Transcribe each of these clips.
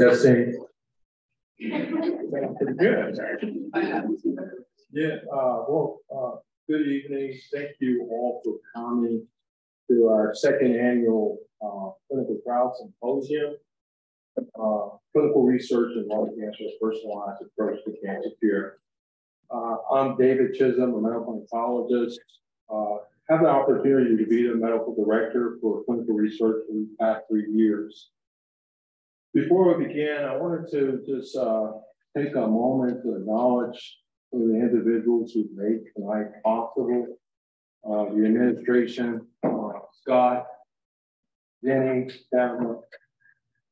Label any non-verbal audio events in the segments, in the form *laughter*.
Testing. Pretty good. Yeah, uh, well, uh, good evening. Thank you all for coming to our second annual uh, clinical trial symposium. Uh, clinical research in lung cancer, personalized approach to cancer care. Uh, I'm David Chisholm, a medical oncologist. Uh, have the opportunity to be the medical director for clinical research for the past three years. Before we begin, I wanted to just uh, take a moment to acknowledge the individuals who made tonight possible. Uh, the administration, uh, Scott, Jenny, Dagmar,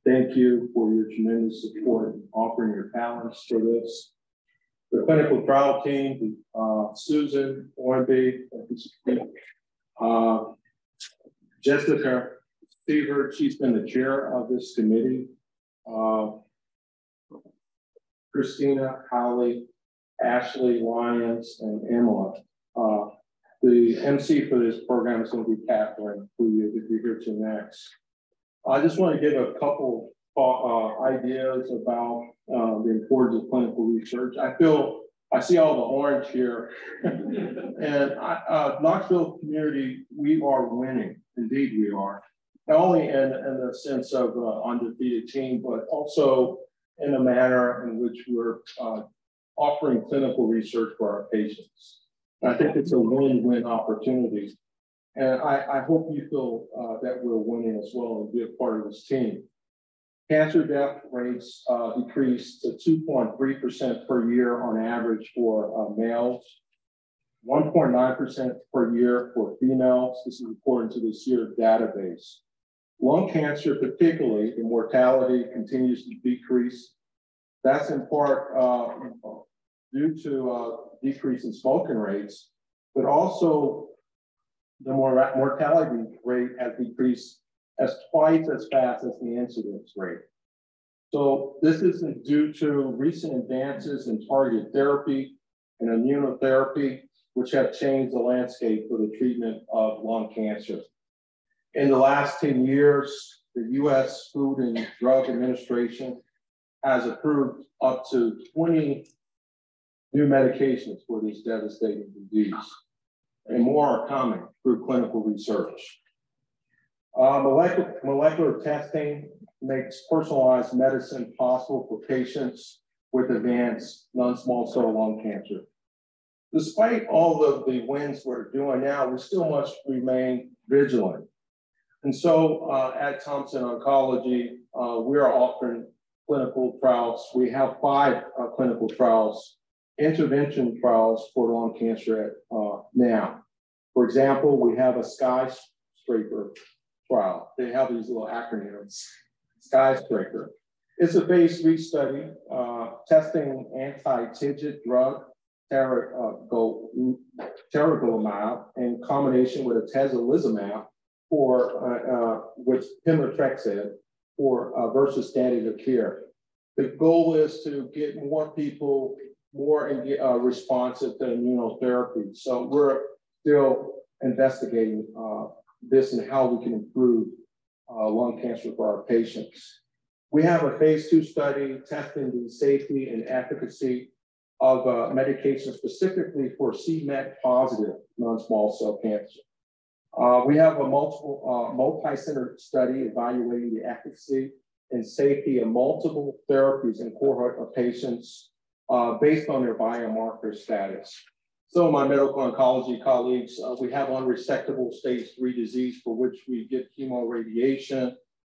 thank you for your tremendous support and offering your talents for this. The clinical trial team, uh, Susan Orby, uh, Jessica Seaver, she's been the chair of this committee. Uh, Christina, Holly, Ashley, Lyons, and Emma. Uh, the MC for this program is going to be Catherine, who you, will be here to next. I just want to give a couple uh, ideas about uh, the importance of clinical research. I feel I see all the orange here, *laughs* and I, uh, Knoxville community, we are winning. Indeed, we are. Not only in, in the sense of uh, undefeated team, but also in a manner in which we're uh, offering clinical research for our patients. I think it's a win-win opportunity. And I, I, hope you feel uh, that we're winning as well and be a part of this team. Cancer death rates uh, decreased to 2.3% per year on average for uh, males, 1.9% per year for females. This is according to the SEER database. Lung cancer, particularly, the mortality continues to decrease. That's in part uh, due to uh, decrease in smoking rates, but also the mor mortality rate has decreased as twice as fast as the incidence rate. So this isn't due to recent advances in targeted therapy and immunotherapy, which have changed the landscape for the treatment of lung cancer. In the last 10 years, the US Food and Drug Administration has approved up to 20 new medications for this devastating disease, and more are coming through clinical research. Uh, molecular, molecular testing makes personalized medicine possible for patients with advanced non-small cell lung cancer. Despite all of the wins we're doing now, we still must remain vigilant. And so uh, at Thompson Oncology, uh, we are offering clinical trials. We have five uh, clinical trials, intervention trials for lung cancer uh, now. For example, we have a skyscraper trial. They have these little acronyms, skyscraper. It's a phase three study uh, testing anti-TIGIT drug, tiragolumab, in combination with a atezolizumab for uh, uh, with pemetrexed for uh, versus standard of care. The goal is to get more people more uh, responsive to immunotherapy. So we're still investigating uh, this and how we can improve uh, lung cancer for our patients. We have a phase two study testing the safety and efficacy of medication specifically for c-Met positive non-small cell cancer. Uh, we have a multiple uh, multi-center study evaluating the efficacy and safety of multiple therapies in cohort of patients uh, based on their biomarker status. So my medical oncology colleagues, uh, we have unresectable stage three disease for which we give chemoradiation,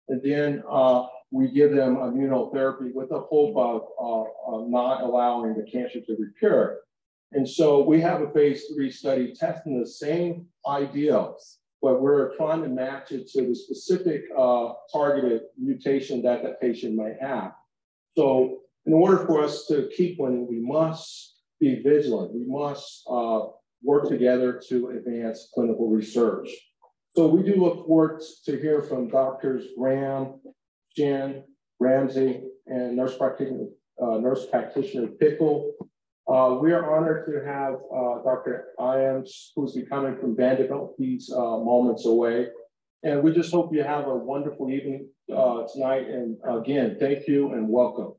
and then uh, we give them immunotherapy with the hope uh, of not allowing the cancer to recur. And so we have a phase three study testing the same ideals, but we're trying to match it to the specific uh, targeted mutation that that patient may have. So in order for us to keep winning, we must be vigilant. We must uh, work together to advance clinical research. So we do look forward to hear from doctors Graham, Jen, Ramsey, and nurse practitioner, uh, nurse practitioner Pickle. Uh, we are honored to have uh, Dr. Iams, who's coming from Vanderbilt. He's uh, moments away. And we just hope you have a wonderful evening uh, tonight. And again, thank you and welcome.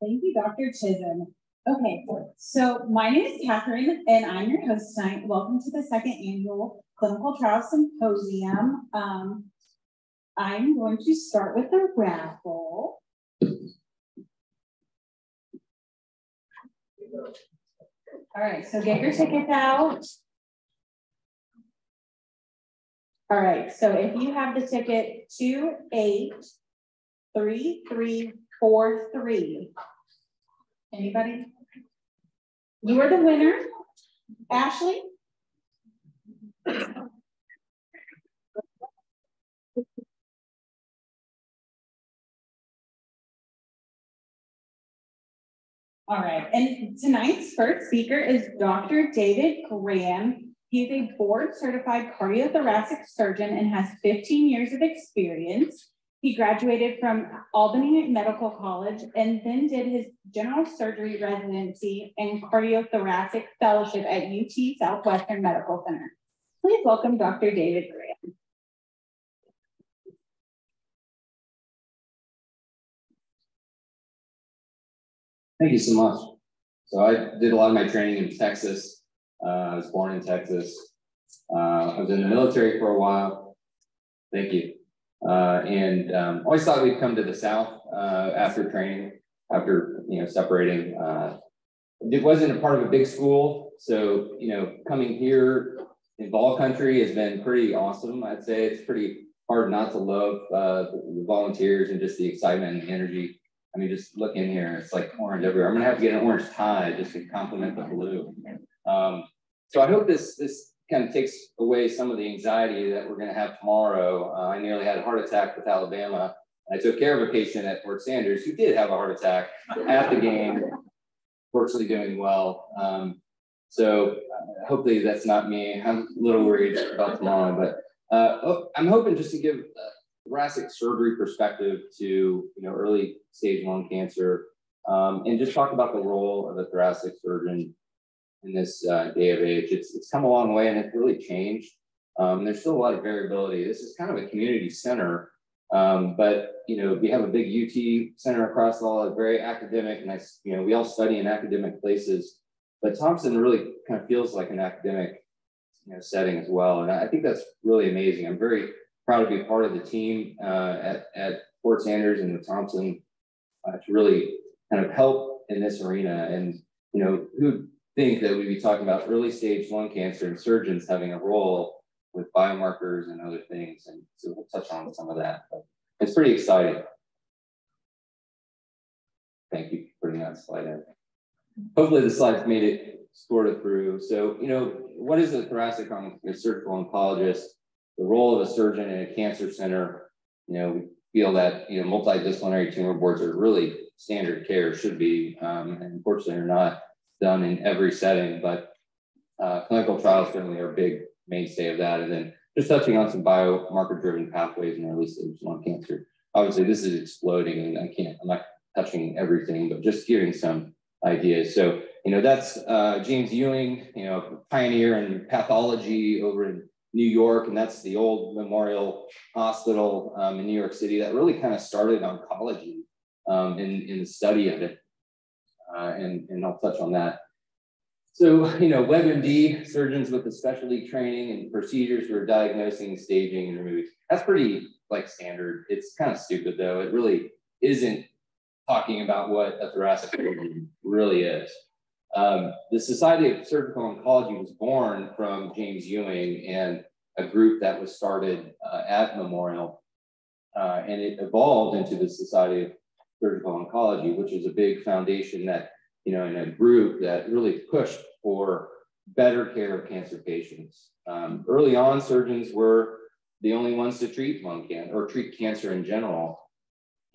Thank you, Dr. Chisholm. Okay, so my name is Catherine and I'm your host tonight. Welcome to the second annual Clinical Trial Symposium. Um, I'm going to start with a raffle. All right, so get your tickets out. All right, so if you have the ticket two eight three three four three. Anybody? You are the winner, Ashley. All right, and tonight's first speaker is Dr. David Graham. He's a board certified cardiothoracic surgeon and has 15 years of experience. He graduated from Albany Medical College and then did his general surgery residency and cardiothoracic fellowship at UT Southwestern Medical Center. Please welcome Dr. David Graham. Thank you so much. So I did a lot of my training in Texas. Uh, I was born in Texas. Uh, I was in the military for a while. Thank you. Uh, and um, always thought we'd come to the South uh, after training, after you know separating. Uh, it wasn't a part of a big school, so you know coming here in Vol Country has been pretty awesome. I'd say it's pretty hard not to love uh, the volunteers and just the excitement and energy I mean, just look in here, it's like orange everywhere. I'm gonna have to get an orange tie just to complement the blue. Um, so I hope this this kind of takes away some of the anxiety that we're gonna have tomorrow. Uh, I nearly had a heart attack with Alabama. I took care of a patient at Fort Sanders who did have a heart attack at the game, fortunately doing well. Um, so uh, hopefully that's not me. I'm a little worried about tomorrow, but uh, oh, I'm hoping just to give uh, thoracic surgery perspective to you know early stage lung cancer, um, and just talk about the role of a thoracic surgeon in this uh, day of age. It's it's come a long way and it's really changed. Um, there's still a lot of variability. This is kind of a community center, um, but you know we have a big UT center across the hall, very academic, and I you know we all study in academic places. But Thompson really kind of feels like an academic you know, setting as well, and I think that's really amazing. I'm very proud to be part of the team uh, at, at Fort Sanders and the Thompson uh, to really kind of help in this arena. And, you know, who'd think that we'd be talking about early stage lung cancer and surgeons having a role with biomarkers and other things. And so we'll touch on some of that. But it's pretty exciting. Thank you for putting that slide in. Hopefully the slides made it sort of through. So, you know, what is a thoracic a surgical oncologist? the role of a surgeon in a cancer center, you know, we feel that, you know, multidisciplinary tumor boards are really standard care, should be, um, and unfortunately are not done in every setting, but uh, clinical trials certainly are a big mainstay of that. And then just touching on some biomarker driven pathways in early stage lung cancer. Obviously, this is exploding, and I can't, I'm not touching everything, but just giving some ideas. So, you know, that's uh, James Ewing, you know, pioneer in pathology over in New York, and that's the old Memorial Hospital um, in New York City that really kind of started oncology um, in, in the study of it. Uh, and, and I'll touch on that. So, you know, WebMD, surgeons with the specialty training and procedures for diagnosing, staging, and removing. That's pretty like standard. It's kind of stupid though. It really isn't talking about what a thoracic surgeon really is. Um, the Society of Surgical Oncology was born from James Ewing and a group that was started uh, at Memorial. Uh, and it evolved into the Society of Surgical Oncology, which is a big foundation that, you know, in a group that really pushed for better care of cancer patients. Um, early on, surgeons were the only ones to treat lung cancer or treat cancer in general.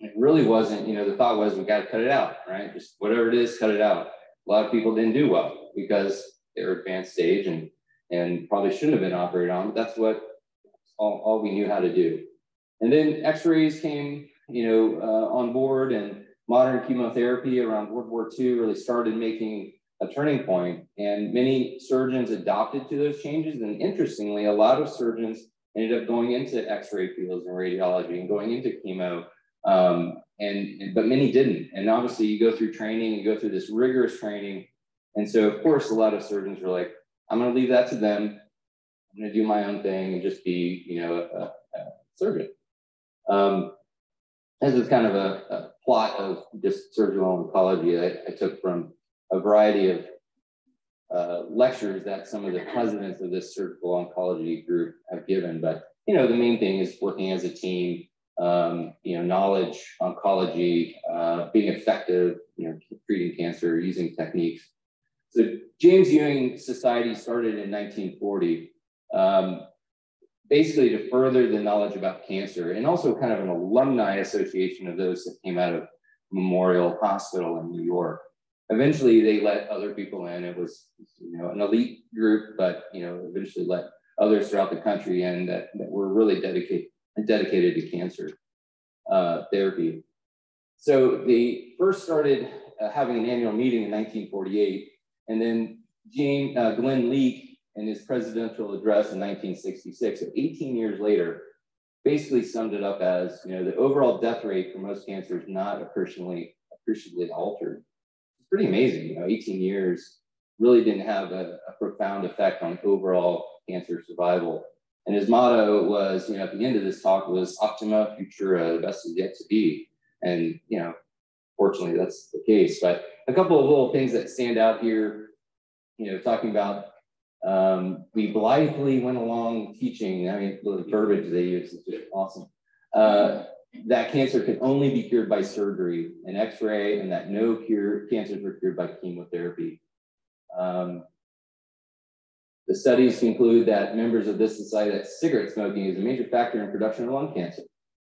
It really wasn't, you know, the thought was we got to cut it out, right? Just whatever it is, cut it out a lot of people didn't do well because they're advanced stage and and probably shouldn't have been operated on, but that's what all, all we knew how to do. And then x-rays came, you know, uh, on board and modern chemotherapy around World War II really started making a turning point, and many surgeons adopted to those changes. And interestingly, a lot of surgeons ended up going into X-ray fields and radiology and going into chemo, um, and but many didn't. And obviously, you go through training, you go through this rigorous training, and so of course, a lot of surgeons were like, "I'm going to leave that to them. I'm going to do my own thing and just be, you know, a, a surgeon." Um, this is kind of a, a plot of just surgical oncology I, I took from a variety of uh, lectures that some of the presidents of this surgical oncology group have given. But you know, the main thing is working as a team. Um, you know, knowledge, oncology, uh, being effective. You know, treating cancer using techniques. So James Ewing Society started in 1940, um, basically to further the knowledge about cancer, and also kind of an alumni association of those that came out of Memorial Hospital in New York eventually they let other people in. It was, you know, an elite group, but, you know, eventually let others throughout the country in that, that were really dedicated, dedicated to cancer uh, therapy. So they first started uh, having an annual meeting in 1948, and then James, uh, Glenn Leake in his presidential address in 1966, so 18 years later, basically summed it up as, you know, the overall death rate for most cancers not appreciably, appreciably altered pretty amazing. You know, 18 years really didn't have a, a, profound effect on overall cancer survival. And his motto was, you know, at the end of this talk was Optima Futura, the best is yet to be. And, you know, fortunately that's the case. But a couple of little things that stand out here, you know, talking about um, we blithely went along teaching. I mean, the verbiage they use is just awesome. Uh, that cancer can only be cured by surgery and x-ray and that no cure cancers were cured by chemotherapy. Um, the studies conclude that members of this society that cigarette smoking is a major factor in production of lung cancer.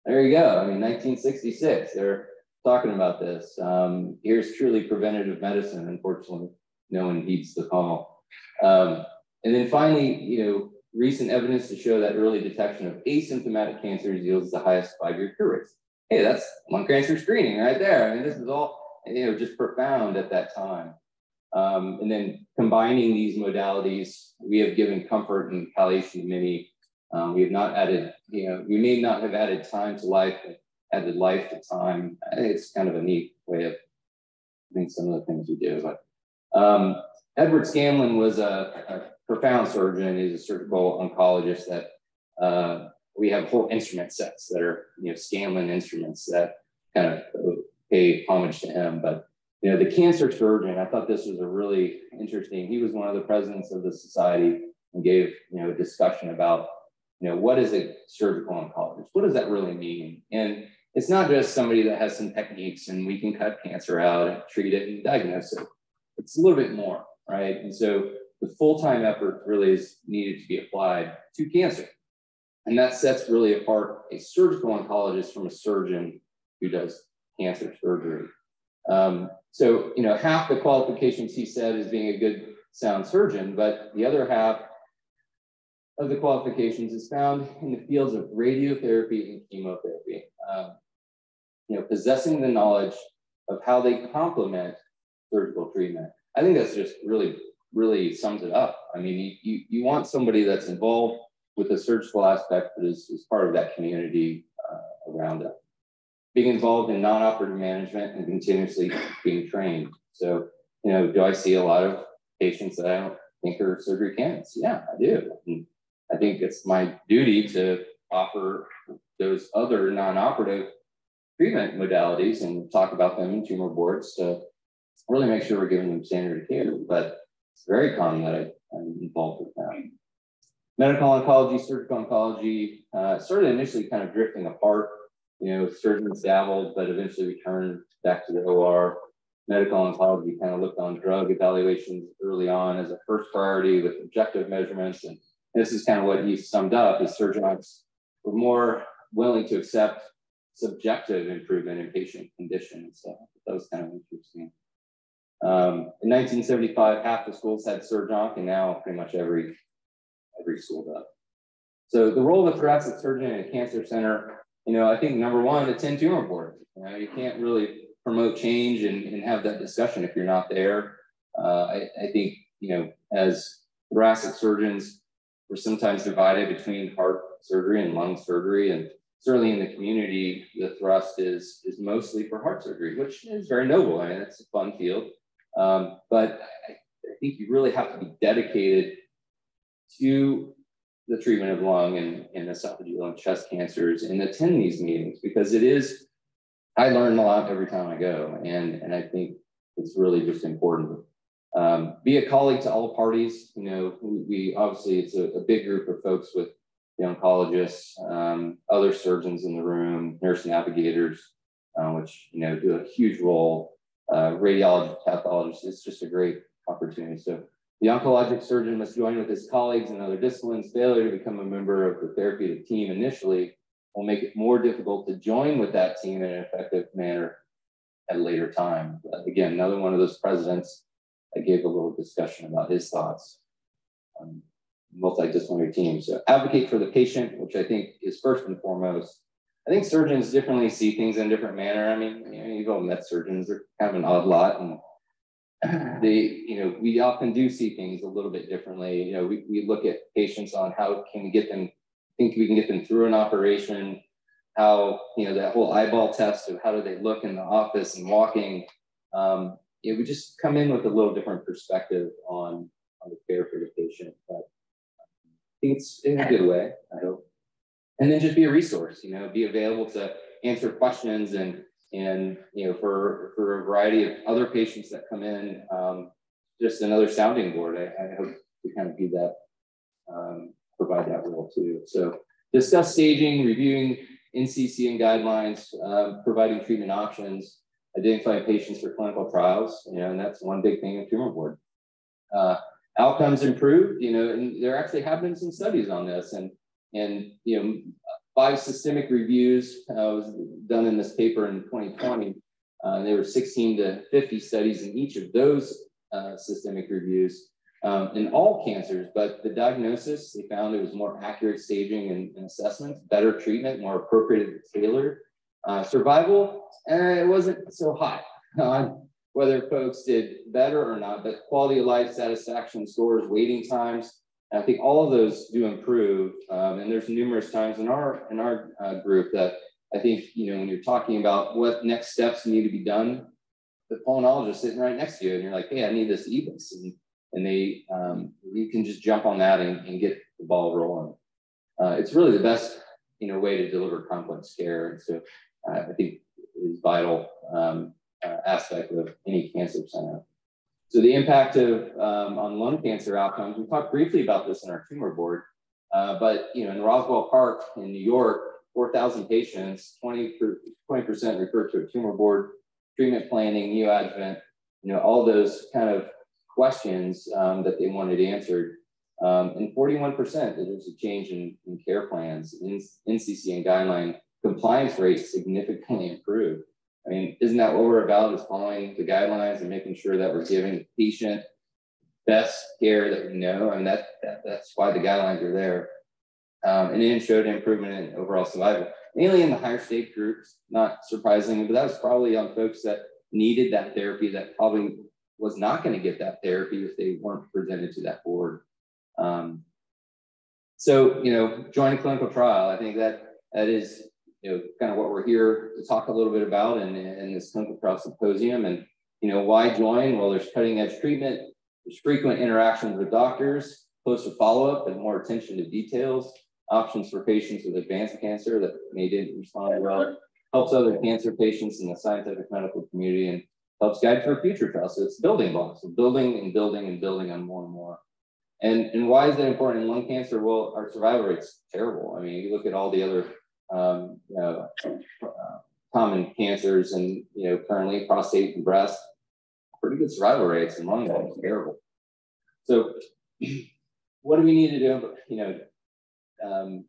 There you go. I mean, 1966, they're talking about this. Um, here's truly preventative medicine. Unfortunately, no one heeds the call. Um, and then finally, you know, recent evidence to show that early detection of asymptomatic cancers yields the highest five-year cure rates. Hey, that's lung cancer screening right there. I mean, this is all you know just profound at that time. Um, and then combining these modalities, we have given comfort and palliation to many. Um, we have not added, you know, we may not have added time to life, but added life to time. It's kind of a neat way of doing some of the things we do. But um, Edward Scanlon was a, a profound surgeon. He's a surgical oncologist that uh, we have whole instrument sets that are, you know, Scanlon instruments that kind of pay homage to him. But, you know, the cancer surgeon, I thought this was a really interesting, he was one of the presidents of the society and gave, you know, a discussion about, you know, what is a surgical oncologist? What does that really mean? And it's not just somebody that has some techniques and we can cut cancer out and treat it and diagnose it. It's a little bit more, right? And so the full-time effort really is needed to be applied to cancer. And that sets really apart a surgical oncologist from a surgeon who does cancer surgery. Um, so, you know, half the qualifications he said is being a good sound surgeon, but the other half of the qualifications is found in the fields of radiotherapy and chemotherapy. Um, you know, possessing the knowledge of how they complement surgical treatment. I think that's just really really sums it up. I mean, you, you, you want somebody that's involved with the surgical aspect, but is, is part of that community uh, around it. Being involved in non-operative management and continuously being trained. So, you know, do I see a lot of patients that I don't think are surgery candidates? Yeah, I do. And I think it's my duty to offer those other non-operative treatment modalities and talk about them in tumor boards to really make sure we're giving them standard of care. But it's very common that I, am involved with that. Medical oncology, surgical oncology uh, started initially kind of drifting apart. You know, surgeons dabbled, but eventually returned back to the OR. Medical oncology kind of looked on drug evaluations early on as a first priority with objective measurements. And this is kind of what he summed up is surgeons were more willing to accept subjective improvement in patient condition. So that was kind of interesting. Um, in 1975, half the schools had SurgeOnc, and now pretty much every every school does. So the role of a thoracic surgeon in a cancer center, you know, I think number one, attend tumor board. You know, you can't really promote change and, and have that discussion if you're not there. Uh, I, I think, you know, as thoracic surgeons, we're sometimes divided between heart surgery and lung surgery. And certainly in the community, the thrust is, is mostly for heart surgery, which is very noble. I mean, it's a fun field. Um, but I, think you really have to be dedicated to the treatment of lung and, and esophageal and chest cancers and attend these meetings because it is, I learn a lot every time I go. And, and I think it's really just important. Um, be a colleague to all parties. You know, we, we obviously, it's a, a, big group of folks with the oncologists, um, other surgeons in the room, nurse navigators, uh, which, you know, do a huge role, uh, radiologists, pathologists. It's just a great opportunity. So the oncologic surgeon must join with his colleagues in other disciplines. Failure to become a member of the therapeutic team initially will make it more difficult to join with that team in an effective manner at a later time. But again, another one of those presidents, I gave a little discussion about his thoughts on multidisciplinary teams. So advocate for the patient, which I think is first and foremost. I think surgeons differently see things in a different manner. I mean, you know, you've all met surgeons, they're kind of an odd lot and *clears throat* they, you know, we often do see things a little bit differently. You know, we, we look at patients on how can we get them, think we can get them through an operation, how, you know, that whole eyeball test of how do they look in the office and walking. Um, know, we just come in with a little different perspective on, on the care for the patient. But I think it's in a good way, I hope. And then just be a resource, you know, be available to answer questions and and you know for for a variety of other patients that come in um, just another sounding board. I, I, hope to kind of be that um, provide that role too. So discuss staging reviewing NCCN guidelines um, providing treatment options identifying patients for clinical trials you know and that's one big thing in tumor board. Uh, outcomes improved you know and there actually have been some studies on this and and you know five systemic reviews uh, was done in this paper in 2020. Uh, there were 16 to 50 studies in each of those uh, systemic reviews um, in all cancers, but the diagnosis, they found it was more accurate staging and, and assessments, better treatment, more appropriate and tailored. Uh, survival, eh, it wasn't so high on whether folks did better or not, but quality of life, satisfaction scores, waiting times, and I think all of those do improve. Um, and there's numerous times in our in our uh, group that I think you know when you're talking about what next steps need to be done, the pulmonologist sitting right next to you, and you're like, hey, I need this EBUS, and and they um, you can just jump on that and, and get the ball rolling. Uh, it's really the best you know way to deliver complex care, and so uh, I think is vital um, uh, aspect of any cancer center. So the impact of um, on lung cancer outcomes, we talked briefly about this in our tumor board, uh, but you know, in Roswell Park in New York, 4,000 patients, 20 percent referred to a tumor board, treatment planning, neoadjuvant, you know, all those kind of questions um, that they wanted answered. Um, and 41% there's a change in, in care plans, in NCCN guideline compliance rates significantly improved. I mean, isn't that what we're about is following the guidelines and making sure that we're giving the patient best care that we know. I mean, that, that that's why the guidelines are there. Um, and it showed improvement in overall survival, mainly in the higher stage groups, not surprisingly, but that was probably on folks that needed that therapy that probably was not going to get that therapy if they weren't presented to that board. Um, so, you know, join a clinical trial. I think that that is you know, kind of what we're here to talk a little bit about in, in this clinical trial symposium. And, you know, why join? Well, there's cutting edge treatment, there's frequent interactions with doctors, closer follow-up and more attention to details, options for patients with advanced cancer that may didn't respond well, helps other cancer patients in the scientific medical community and helps guide for future trials. So it's building blocks, so building and building and building on more and more. And, and why is that important in lung cancer? Well, our survival rate's terrible. I mean, you look at all the other um, you know, uh, common cancers and, you know, currently prostate and breast, pretty good survival rates and lung cancer, terrible. So *clears throat* what do we need to do? You know, um,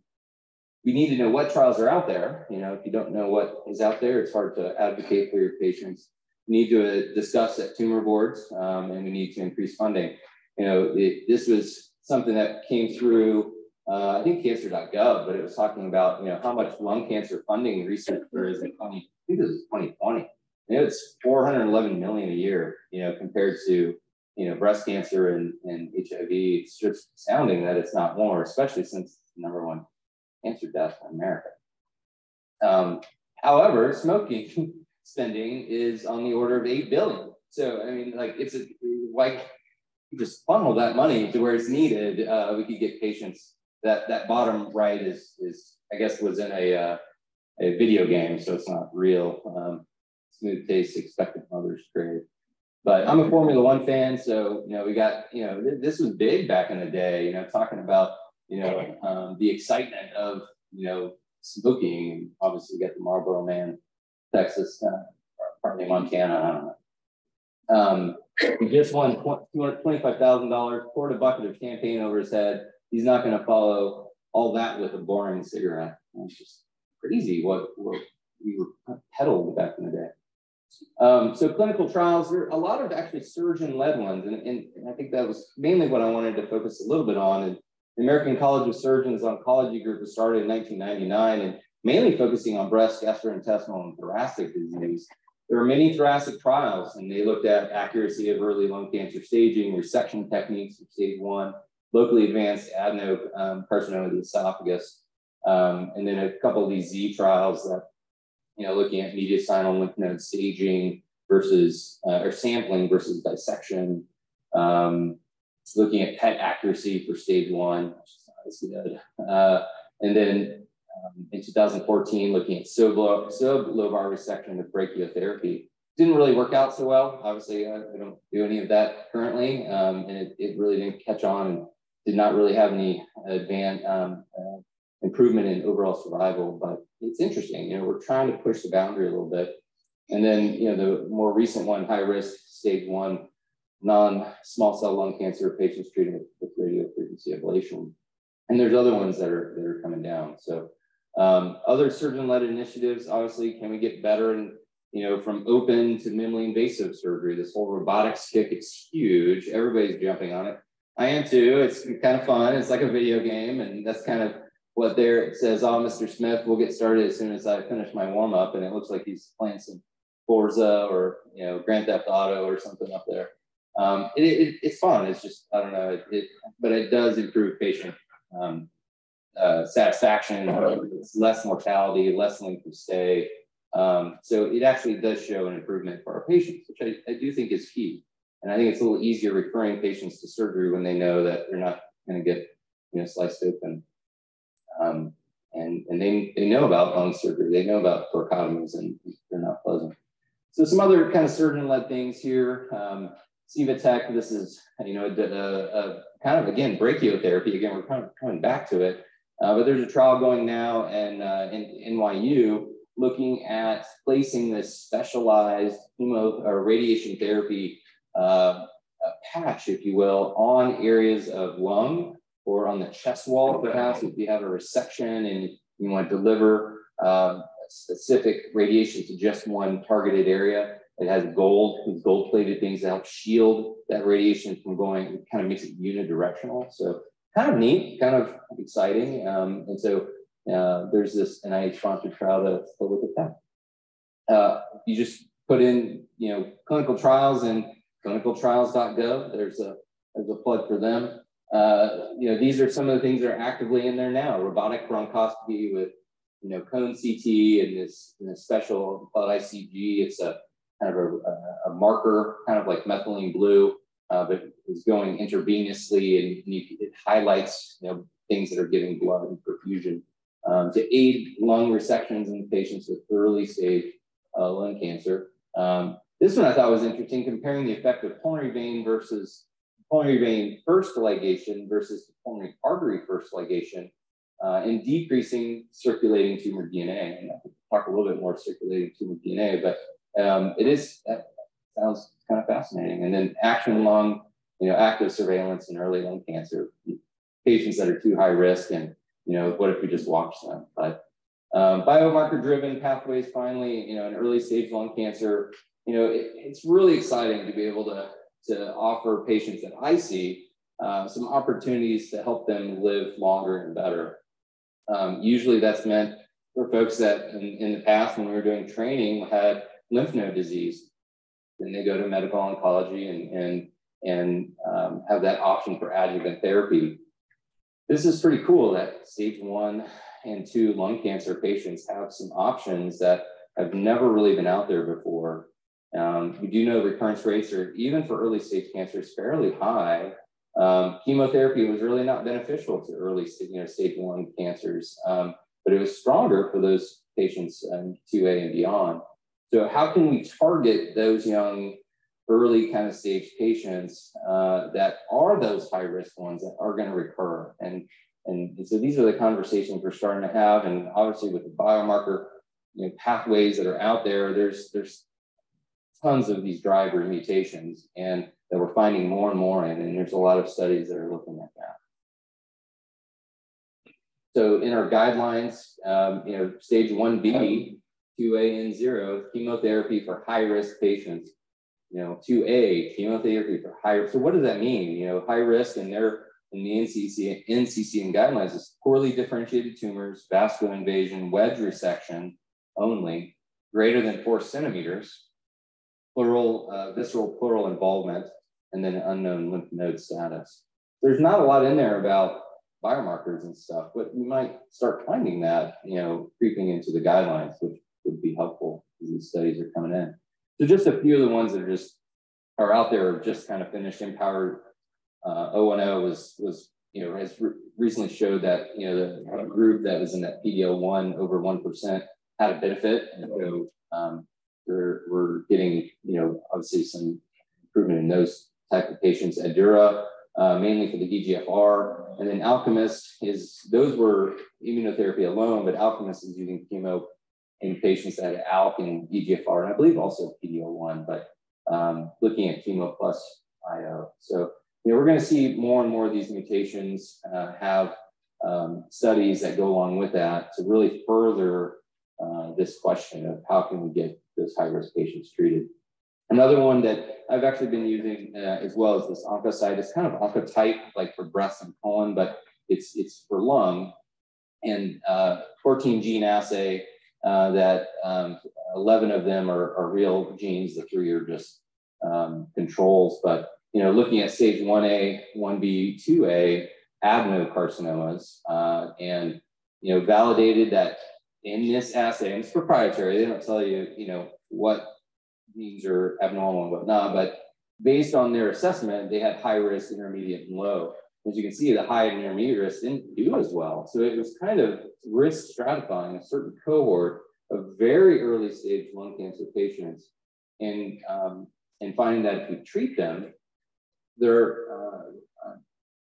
we need to know what trials are out there. You know, if you don't know what is out there, it's hard to advocate for your patients. We need to uh, discuss at tumor boards um, and we need to increase funding. You know, it, this was something that came through uh, I think cancer.gov, but it was talking about, you know, how much lung cancer funding research there is in 20, I think it was 2020. you know, it's 411 million a year, you know, compared to, you know, breast cancer and, and HIV. It's just sounding that it's not more, especially since number one cancer death in America. Um, however, smoking *laughs* spending is on the order of 8 billion. So, I mean, like, it's a, like, just funnel that money to where it's needed. Uh, we could get patients that that bottom right is, is I guess, was in a, uh, a video game, so it's not real. Um, smooth taste, expectant mothers, great. But I'm a Formula One fan, so you know we got you know th this was big back in the day. You know, talking about you know um, the excitement of you know smoking. Obviously, we got the Marlboro Man, Texas, uh, partly Montana. I don't know. Um, he just won $225,000, poured a bucket of champagne over his head. He's not going to follow all that with a boring cigarette. It's just crazy what, what we were peddled back in the day. Um, so clinical trials, there are a lot of actually surgeon-led ones, and, and, I think that was mainly what I wanted to focus a little bit on. And the American College of Surgeons Oncology Group was started in 1999 and mainly focusing on breast, gastrointestinal, and thoracic disease. There are many thoracic trials, and they looked at accuracy of early lung cancer staging, resection techniques of stage one, locally advanced adenocarcinoma of the esophagus, um, and then a couple of these Z trials that you know, looking at mediastinal lymph node staging versus, uh, or sampling versus dissection, um, looking at PET accuracy for stage one, which is good. Uh, and then um, in 2014, looking at sublobar resection with brachytherapy. Didn't really work out so well. Obviously, I, don't do any of that currently, um, and it, it, really didn't catch on did not really have any advanced um, uh, improvement in overall survival. But it's interesting. You know, we're trying to push the boundary a little bit. And then, you know, the more recent one, high risk stage one, non-small cell lung cancer patients treated with, with radio frequency ablation. And there's other ones that are that are coming down. So um, other surgeon-led initiatives, obviously, can we get better and you know, from open to minimally invasive surgery, this whole robotics kick, it's huge. Everybody's jumping on it. I am too. It's kind of fun. It's like a video game, and that's kind of what there it says, oh, Mr. Smith, we'll get started as soon as I finish my warm up. And it looks like he's playing some Forza or, you know, Grand Theft Auto or something up there. Um, it, it, it's fun. It's just, I don't know, it, but it does improve patient um, uh, satisfaction. It's less mortality, less length of stay. Um, so it actually does show an improvement for our patients, which I, I do think is key. And I think it's a little easier referring patients to surgery when they know that they're not going to get, you know, sliced open um, and and they, they know about lung surgery, they know about thoracotomies, and they're not pleasant. So some other kind of surgeon-led things here. Um, Tech, this is, you know, a, a, a, kind of, again, brachytherapy. Again, we're kind of coming back to it. Uh, but there's a trial going now and uh, in NYU looking at placing this specialized chemo or radiation therapy uh, patch, if you will, on areas of lung or on the chest wall perhaps if you have a resection and you want to deliver um, specific radiation to just one targeted area. It has gold, gold plated things that help shield that radiation from going, it kind of makes it unidirectional. So kind of neat, kind of exciting. Um, and so uh, there's this NIH sponsored trial to, to look at that. Uh, you just put in, you know, clinical trials and clinicaltrials.gov. There's a, there's a plug for them. Uh, you know, these are some of the things that are actively in there now. Robotic bronchoscopy with, you know, cone CT and this, and this special called ICG. It's a kind of a, a marker, kind of like methylene blue, uh, but is going intravenously and, you, it highlights, you know, things that are giving blood and perfusion um, to aid lung resections in patients with early stage uh, lung cancer. Um, this one I thought was interesting, comparing the effect of pulmonary vein versus pulmonary vein first ligation versus pulmonary artery first ligation uh, and decreasing circulating tumor DNA. And I'll talk a little bit more circulating tumor DNA, but um, it is, that sounds kind of fascinating. And then action lung, you know, active surveillance in early lung cancer, patients that are too high risk and, you know, what if we just watch them? But um, biomarker driven pathways, finally, you know, in early stage lung cancer, you know, it, it's really exciting to be able to to offer patients that I see uh, some opportunities to help them live longer and better. Um, usually that's meant for folks that in, in, the past when we were doing training had lymph node disease, then they go to medical oncology and, and, and um, have that option for adjuvant therapy. This is pretty cool that stage one and two lung cancer patients have some options that have never really been out there before. Um, we do know recurrence rates are, even for early stage cancers, fairly high. Um, chemotherapy was really not beneficial to early you know, stage one cancers, um, but it was stronger for those patients um, 2A and beyond. So how can we target those young, early kind of stage patients uh, that are those high risk ones that are going to recur? And, and so these are the conversations we're starting to have. And obviously with the biomarker you know, pathways that are out there, there's, there's tons of these driver mutations and that we're finding more and more in, and there's a lot of studies that are looking at that. So in our guidelines, um, you know, stage 1B, 2A and 0, chemotherapy for high-risk patients. You know, 2A, chemotherapy for high, so what does that mean? You know, high risk and they're in the NCC, NCCN guidelines is poorly differentiated tumors, vascular invasion, wedge resection only, greater than four centimeters, uh, visceral pleural involvement, and then unknown lymph node status. There's not a lot in there about biomarkers and stuff, but we might start finding that, you know, creeping into the guidelines, which would be helpful as these studies are coming in. So just a few of the ones that are just are out there, just kind of finished. IMpower uh, 010 was was you know has re recently showed that you know the group that was in that PDL1 over one percent had a benefit, and so um, we're we're getting you know obviously some improvement in those type of patients. ADAURA, uh, mainly for the EGFR, and then Alchemist is those were immunotherapy alone, but Alchemist is using chemo in patients that had ALK and EGFR, and I believe also PD-L1, but um, looking at chemo plus IO. So you know, we're going to see more and more of these mutations uh, have um, studies that go along with that to really further uh, this question of how can we get those high-risk patients treated. Another one that I've actually been using uh, as well as this oncocyte. It's kind of oncotype, like for breast and colon, but it's it's for lung and uh, 14 gene assay uh, that um, 11 of them are, are, real genes. The three are just um, controls. But you know, looking at stage 1A, 1B, 2A adenocarcinomas, uh, and you know, validated that in this assay, and it's proprietary. They don't tell you, you know, what genes are abnormal and whatnot, but based on their assessment, they had high risk, intermediate, and low. As you can see, the high and intermediate risk didn't do as well. So it was kind of risk stratifying a certain cohort of very early stage lung cancer patients and, um, and finding that if you treat them, their uh, uh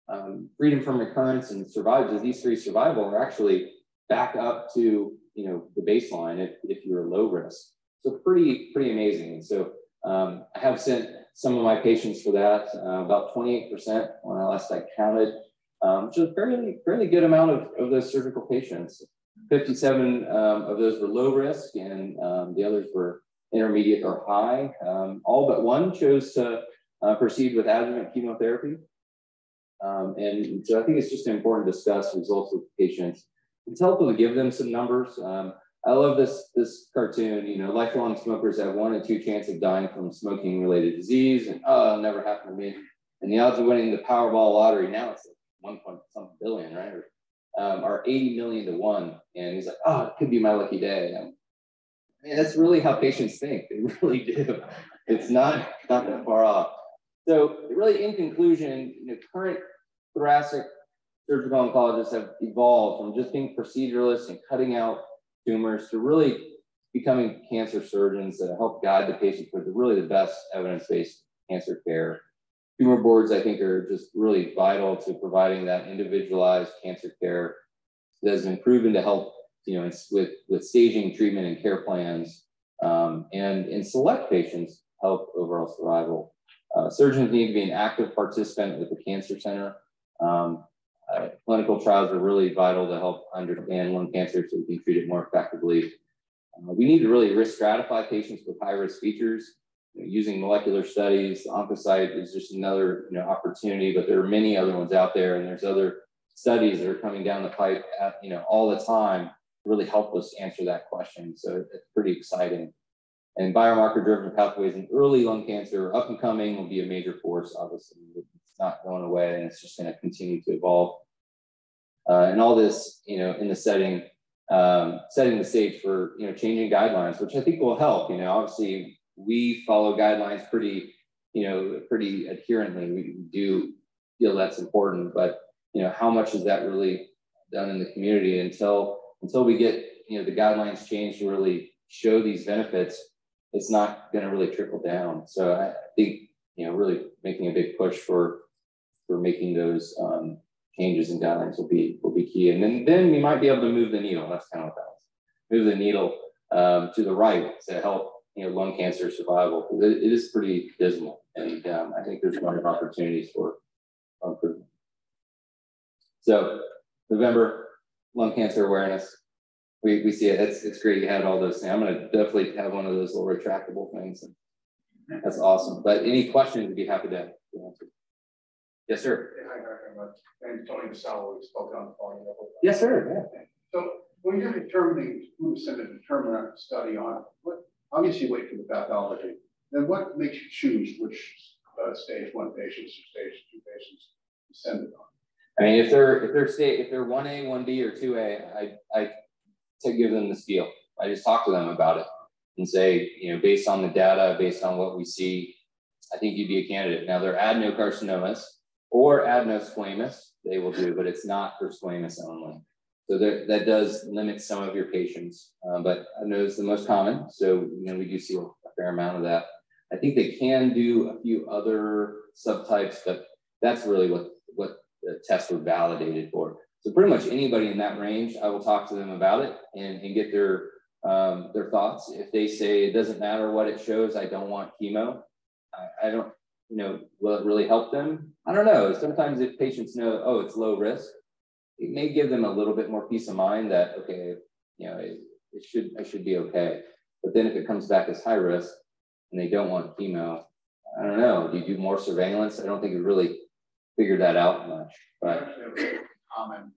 um, freedom from recurrence and survival, disease-free survival are actually back up to you know the baseline if, if you're low risk. So pretty, pretty amazing. And so um, I have sent some of my patients for that, uh, about 28% when I last I counted, um, which is a fairly, fairly good amount of, of those surgical patients. 57 um, of those were low risk and um, the others were intermediate or high. Um, all but one chose to uh, proceed with adjuvant chemotherapy. Um, and so I think it's just important to discuss results with patients. It's helpful to give them some numbers. Um, I love this this cartoon. You know, lifelong smokers have one in two chance of dying from smoking related disease, and oh, never happen to me. And the odds of winning the Powerball lottery now it's like one point some billion, right? Or, um, are 80 million to one. And he's like, oh, it could be my lucky day. And, that's really how patients think. They *laughs* really do. It's not not that far off. So really, in conclusion, you know, current thoracic surgical oncologists have evolved from just being proceduralists and cutting out tumors to really becoming cancer surgeons that help guide the patient with really the best evidence-based cancer care. Tumor boards, I think, are just really vital to providing that individualized cancer care that has been proven to help, you know, with, with staging treatment and care plans um, and in select patients help overall survival. Uh, surgeons need to be an active participant with the cancer center. Um, uh, clinical trials are really vital to help understand lung cancer so we can treat it more effectively. Uh, we need to really risk stratify patients with high risk features. You know, using molecular studies, oncocyte is just another you know, opportunity, but there are many other ones out there, and there's other studies that are coming down the pipe at, you know, all the time really help us answer that question. So it's pretty exciting. and biomarker driven pathways in early lung cancer, up and coming, will be a major force. Obviously, it's not going away, and it's just going to continue to evolve. Uh, and all this, you know, in the setting, um, setting the stage for you know changing guidelines, which I think will help. You know, obviously we follow guidelines pretty, you know, pretty adherently. We do feel that's important, but you know, how much is that really done in the community until until we get you know the guidelines changed to really show these benefits? It's not going to really trickle down. So I think you know really making a big push for for making those um, changes in guidelines will be will be key. And then then we might be able to move the needle. That's kind of what that was. Move the needle um, to the right to help you know lung cancer survival it, it is pretty dismal. And um, I think there's a lot of opportunities for improvement. So November lung cancer awareness. We, we see it. It's, it's great you had all those things. I'm going to definitely have one of those little retractable things. That's awesome. But any questions, would be happy to answer. Yes, sir. Hi, Dr. And Tony Vassallo, we spoke on the phone. Yes, sir. Yeah. So when you're determining who to send a DetermaRx study on, what obviously you wait for the pathology. Then what makes you choose which uh, stage one patients or stage two patients to send it on? I mean, if they're if they're state if they're one A, one B, or two A, I I to give them the spiel. I just talk to them about it and say, you know, based on the data, based on what we see, I think you'd be a candidate. Now, they're adenocarcinomas or adenosquamous, they will do, but it's not for squamous only. So that, that does limit some of your patients, um, but I know it's the most common. So, you know, we do see a fair amount of that. I think they can do a few other subtypes, but that's really what, what the tests were validated for. So pretty much anybody in that range, I will talk to them about it and, and get their um, their thoughts. If they say it doesn't matter what it shows, I don't want chemo. I, I don't, you know, will it really help them? I don't know. Sometimes if patients know, oh, it's low risk, it may give them a little bit more peace of mind that, okay, you know, it, it should, I should be okay. But then if it comes back as high risk and they don't want chemo, I don't know. Do you do more surveillance? I don't think it really figured that out much. But common,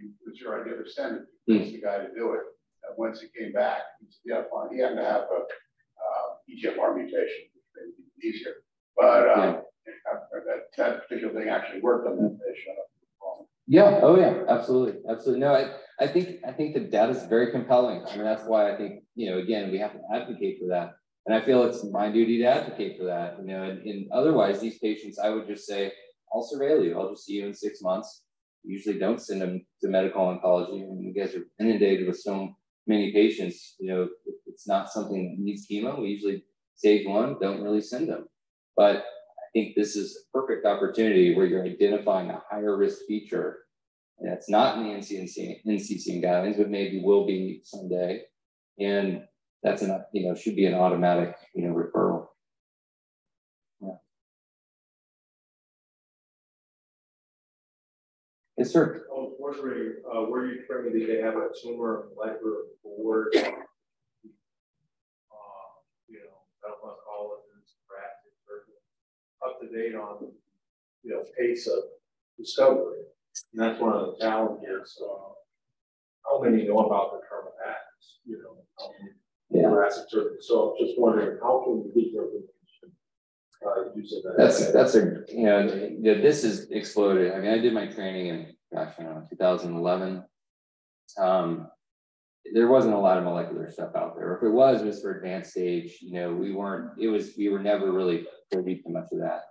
it was your idea to send it, mm. the guy to do it. And once he came back, he said, yeah, fine. He had to have a uh, EGFR mutation, which made it easier. But uh, yeah. that, that particular thing actually worked on that patient. Yeah. Oh, yeah. Absolutely. Absolutely. No, I, I think I think the data is very compelling. I mean, that's why I think you know, again, we have to advocate for that, and I feel it's my duty to advocate for that. You know, and, and otherwise, these patients, I would just say, I'll surveil you. I'll just see you in six months. Usually, don't send them to medical oncology. I mean, you guys are inundated with so many patients. You know, it's not something that needs chemo. We usually save one, don't really send them. But I think this is a perfect opportunity where you're identifying a higher risk feature. And it's not in the NCCN, NCCN guidelines, but maybe will be someday. And that's an, you know, should be an automatic, you know, referral. Yeah. Yes, sir. I was wondering, uh, were you trained, did they have a tumor molecular board? Uh, you know, up to date on, you know, pace of discovery. And that's one of the challenges. Uh, how many know about the term acts, you know, yeah. thoracic surgery. So I'm just wondering, how can we information uh, using that? That's, that's a, you know, this has exploded. I mean, I did my training in, gosh, I don't know, 2011. Um, there wasn't a lot of molecular stuff out there. If it was, it was for advanced stage. You know, we weren't. It was. We were never really privy to much of that.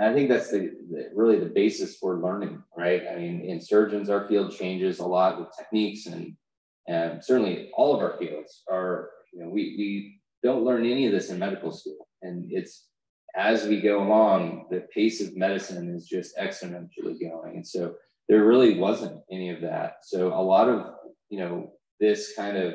I think that's the, the, really the basis for learning, right? I mean, in surgeons, our field changes a lot with techniques, and and certainly all of our fields are. You know, we we don't learn any of this in medical school, and it's as we go along, the pace of medicine is just exponentially going, and so there really wasn't any of that. So a lot of you know this kind of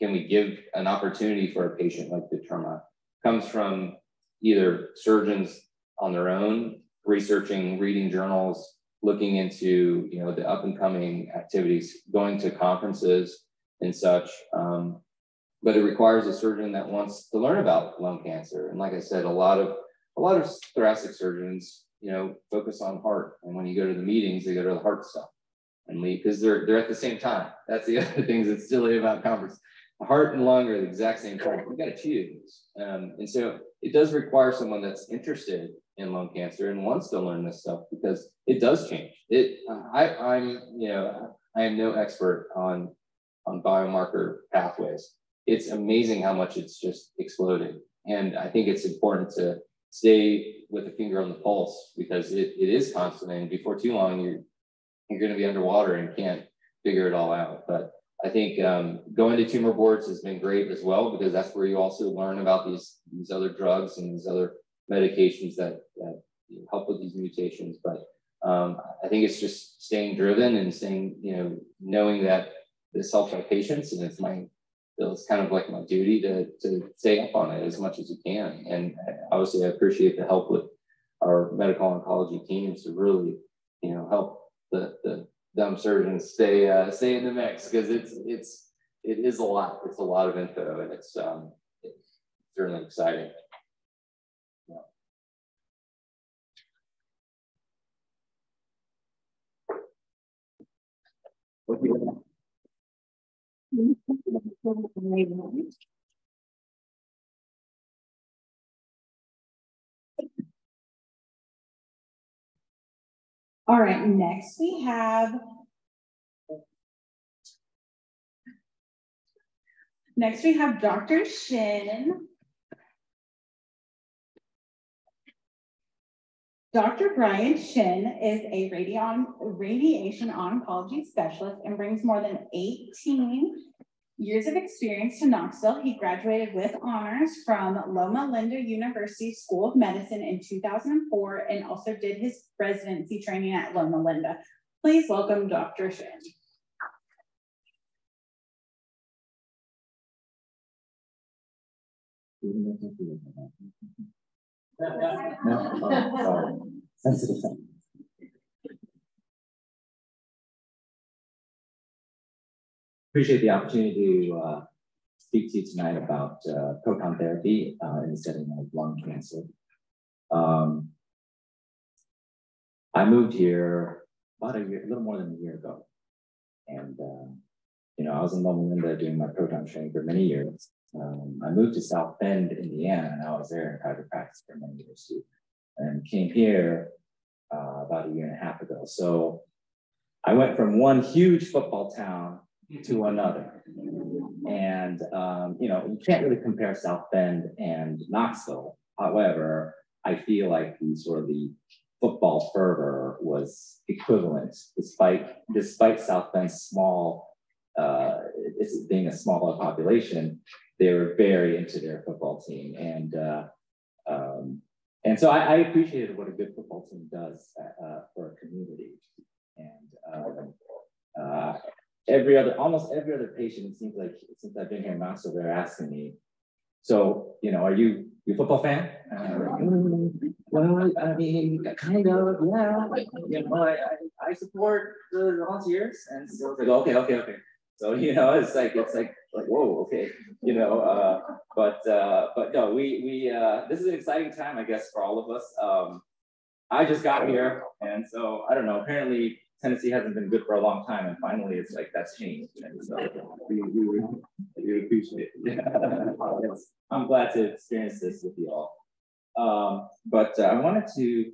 can we give an opportunity for a patient like the trauma comes from either surgeons on their own, researching, reading journals, looking into you know the up and coming activities, going to conferences and such. Um, but it requires a surgeon that wants to learn about lung cancer. And like I said, a lot of a lot of thoracic surgeons, you know, focus on heart. And when you go to the meetings, they go to the heart stuff and leave because they're they're at the same time. That's the *laughs* other things that's silly about conference heart and lung are the exact same thing. We got to choose. Um, and so it does require someone that's interested in lung cancer and wants to learn this stuff because it does change. It, I, I'm, you know, I am no expert on on biomarker pathways. It's amazing how much it's just exploded. And I think it's important to stay with a finger on the pulse because it, it is constant. And before too long, you're, you're going to be underwater and can't figure it all out. But I think um, going to tumor boards has been great as well because that's where you also learn about these, these other drugs and these other medications that, that help with these mutations. But um, I think it's just staying driven and staying, you know, knowing that this helps our patients and it's my it's kind of like my duty to, to stay up on it as much as you can. And obviously I appreciate the help with our medical oncology teams to really, you know, help the, the dumb surgeons stay uh, stay in the mix because it's it's it is a lot. It's a lot of info and it's um it's certainly exciting. All right, next we have Next we have Dr. Shin. Dr. Brian Shin is a radion, radiation oncology specialist and brings more than 18 years of experience to Knoxville. He graduated with honors from Loma Linda University School of Medicine in 2004 and also did his residency training at Loma Linda. Please welcome Dr. Shin. sensitive Appreciate the opportunity to uh, speak to you tonight about uh, proton therapy uh, in the setting of lung cancer. Um, I moved here about a year, a little more than a year ago. And, uh, you know, I was in Loma Linda doing my proton training for many years. Um, I moved to South Bend, Indiana, and I was there in private practice for many years too and came here uh, about a year and a half ago. So I went from one huge football town to another. And, um, you know, you can't really compare South Bend and Knoxville. However, I feel like the sort of the football fervor was equivalent, despite despite South Bend's small, uh, being a smaller population, they were very into their football team. And uh, um, and so I, I, appreciated what a good football team does uh, for a community. And um, uh, every other, almost every other patient, it seems like since I've been here in Knoxville, they're asking me, so, you know, are you, you a football fan? Mm, well, I mean, kind of, yeah. You know, I, I, I support the volunteers. And so it's like, okay, okay, okay. So, you know, it's like, it's like, like, whoa, okay, you know, uh, but, uh, but no, we, we, uh, this is an exciting time, I guess, for all of us. Um, I just got here. And so, I don't know, apparently Tennessee hasn't been good for a long time. And finally, it's like, that's changed. And so we, we, we appreciate it. *laughs* I'm glad to experience this with you all. Um, but uh, I wanted to,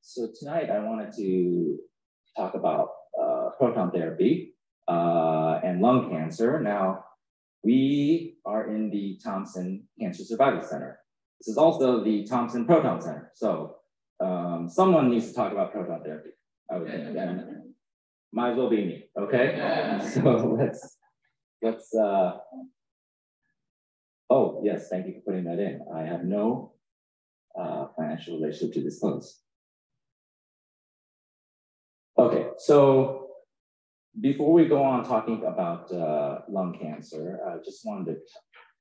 so tonight I wanted to talk about uh, proton therapy uh, and lung cancer. Now, we are in the Thompson Cancer Survival Center. This is also the Thompson Proton Center. So um, someone needs to talk about proton therapy, I would think. And might as well be me, okay? So let's, let's, uh, oh, yes, thank you for putting that in. I have no uh, financial relationship to disclose. Okay, so before we go on talking about uh, lung cancer, I just wanted to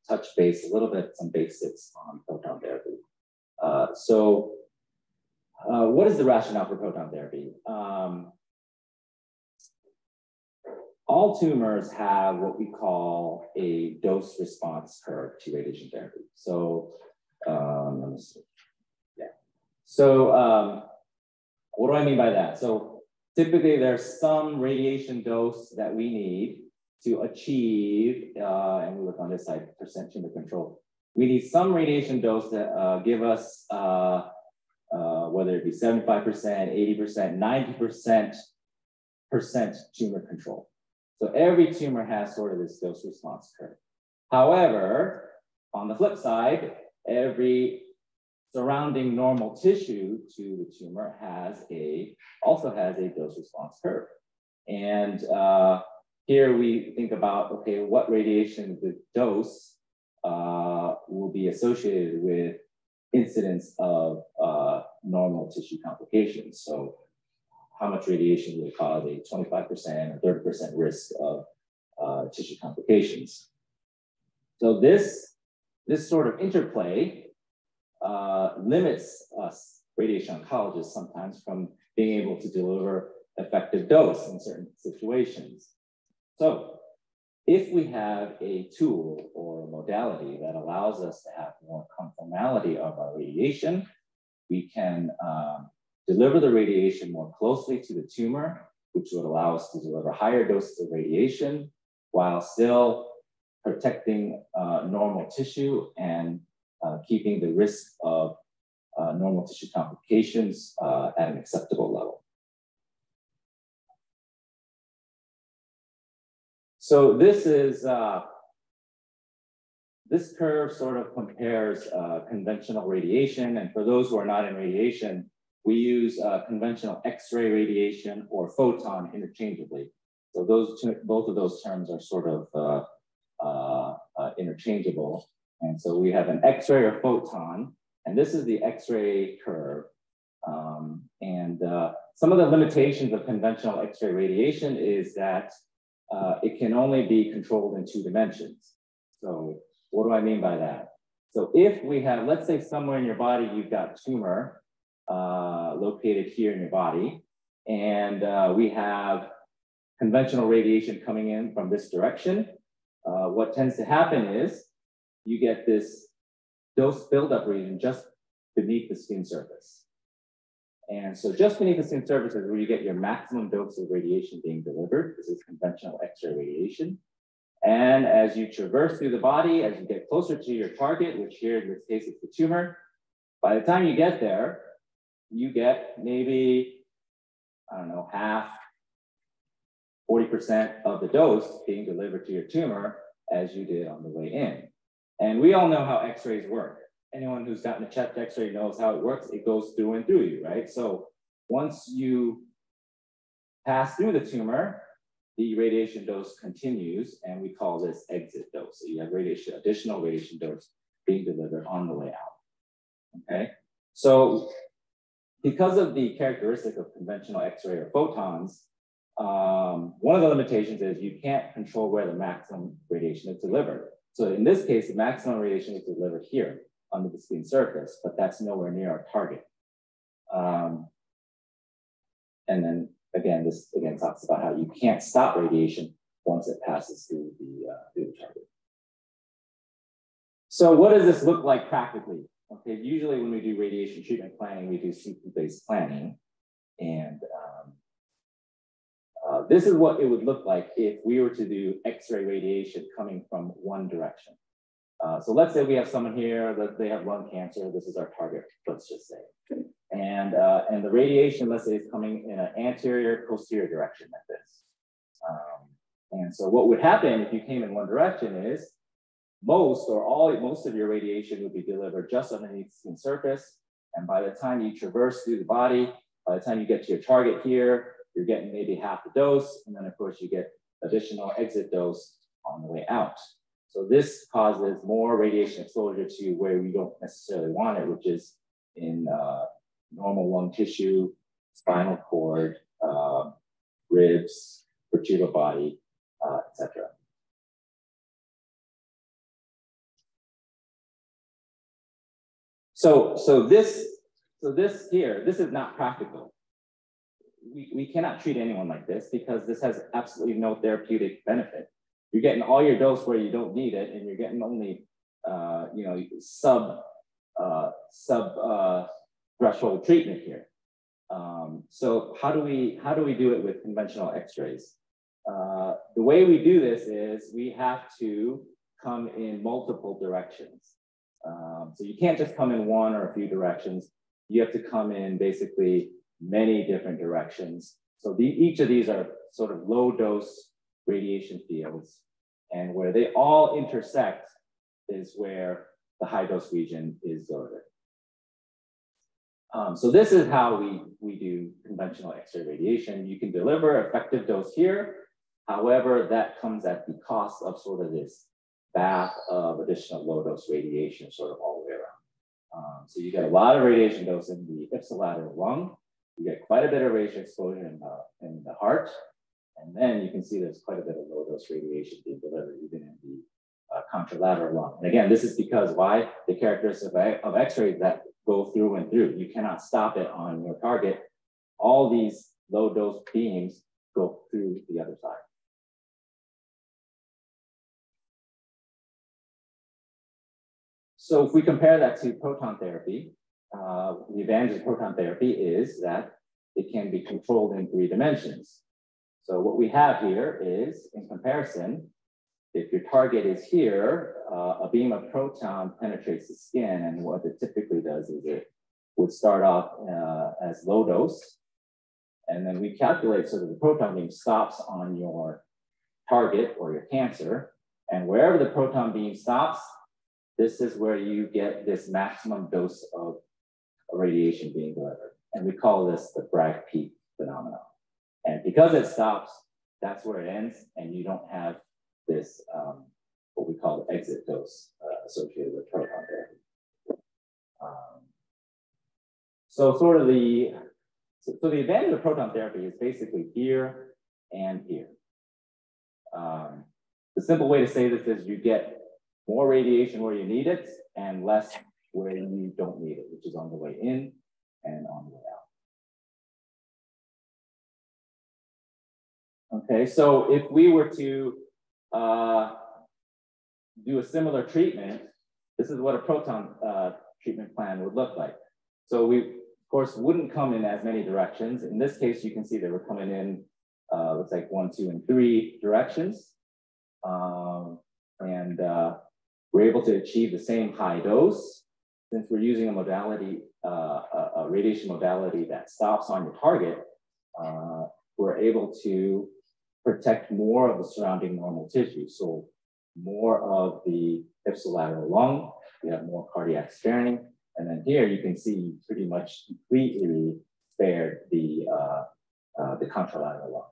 touch base a little bit, some basics on proton therapy. Uh, so uh, what is the rationale for proton therapy? Um, all tumors have what we call a dose response curve to radiation therapy. So, um. Yeah. So, um, what do I mean by that? So, typically there's some radiation dose that we need to achieve, uh, and we look on this side, percent tumor control. We need some radiation dose to uh, give us, uh, uh whether it be 75%, 80%, 90% tumor control. So every tumor has sort of this dose response curve. However, on the flip side, every surrounding normal tissue to the tumor has a, also has a dose response curve. And uh, here we think about, okay, what radiation the dose uh, will be associated with incidence of uh, normal tissue complications. So how much radiation would cause a 25% or 30% risk of uh, tissue complications. So this, this sort of interplay uh, limits us radiation oncologists sometimes from being able to deliver effective dose in certain situations. So if we have a tool or a modality that allows us to have more conformality of our radiation, we can um, deliver the radiation more closely to the tumor, which would allow us to deliver higher doses of radiation while still protecting uh, normal tissue and uh, keeping the risk of uh, normal tissue complications uh, at an acceptable level. So this is, uh, this curve sort of compares uh, conventional radiation. And for those who are not in radiation, we use uh, conventional X-ray radiation or photon interchangeably. So those two, both of those terms are sort of uh, uh, uh, interchangeable. And so we have an X-ray or photon, and this is the X-ray curve. Um, and some of the limitations of conventional X-ray radiation is that uh, it can only be controlled in two dimensions. So what do I mean by that? So if we have, let's say somewhere in your body, you've got tumor uh, located here in your body. And uh, we have conventional radiation coming in from this direction. Uh, what tends to happen is you get this dose buildup region just beneath the skin surface. And so just beneath the skin surface is where you get your maximum dose of radiation being delivered. This is conventional X-ray radiation. And as you traverse through the body, as you get closer to your target, which here in this case is the tumor, by the time you get there, you get maybe, I don't know, half, 40% of the dose being delivered to your tumor as you did on the way in. And we all know how x-rays work. Anyone who's gotten a chest x-ray knows how it works. It goes through and through you, right? So once you pass through the tumor, the radiation dose continues, and we call this exit dose. So you have radiation, additional radiation dose being delivered on the way out. Okay, so because of the characteristic of conventional X-ray or photons, um, one of the limitations is you can't control where the maximum radiation is delivered. So in this case, the maximum radiation is delivered here under the skin surface, but that's nowhere near our target. Um, and then again, this again talks about how you can't stop radiation once it passes through the, uh, through the target. So what does this look like practically? Okay, usually when we do radiation treatment planning, we do sequence-based planning. And um, uh, this is what it would look like if we were to do X-ray radiation coming from one direction. Uh, so let's say we have someone here that they have lung cancer. This is our target, let's just say. And, uh, and the radiation, let's say, is coming in an anterior posterior direction like this. Um, and so what would happen if you came in one direction is most or all, most of your radiation would be delivered just underneath the skin surface. And by the time you traverse through the body, by the time you get to your target here, you're getting maybe half the dose. And then of course you get additional exit dose on the way out. So this causes more radiation exposure to where we don't necessarily want it, which is in uh, normal lung tissue, spinal cord, uh, ribs, vertebral body, uh, etc. So, so this, so this here, this is not practical. We, we cannot treat anyone like this because this has absolutely no therapeutic benefit. You're getting all your dose where you don't need it, and you're getting only, uh, you know, sub, uh, sub uh, threshold treatment here. Um, so how do we how do we do it with conventional X-rays? Uh, the way we do this is we have to come in multiple directions. Um, so you can't just come in one or a few directions. You have to come in basically many different directions. So the, each of these are sort of low dose radiation fields. And where they all intersect is where the high dose region is delivered. Um, so this is how we, we do conventional X-ray radiation. You can deliver effective dose here. However, that comes at the cost of sort of this bath of additional low dose radiation sort of all the way around. Um, so you get a lot of radiation dose in the ipsilateral lung. You get quite a bit of radiation exposure in the, in the heart. And then you can see there's quite a bit of low dose radiation being delivered even in the uh, contralateral lung. And again, this is because why? The characteristics of, x-rays that go through and through. You cannot stop it on your target. All these low dose beams go through the other side. So if we compare that to proton therapy, uh, the advantage of proton therapy is that it can be controlled in three dimensions. So what we have here is, in comparison, if your target is here, uh, a beam of proton penetrates the skin, and what it typically does is it would start off uh, as low dose, and then we calculate so that the proton beam stops on your target or your cancer, and wherever the proton beam stops, this is where you get this maximum dose of radiation being delivered. And we call this the Bragg peak phenomenon. And because it stops, that's where it ends, and you don't have this, um, what we call the exit dose uh, associated with proton therapy. Um, so sort of the, so, so, the advantage of proton therapy is basically here and here. Um, the simple way to say this is you get more radiation where you need it and less where you don't need it, which is on the way in and on the way Okay, so if we were to uh, do a similar treatment, this is what a proton uh, treatment plan would look like. So we, of course, wouldn't come in as many directions. In this case, you can see that we're coming in, uh, looks like one, two, and three directions. Um, and uh, we're able to achieve the same high dose since we're using a modality, uh, a, a, radiation modality that stops on your target. Uh, we're able to protect more of the surrounding normal tissue. So more of the ipsilateral lung, we have more cardiac sparing. And then here you can see pretty much completely spared the, uh, uh, the contralateral lung.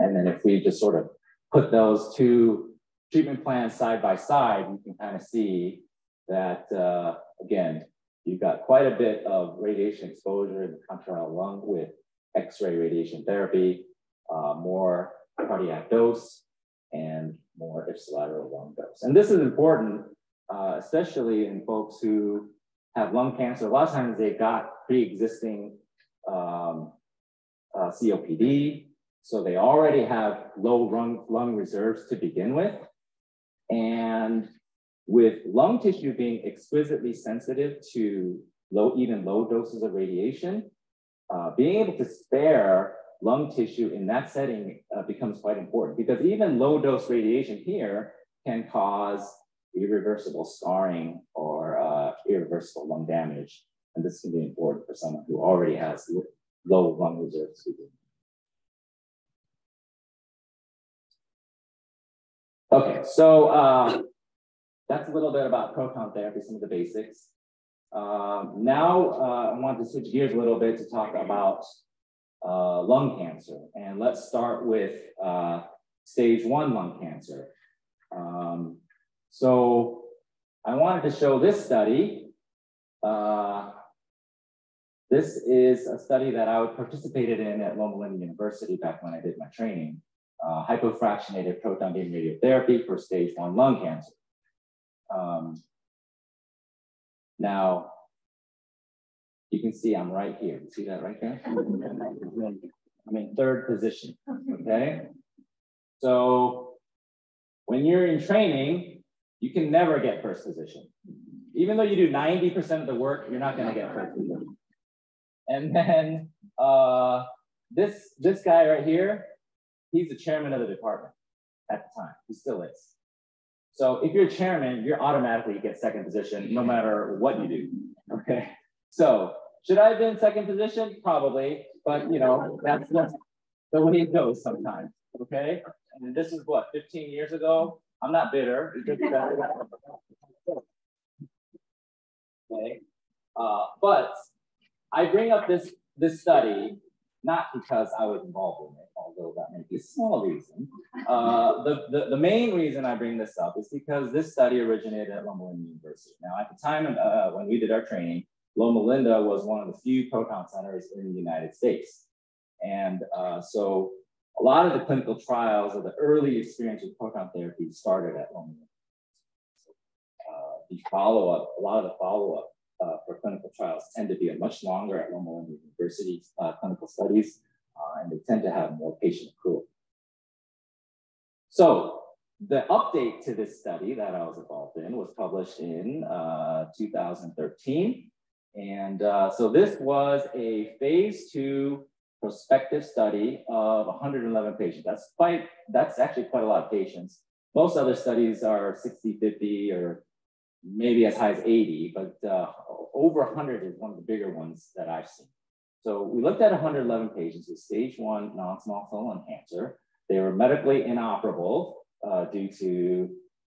And then if we just sort of put those two treatment plans side by side, you can kind of see that, uh, again, you've got quite a bit of radiation exposure in the contralateral lung with X-ray radiation therapy, uh, more cardiac dose, and more ipsilateral lung dose. And this is important, uh, especially in folks who have lung cancer. A lot of times they've got pre-existing um, uh, COPD, so they already have low lung, lung reserves to begin with. And with lung tissue being exquisitely sensitive to low, even low doses of radiation, uh, being able to spare lung tissue in that setting uh, becomes quite important because even low dose radiation here can cause irreversible scarring or uh, irreversible lung damage. And this can be important for someone who already has low lung reserves. Okay, so uh, that's a little bit about proton therapy, some of the basics. Um, now uh, I want to switch gears a little bit to talk about uh, lung cancer. And let's start with uh, stage one lung cancer. Um, so I wanted to show this study. Uh, this is a study that I participated in at Loma Linda University back when I did my training uh, hypofractionated proton beam radiotherapy for stage one lung cancer. Um, now, you can see I'm right here. See that right there? *laughs* I'm in third position, okay? So when you're in training, you can never get first position. Even though you do 90% of the work, you're not gonna get first position. And then uh, this, this guy right here, he's the chairman of the department at the time. He still is. So if you're chairman, you're automatically get second position no matter what you do. Okay. So should I have been second position? Probably, but you know, that's just the way it goes sometimes. Okay. And this is what, 15 years ago? I'm not bitter. Okay. Uh, but I bring up this, this study not because I was involved in it, although that may be a small reason. Uh, the, the, the, main reason I bring this up is because this study originated at Linda University. Now, at the time uh, when we did our training, Loma Linda was one of the few proton centers in the United States. And uh, so a lot of the clinical trials or the early experience with proton therapy started at Loma Linda. Uh, the follow-up, a lot of the follow-up uh, for clinical trials tend to be much longer at Loma Linda University uh, clinical studies, uh, and they tend to have more patient accrual. So the update to this study that I was involved in was published in uh, 2013. And uh, so this was a phase two prospective study of 111 patients. That's quite, that's actually quite a lot of patients. Most other studies are 60, 50, or maybe as high as 80, but uh, over 100 is one of the bigger ones that I've seen. So we looked at 111 patients with stage one non-small cell lung cancer. They were medically inoperable uh, due to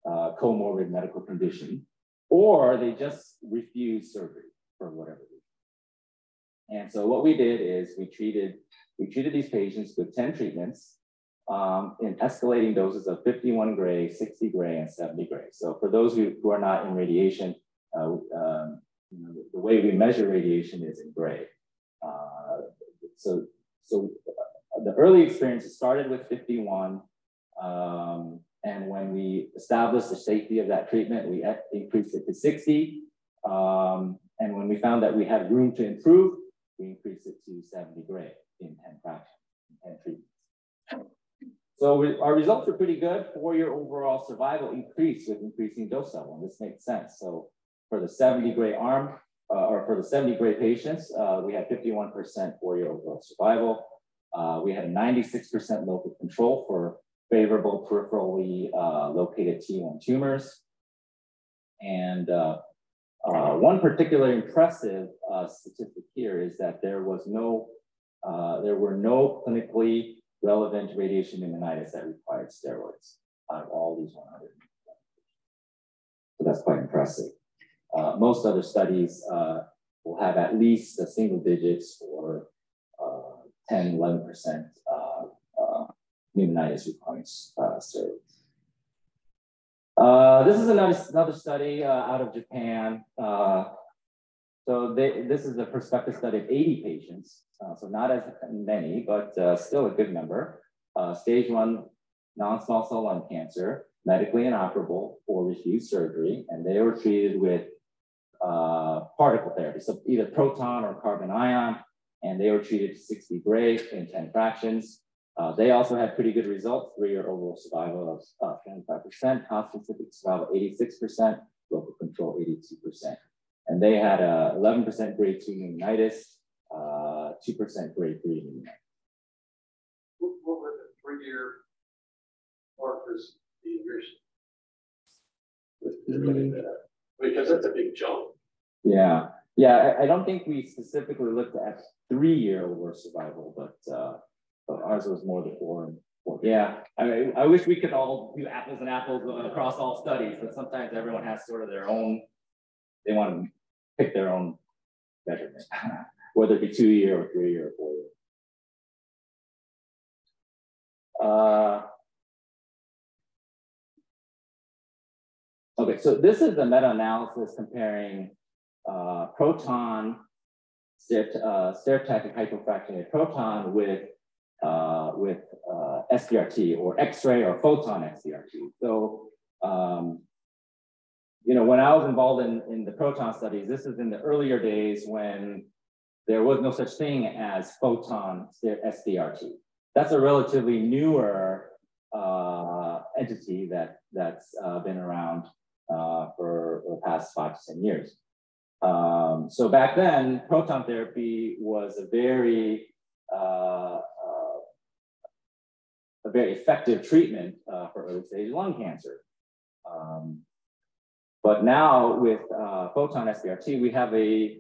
uh, comorbid medical condition, or they just refused surgery for whatever reason. And so what we did is we treated, we treated these patients with 10 treatments um, in escalating doses of 51 gray, 60 gray, and 70 gray. So for those who, who are not in radiation, uh, um, you know, the way we measure radiation is in gray. Uh, so so uh, the early experience started with 51. Um, and when we established the safety of that treatment, we increased it to 60. Um, and when we found that we had room to improve, we increased it to 70 gray in 10 fractions, in 10 treatments. So we, our results are pretty good. Four-year overall survival increased with increasing dose level, and this makes sense. So for the 70 gray arm, uh, or for the 70 gray patients, uh, we had 51% four-year overall survival. Uh, we had a 96% local control for favorable peripherally uh, located T1 tumors. And uh, uh, one particularly impressive statistic here is that there was no, there were no clinically relevant radiation pneumonitis that required steroids out of all these 100. So that's quite impressive. Uh, most other studies uh, will have at least a single digits or uh, 10, 11% uh, uh, pneumonitis requiring steroids. This is another, another study out of Japan. so they, this is a prospective study of 80 patients uh, so not as many, but uh, still a good number. Uh, stage one non-small cell lung cancer, medically inoperable or refused surgery, and they were treated with uh, particle therapy, so either proton or carbon ion, and they were treated to 60 gray in 10 fractions. Uh, they also had pretty good results, three-year overall survival of 25%, hospital-specific survival 86%, local control 82%. And they had a 11% grade two pneumonitis, uh, 2% grade three pneumonia. What, what were the three-year markers in years? Because that's a big jump. Yeah, yeah. I, I, don't think we specifically looked at three-year overall survival, but, uh, ours was more the four and four. Yeah, I mean, I wish we could all do apples and apples across all studies, but sometimes everyone has sort of their own. They want to pick their own measurement. *laughs* whether it be two year or three year or four year. Uh, okay, so this is a meta-analysis comparing uh, proton uh, stereotactic hypofractionated proton with uh, with uh, SBRT or X-ray or photon SBRT. So, um, you know, when I was involved in, in the proton studies, this is in the earlier days when there was no such thing as photon SBRT. That's a relatively newer uh, entity that, that's uh, been around uh, for the past five to 10 years. Um, so back then, proton therapy was a very uh, a very effective treatment uh, for early stage lung cancer. Um, but now with uh, photon SBRT, we have a,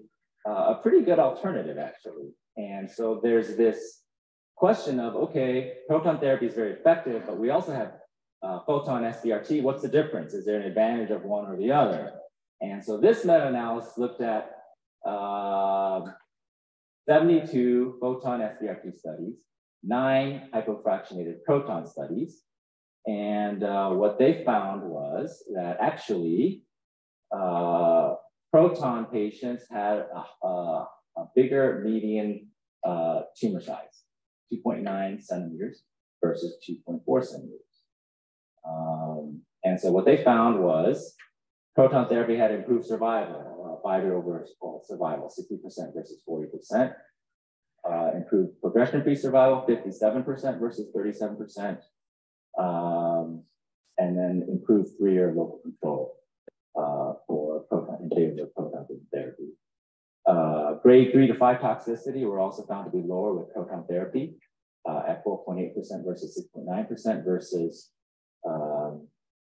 uh, a pretty good alternative actually. And so there's this question of, okay, proton therapy is very effective, but we also have uh, photon SBRT. What's the difference? Is there an advantage of one or the other? And so this meta-analysis looked at uh, 72 photon SBRT studies, nine hypofractionated proton studies. And uh, what they found was that actually uh, proton patients had a, a, a bigger median uh, tumor size, 2.9 centimeters versus 2.4 centimeters. Um, and so what they found was proton therapy had improved survival, uh, five-year overall survival, 60% versus 40%. Uh, improved progression-free survival, 57% versus 37%. Um, and then improved three-year local control uh, for proton in favor of proton therapy. Uh, grade three to five toxicity were also found to be lower with proton therapy uh, at 4.8% versus 6.9% versus um,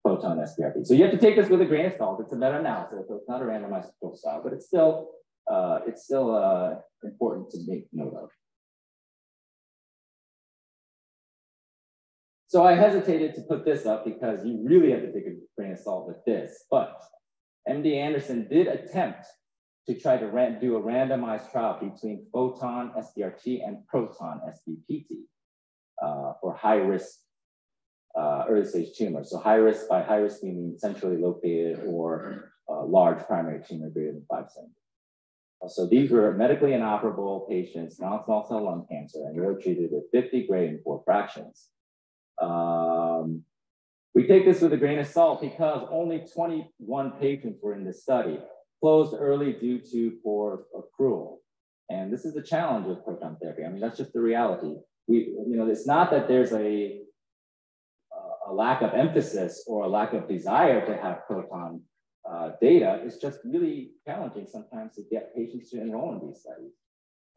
proton SBRT. So you have to take this with a grain of salt. It's a meta-analysis, so it's not a randomized control style, but it's still uh, it's still uh, important to make note of. So I hesitated to put this up because you really have to take a grain of salt with this, but MD Anderson did attempt to try to do a randomized trial between photon SBRT and proton SBRT uh, for high risk uh, early stage tumors. So high risk, by high risk, meaning centrally located or uh, large primary tumor greater than five centimeters. Uh, so these were medically inoperable patients, non-small cell lung cancer, and they were treated with 50 gray and four fractions. Um, we take this with a grain of salt because only 21 patients were in this study, closed early due to poor accrual. And this is the challenge with proton therapy. I mean, that's just the reality. We, you know, it's not that there's a a lack of emphasis or a lack of desire to have proton uh, data, it's just really challenging sometimes to get patients to enroll in these studies.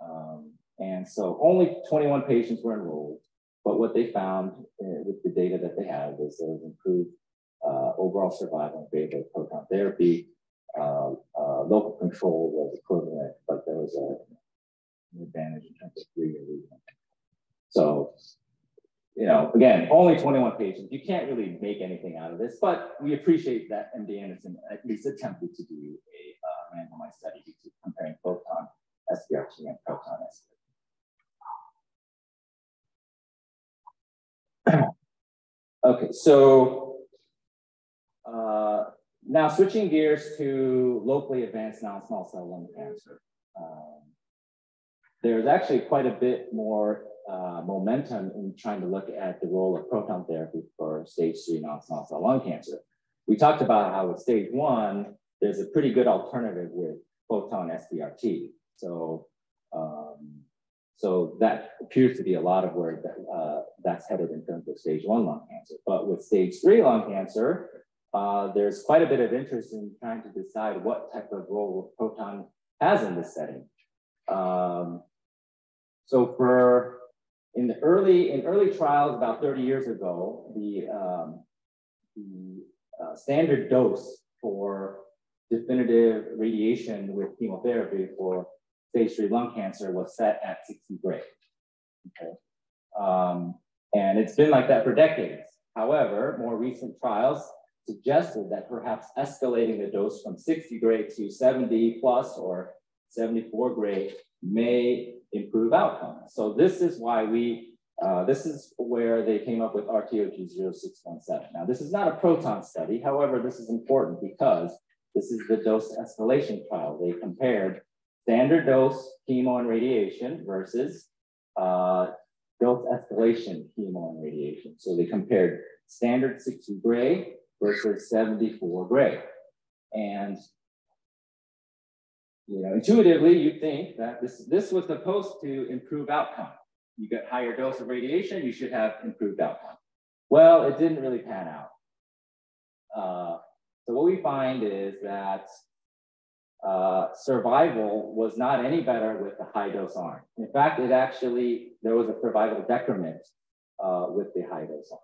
Um, and so only 21 patients were enrolled, but what they found uh, with the data that they had was there was improved uh, overall survival in favor of proton therapy. Uh, uh, local control was equivalent, but there was a, an advantage in terms of three-year So you know, again, only 21 patients. You can't really make anything out of this, but we appreciate that MD Anderson at least attempted to do a uh, randomized study comparing photon SBRT and proton SBRT. Okay, so uh, now switching gears to locally advanced non-small cell lung cancer. Um, there's actually quite a bit more uh, momentum in trying to look at the role of proton therapy for stage three non-small cell lung cancer. We talked about how with stage one, there's a pretty good alternative with photon SBRT. So, um, so that appears to be a lot of where that, uh, that's headed in terms of stage one lung cancer. But with stage three lung cancer, uh, there's quite a bit of interest in trying to decide what type of role proton has in this setting. Um, so for in the early in early trials about 30 years ago, the, um, the uh, standard dose for definitive radiation with chemotherapy for stage three lung cancer was set at 60 gray. Okay. Um, and it's been like that for decades. However, more recent trials suggested that perhaps escalating the dose from 60 gray to 70 plus or 74 gray may improve outcomes. So this is why we, uh, this is where they came up with RTOG 0617. Now, this is not a proton study. However, this is important because this is the dose escalation trial. They compared standard dose chemo and radiation versus uh, dose escalation chemo and radiation. So they compared standard 60 gray versus 74 gray. And you know, intuitively, you think that this, this was supposed to improve outcome. You get higher dose of radiation, you should have improved outcome. Well, it didn't really pan out. Uh, so what we find is that uh, survival was not any better with the high dose arm. In fact, it actually, there was a survival decrement uh, with the high dose arm.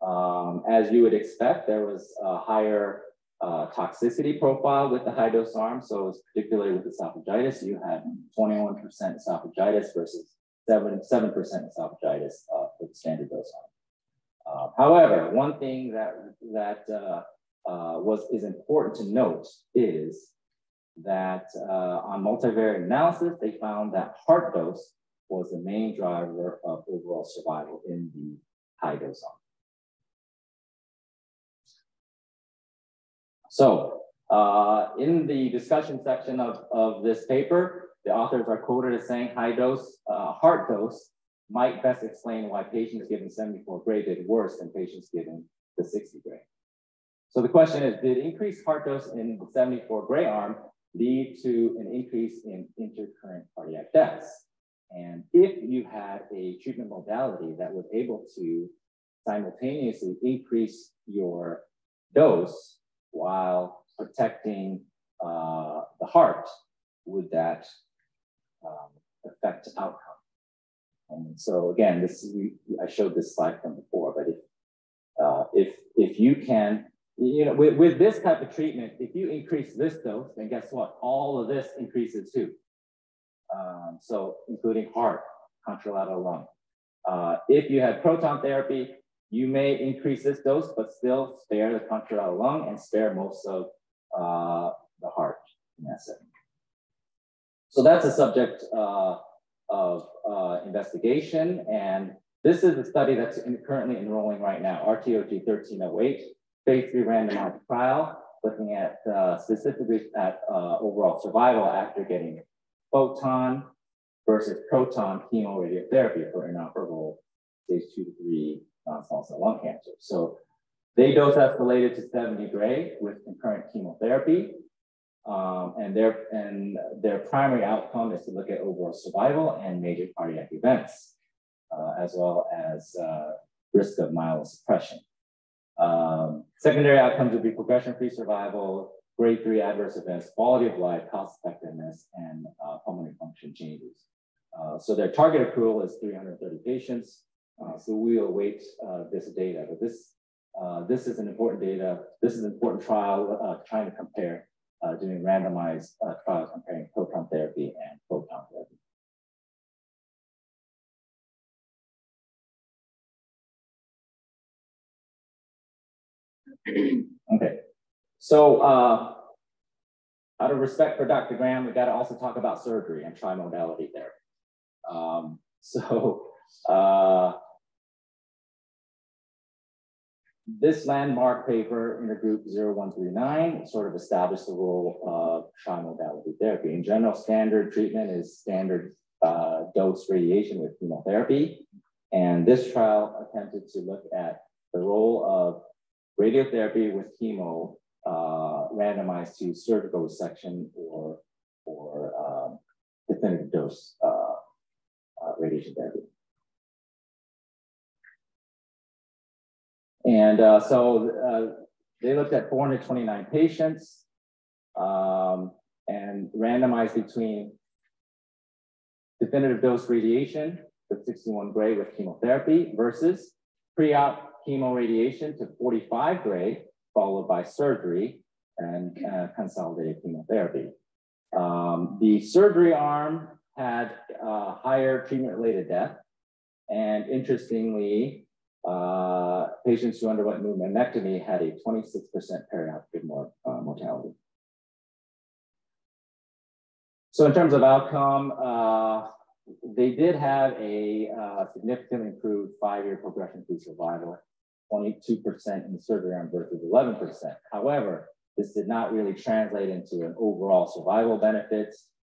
Um, as you would expect, there was a higher uh, toxicity profile with the high dose arm. So particularly with esophagitis, you had 21% esophagitis versus 7, 7% esophagitis uh, for the standard dose arm. Uh, however, one thing that, that uh, was, is important to note is that uh, on multivariate analysis, they found that heart dose was the main driver of overall survival in the high dose arm. So uh, in the discussion section of, of this paper, the authors are quoted as saying high dose, uh, heart dose might best explain why patients given 74 gray did worse than patients given the 60 gray. So the question is, did increased heart dose in the 74 gray arm lead to an increase in intercurrent cardiac deaths? And if you had a treatment modality that was able to simultaneously increase your dose while protecting uh, the heart, would that um, affect outcome? And so again, this is, I showed this slide from before, but if uh, if if you can, you know, with, with this type of treatment, if you increase this dose, then guess what? All of this increases too. Um, so including heart, contralateral lung. Uh, if you had proton therapy, you may increase this dose, but still spare the contralateral lung and spare most of uh, the heart in that setting. So that's a subject uh, of uh, investigation. And this is a study that's in, currently enrolling right now, RTOG 1308, phase three randomized trial, looking at uh, specifically at uh, overall survival after getting photon versus proton chemoradiotherapy for inoperable stage two to three non-small cell lung cancer. So they dose escalated to 70 gray with concurrent chemotherapy. Um, and their and their primary outcome is to look at overall survival and major cardiac events, uh, as well as uh, risk of myelosuppression. Um, secondary outcomes would be progression-free survival, grade three adverse events, quality of life, cost effectiveness, and uh, pulmonary function changes. Uh, so their target accrual is 330 patients. Uh, so we await uh, this data, but this this is an important data. This is an important trial trying to compare uh, doing randomized uh, trials comparing proton therapy and *clears throat* okay, so uh, out of respect for Dr. Graham, we got to also talk about surgery and trimodality there. Um, *laughs* so uh, this landmark paper, intergroup 0139, sort of established the role of trimodality therapy. In general, standard treatment is standard uh, dose radiation with chemotherapy. And this trial attempted to look at the role of radiotherapy with chemo uh, randomized to surgical resection or, or um, definitive dose uh, uh radiation therapy. And uh, so uh, they looked at 429 patients um, and randomized between definitive dose radiation with 61 gray with chemotherapy versus pre-op chemo radiation to 45 gray followed by surgery and uh, consolidated chemotherapy. Um, the surgery arm had uh, higher treatment-related death. And interestingly, uh, patients who underwent pneumonectomy had a 26% perioperative mor uh, mortality. So in terms of outcome, uh, they did have a uh, significantly improved five-year progression-free survival, 22% in the surgery arm versus 11%. However, this did not really translate into an overall survival benefit.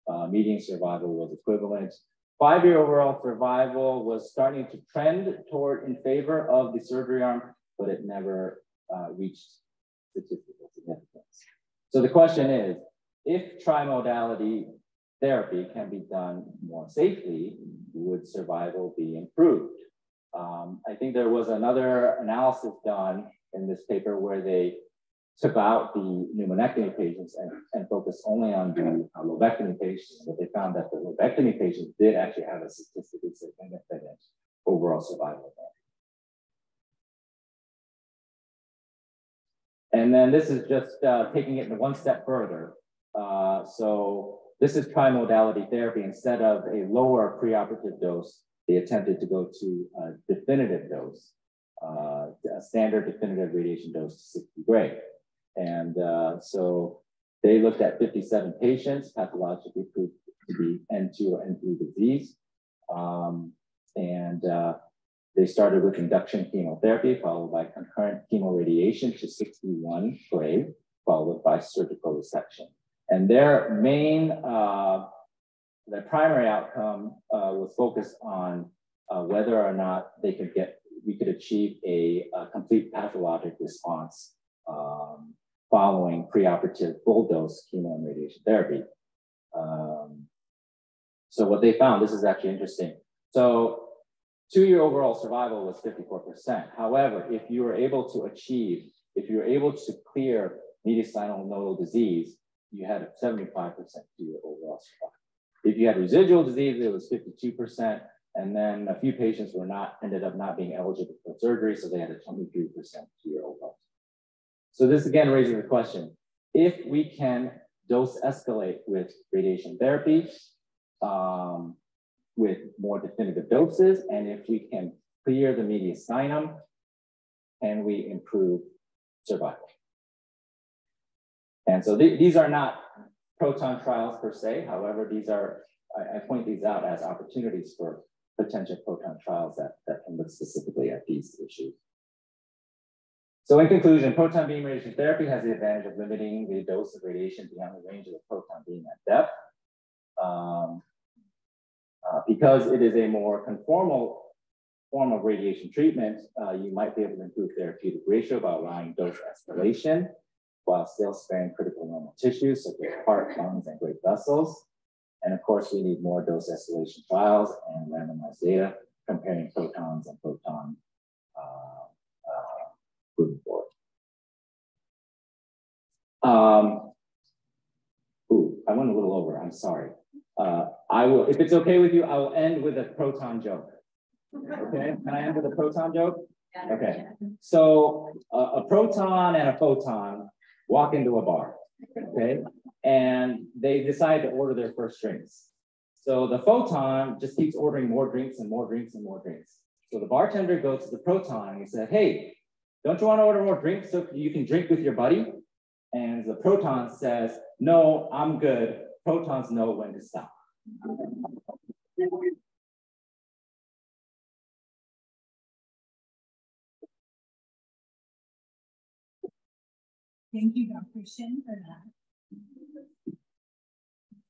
Uh, median survival was equivalent. Five-year overall survival was starting to trend toward in favor of the surgery arm, but it never uh, reached statistical significance. So the question is, if trimodality therapy can be done more safely, would survival be improved? Um, I think there was another analysis done in this paper where they took out the pneumonectomy patients and, and focused only on the uh, lobectomy patients, but they found that the lobectomy patients did actually have a statistically significant overall survival event. And then this is just uh, taking it one step further. Uh, so this is trimodality therapy. Instead of a lower preoperative dose, they attempted to go to a definitive dose, uh, a standard definitive radiation dose to 60 gray. And uh, so they looked at 57 patients pathologically proved to be N2 or N3 disease. Um, and uh, they started with induction chemotherapy, followed by concurrent chemoradiation to 61 gray, followed by surgical resection. And their main, uh, their primary outcome uh, was focused on uh, whether or not they could get, we could achieve a, a complete pathologic response um, following preoperative full dose chemo and radiation therapy. Um, so what they found, this is actually interesting. So two-year overall survival was 54%. However, if you were able to achieve, if you were able to clear mediastinal nodal disease, you had a 75% two-year overall survival. If you had residual disease, it was 52%. And then a few patients were not, ended up not being eligible for surgery, so they had a 23% two-year overall so this again raises the question, if we can dose escalate with radiation therapy, um, with more definitive doses, and if we can clear the mediastinum, can we improve survival? And so th these are not proton trials per se. However, these are, I, I, point these out as opportunities for potential proton trials that, that can look specifically at these issues. So in conclusion, proton beam radiation therapy has the advantage of limiting the dose of radiation beyond the range of the proton beam at depth. Um, uh, because it is a more conformal form of radiation treatment, uh, you might be able to improve therapeutic ratio by allowing dose escalation while still sparing critical normal tissues such as heart, lungs, and great vessels. And of course, we need more dose escalation trials and randomized data comparing protons and proton uh, moving forward. Um, ooh, I went a little over, I'm sorry. Uh, I will, if it's okay with you, I will end with a proton joke. Okay, can I end with a proton joke? Okay, so uh, a proton and a photon walk into a bar, okay? And they decide to order their first drinks. So the photon just keeps ordering more drinks and more drinks and more drinks. So the bartender goes to the proton and he said, hey, don't you want to order more drinks so you can drink with your buddy? And the proton says, no, I'm good. Protons know when to stop. Thank you, Dr. Shin, for that.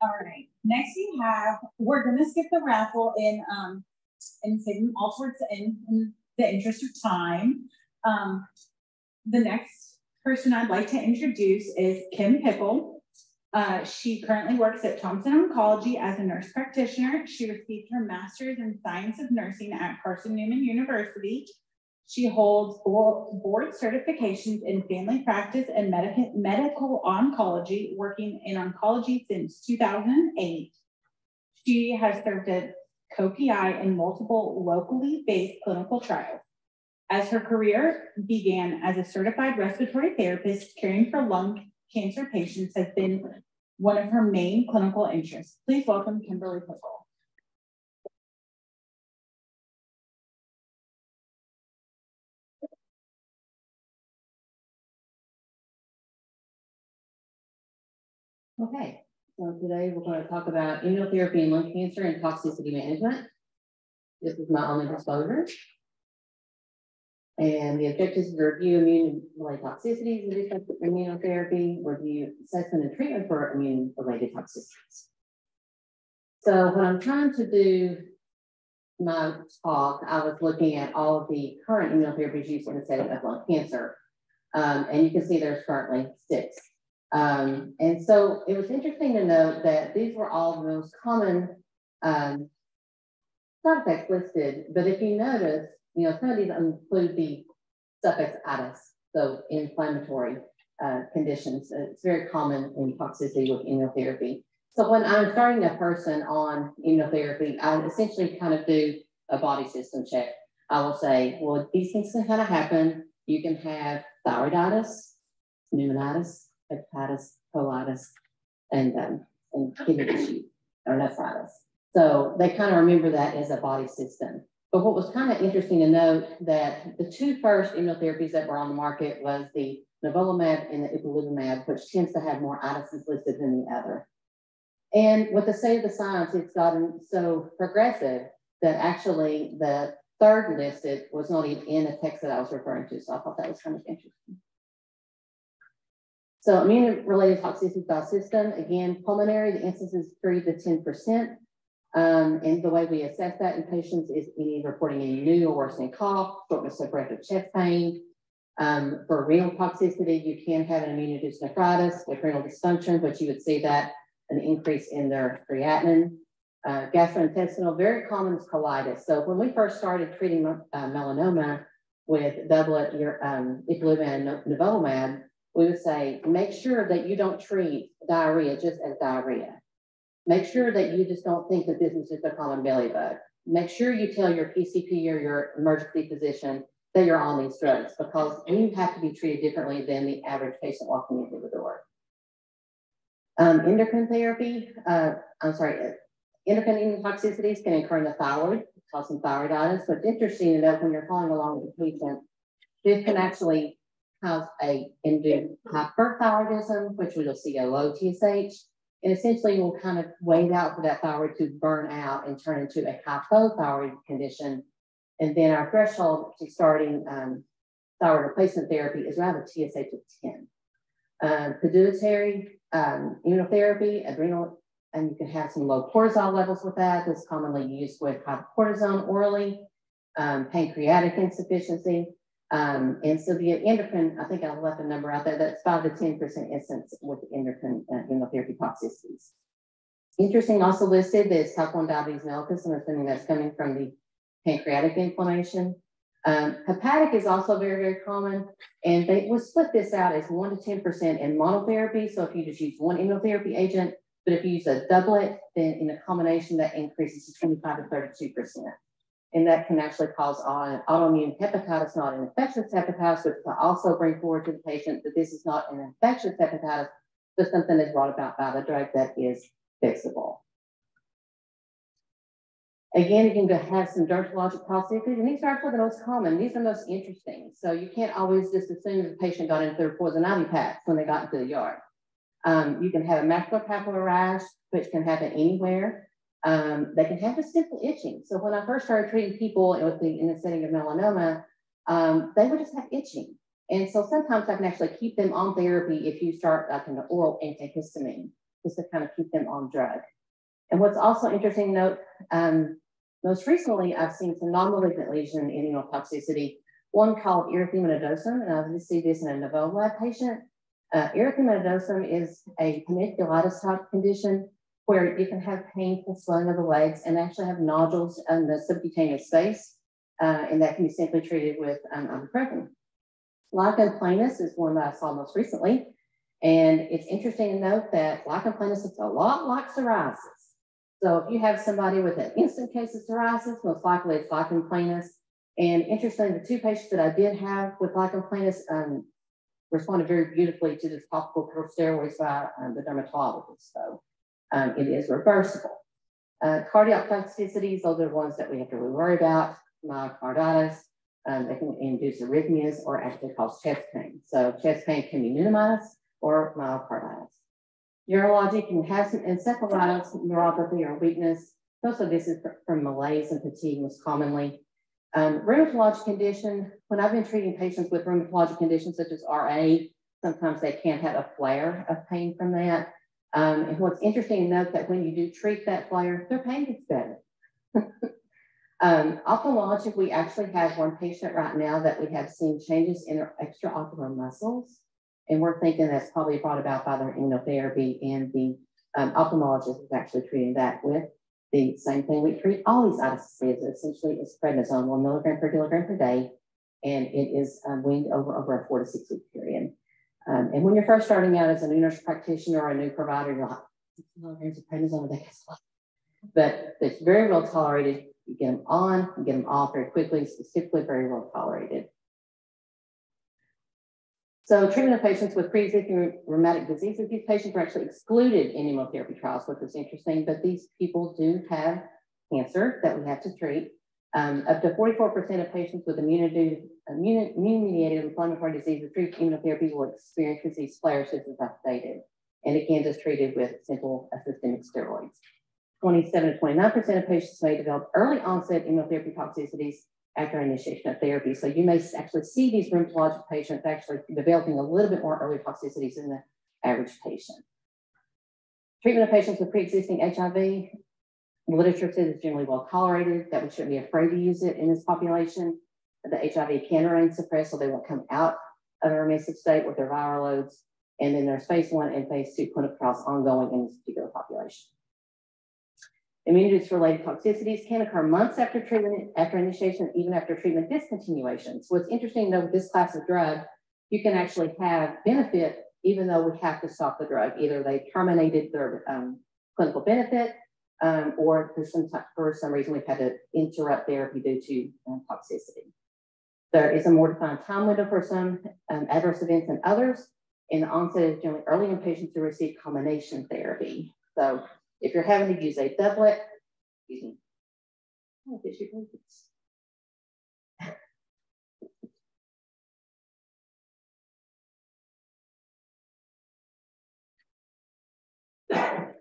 All right, next we have, we're gonna skip the raffle in um and save them all towards the end in the interest of time. Um, the next person I'd like to introduce is Kim Pickle. Uh, she currently works at Thompson Oncology as a nurse practitioner. She received her master's in science of nursing at Carson Newman University. She holds board certifications in family practice and medical, oncology, working in oncology since 2008. She has served as co-PI in multiple locally based clinical trials as her career began as a certified respiratory therapist caring for lung cancer patients has been one of her main clinical interests. Please welcome Kimberly Pickle. Okay, so today we're going to talk about immunotherapy in lung cancer and toxicity management. This is my only disclosure. And the objectives is to review immune related toxicities of effective immunotherapy, review assessment and treatment for immune related toxicities. So when I'm trying to do my talk, I was looking at all of the current immunotherapies used in the setting of lung cancer. Um, and you can see there's currently six. Um, and so it was interesting to note that these were all the most common um, side effects listed. But if you notice, you know, some of these include the suffix itis, so inflammatory. uh, conditions. It's very common in toxicity with immunotherapy. So when I'm starting a person on immunotherapy, I essentially kind of do a body system check. I will say, well, these things can kind of happen. You can have thyroiditis, pneumonitis, hepatitis, colitis, and, um, and kidney issue or nephritis. So they kind of remember that as a body system. But what was kind of interesting to note that the two first immunotherapies that were on the market was the nivolumab and the ipilimumab, which tends to have more itises listed than the other. And with the state of the science, it's gotten so progressive that actually the third listed was not even in the text that I was referring to. So I thought that was kind of interesting. So immune-related toxicity by system, again, pulmonary, the incidence is three to 10%. Um, and the way we assess that in patients is any reporting any new or worsening cough, shortness of breath or chest pain. Um, for renal toxicity, you can have an immune-induced nephritis with renal dysfunction, but you would see that an increase in their creatinine. Uh, gastrointestinal, very common is colitis. So when we first started treating uh, melanoma with doublet um, ipilimumab and nivolumab, we would say, make sure that you don't treat diarrhea just as diarrhea. Make sure that you just don't think that this is just a common belly bug. Make sure you tell your PCP or your emergency physician that you're on these drugs because you have to be treated differently than the average patient walking into the door. Um, endocrine therapy, uh, I'm sorry, endocrine toxicities can occur in the thyroid, causing thyroiditis. So it's interesting to note when you're following along with the patient, this can actually cause a induced hyperthyroidism, which we'll see a low TSH, and essentially will kind of wait out for that thyroid to burn out and turn into a hypothyroid condition. And then our threshold to starting um, thyroid replacement therapy is around a TSH of 10. Um, pituitary um, immunotherapy, adrenal, and you can have some low cortisol levels with that. That's commonly used with cortisone orally, um, pancreatic insufficiency. Um, and so the endocrine, I think I left a number out there, that's five to 10% incidence with endocrine uh, immunotherapy toxicities. Interesting, also listed is type 1 diabetes mellitus. I'm assuming that's coming from the pancreatic inflammation. Um, hepatic is also very, very common, and they would split this out as 1 to 10% in monotherapy. So if you just use one immunotherapy agent, but if you use a doublet, then in a combination that increases to 25 to 32%. And that can actually cause autoimmune hepatitis, not an infectious hepatitis, which will also bring forward to the patient that this is not an infectious hepatitis, but something that's brought about by the drug that is fixable. Again, you can have some dermatologic toxicities, and these are actually the most common. These are the most interesting. So you can't always just assume the patient got into their poison ivy patch when they got into the yard. Um, you can have a maculopapular rash, which can happen anywhere. Um, they can have a simple itching. So when I first started treating people with the, in the setting of melanoma, um, they would just have itching. And so sometimes I can actually keep them on therapy if you start like an oral antihistamine, just to kind of keep them on drug. And what's also interesting note, um, most recently, I've seen some non-malignant lesion in toxicity, one called erythema nodosum, and I just see this in a nivolumab patient. Uh, erythema nodosum is a panniculitis type condition where you can have painful swelling of the legs and actually have nodules in the subcutaneous space, uh, and that can be simply treated with um, ibuprofen. Lichen planus is one that I saw most recently, and it's interesting to note that lichen planus is a lot like psoriasis. So if you have somebody with an instant case of psoriasis, most likely it's lichen planus. And interestingly, the two patients that I did have with lichen planus um, responded very beautifully to this topical corticosteroids by um, the dermatologist. So um, it is reversible. Uh, cardiac toxicities, those are the ones that we have to really worry about. Myocarditis, um, they can induce arrhythmias or actually cause chest pain. So chest pain can be pneumonitis or myocarditis. Neurologic can have some encephalitis, neuropathy, or weakness. Also, this is from malaise and fatigue most commonly. Um, rheumatologic condition, when I've been treating patients with rheumatologic conditions such as RA, sometimes they can have a flare of pain from that. Um, and what's interesting to note that when you do treat that flare, their pain gets better. *laughs* um, ophthalmologic, we actually have one patient right now that we have seen changes in their extraocular muscles. And we're thinking that's probably brought about by their immunotherapy and the um, ophthalmologist is actually treating that with the same thing. We treat all these itises. Essentially, it's prednisone, one milligram per kilogram per day, and it is um, weaned over over a four to six week period. Um, and when you're first starting out as a new nurse practitioner or a new provider, you're like, day But it's very well tolerated. You get them on, you get them off very quickly. It's typically very well tolerated. So treatment of patients with pre-existing rheumatic diseases, these patients are actually excluded in immunotherapy trials, which is interesting, but these people do have cancer that we have to treat. Um, up to 44% of patients with immune-mediated inflammatory diseases treated with immunotherapy will experience disease flares, as I've stated. And again, just treated with simple systemic steroids. 27 to 29% of patients may develop early onset immunotherapy toxicities after initiation of therapy. So you may actually see these rheumatologic patients actually developing a little bit more early toxicities than the average patient. Treatment of patients with pre-existing HIV, literature says it's generally well tolerated, that we shouldn't be afraid to use it in this population. The HIV can remain suppressed, so they won't come out of a remissive state with their viral loads. And then there's phase one and phase two clinical trials ongoing in this particular population. Immunity-related toxicities can occur months after treatment, after initiation, even after treatment discontinuation. So it's interesting though with this class of drug, you can actually have benefit even though we have to stop the drug. Either they terminated their um, clinical benefit um, or for some, for some reason we've had to interrupt therapy due to um, toxicity. There is a more defined time window for some um, adverse events than others, and the onset is generally early in patients who receive combination therapy. So if you're having to use a doublet, excuse me, *laughs*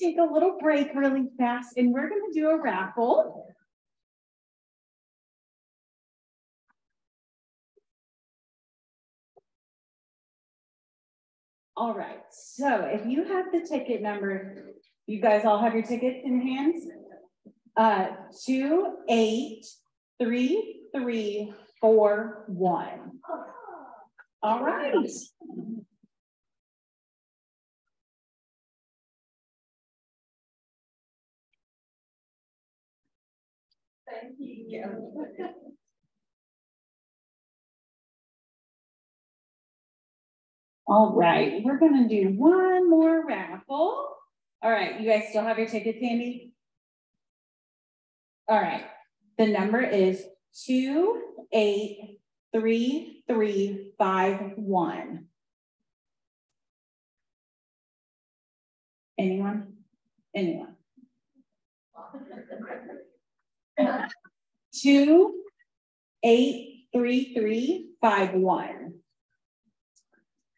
take a little break really fast and we're gonna do a raffle. All right, so if you have the ticket number, you guys all have your tickets in hands? Uh, two, eight, three, three, four, one. All right. All right, we're gonna do one more raffle. All right, you guys still have your tickets handy? All right, the number is two eight three three five one. Anyone? Anyone? Two, eight, three, three, five, one.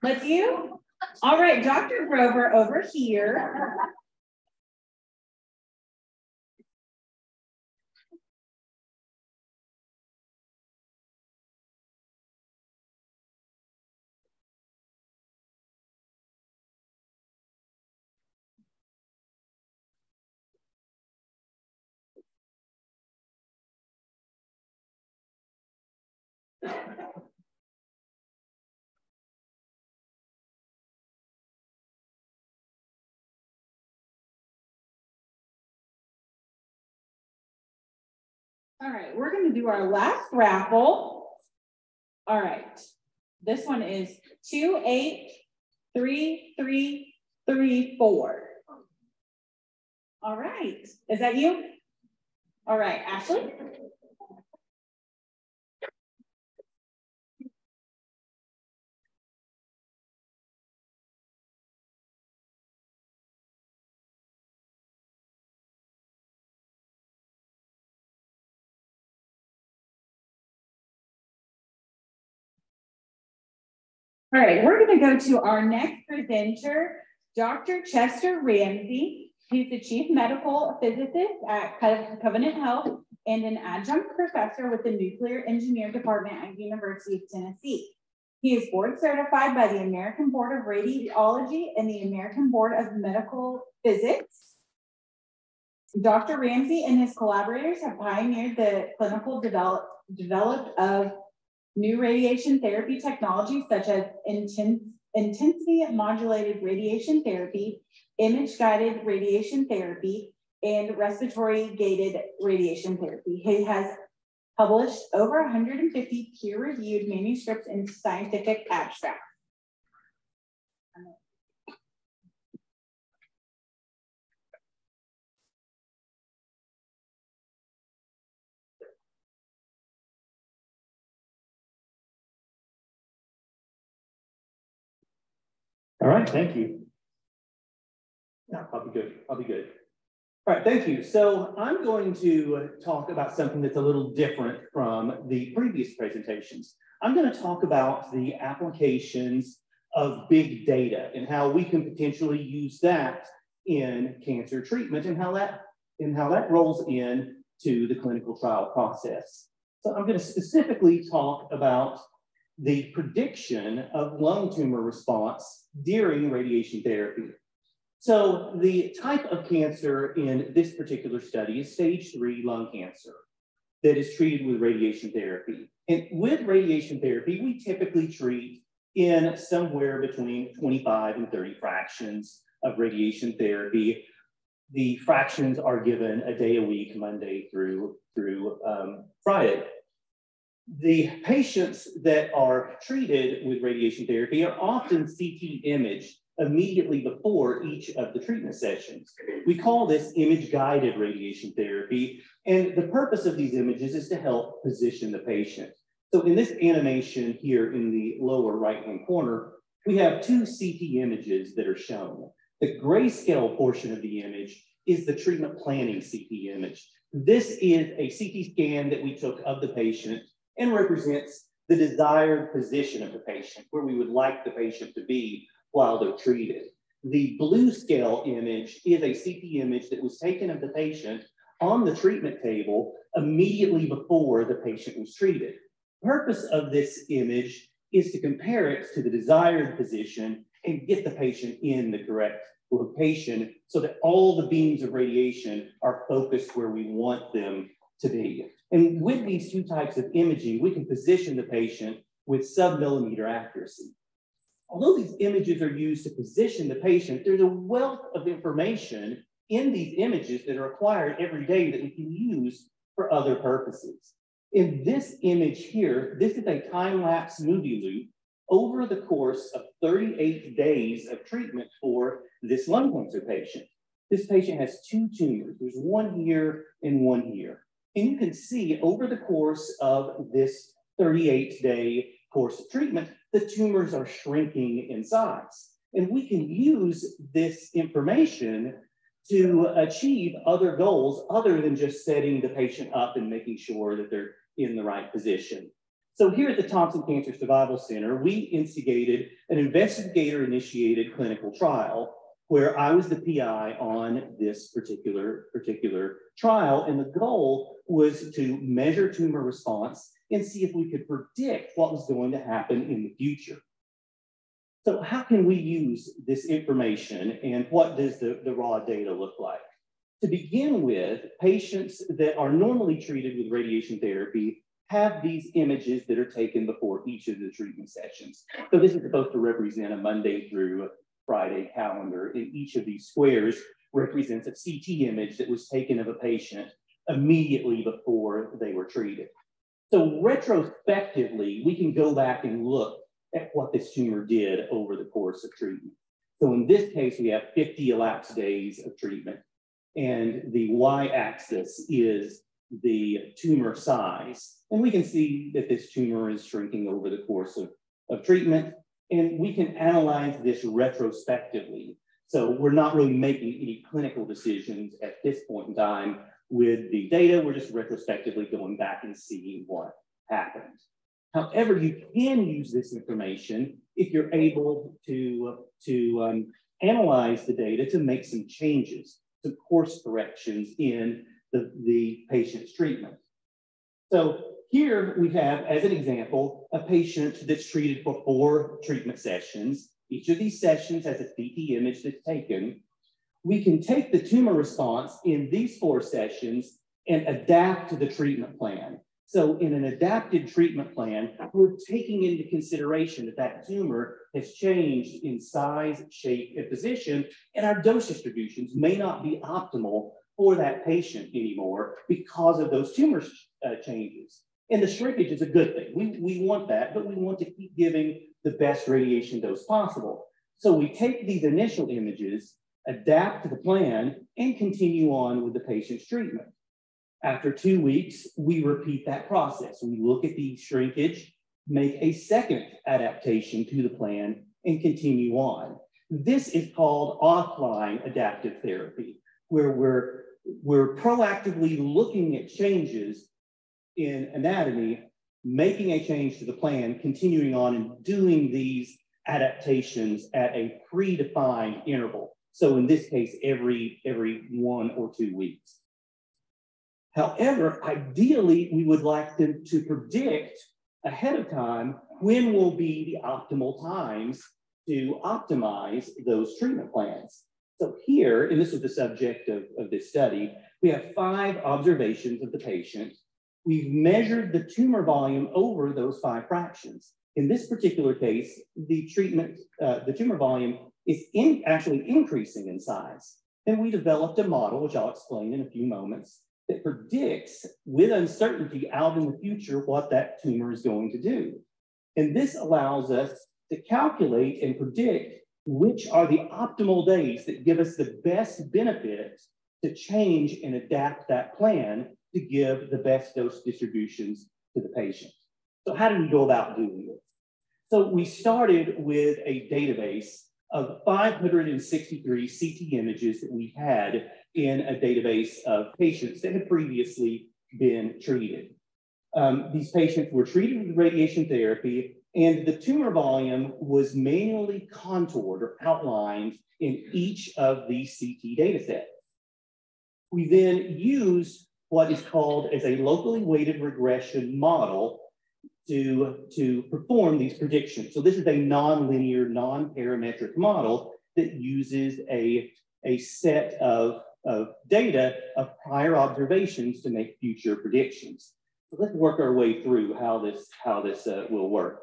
Let's you. All right, Dr. Grover over here. All right, we're to do our last raffle. All right, this one is two eight three three three four. All right, is that you? All right, Ashley. All right, we're going to go to our next presenter, Dr. Chester Ramsey. He's the Chief Medical Physicist at Covenant Health and an adjunct professor with the Nuclear Engineer Department at University of Tennessee. He is board certified by the American Board of Radiology and the American Board of Medical Physics. Dr. Ramsey and his collaborators have pioneered the clinical develop, developed of new radiation therapy technologies such as intense, intensity modulated radiation therapy, image guided radiation therapy, and respiratory gated radiation therapy. He has published over 150 peer reviewed manuscripts and scientific abstracts. All right, thank you. Yeah, I'll be good. I'll be good. All right, thank you. So I'm going to talk about something that's a little different from the previous presentations. I'm going to talk about the applications of big data and how we can potentially use that in cancer treatment and how that and how that rolls in to the clinical trial process. So I'm going to specifically talk about the prediction of lung tumor response during radiation therapy. So the type of cancer in this particular study is stage three lung cancer that is treated with radiation therapy. And with radiation therapy, we typically treat in somewhere between 25 and 30 fractions of radiation therapy. The fractions are given a day a week, Monday through, through um, Friday. The patients that are treated with radiation therapy are often CT imaged immediately before each of the treatment sessions. We call this image guided radiation therapy. And the purpose of these images is to help position the patient. So in this animation here in the lower right-hand corner, we have two CT images that are shown. The grayscale portion of the image is the treatment planning CT image. This is a CT scan that we took of the patient and represents the desired position of the patient, where we would like the patient to be while they're treated. The blue scale image is a CT image that was taken of the patient on the treatment table immediately before the patient was treated. Purpose of this image is to compare it to the desired position and get the patient in the correct location so that all the beams of radiation are focused where we want them to be. And with these two types of imaging, we can position the patient with sub-millimeter accuracy. Although these images are used to position the patient, there's a wealth of information in these images that are acquired every day that we can use for other purposes. In this image here, this is a time-lapse movie loop over the course of 38 days of treatment for this lung cancer patient. This patient has two tumors. There's one here and one here. And you can see over the course of this 38 day course of treatment, the tumors are shrinking in size. And we can use this information to achieve other goals other than just setting the patient up and making sure that they're in the right position. So here at the Thompson Cancer Survival Center, we instigated an investigator initiated clinical trial where I was the PI on this particular, particular trial. And the goal was to measure tumor response and see if we could predict what was going to happen in the future. So how can we use this information and what does the, the raw data look like? To begin with, patients that are normally treated with radiation therapy have these images that are taken before each of the treatment sessions. So this is supposed to represent a Monday through Friday calendar. And each of these squares represents a CT image that was taken of a patient immediately before they were treated. So retrospectively, we can go back and look at what this tumor did over the course of treatment. So in this case, we have 50 elapsed days of treatment. And the y-axis is the tumor size. And we can see that this tumor is shrinking over the course of, of treatment. And we can analyze this retrospectively. So we're not really making any clinical decisions at this point in time with the data. We're just retrospectively going back and seeing what happened. However, you can use this information if you're able to, to um, analyze the data to make some changes, some course corrections in the, the patient's treatment. So here we have, as an example, a patient that's treated for four treatment sessions. Each of these sessions has a CT image that's taken. we can take the tumor response in these four sessions and adapt to the treatment plan. So in an adapted treatment plan, we're taking into consideration that that tumor has changed in size, shape, and position, and our dose distributions may not be optimal for that patient anymore because of those tumor uh, changes. And the shrinkage is a good thing. We, we want that, but we want to keep giving the best radiation dose possible. So we take these initial images, adapt to the plan, and continue on with the patient's treatment. After two weeks, we repeat that process. We look at the shrinkage, make a second adaptation to the plan, and continue on. This is called offline adaptive therapy, where we're, we're proactively looking at changes in anatomy, making a change to the plan, continuing on and doing these adaptations at a predefined interval. So in this case, every, every one or two weeks. However, ideally, we would like them to predict ahead of time when will be the optimal times to optimize those treatment plans. So here, and this is the subject of, of this study, we have five observations of the patient. We've measured the tumor volume over those five fractions. In this particular case, the treatment, uh, the tumor volume is in, actually increasing in size. And we developed a model, which I'll explain in a few moments, that predicts with uncertainty out in the future what that tumor is going to do. And this allows us to calculate and predict which are the optimal days that give us the best benefit to change and adapt that plan to give the best dose distributions to the patient. So how did we go about doing this? So we started with a database of 563 CT images that we had in a database of patients that had previously been treated. Um, these patients were treated with radiation therapy and the tumor volume was manually contoured or outlined in each of these CT data sets. We then used what is called as a locally weighted regression model to, to perform these predictions. So this is a nonlinear, non-parametric model that uses a, a set of of data of prior observations to make future predictions. So let's work our way through how this, how this uh, will work.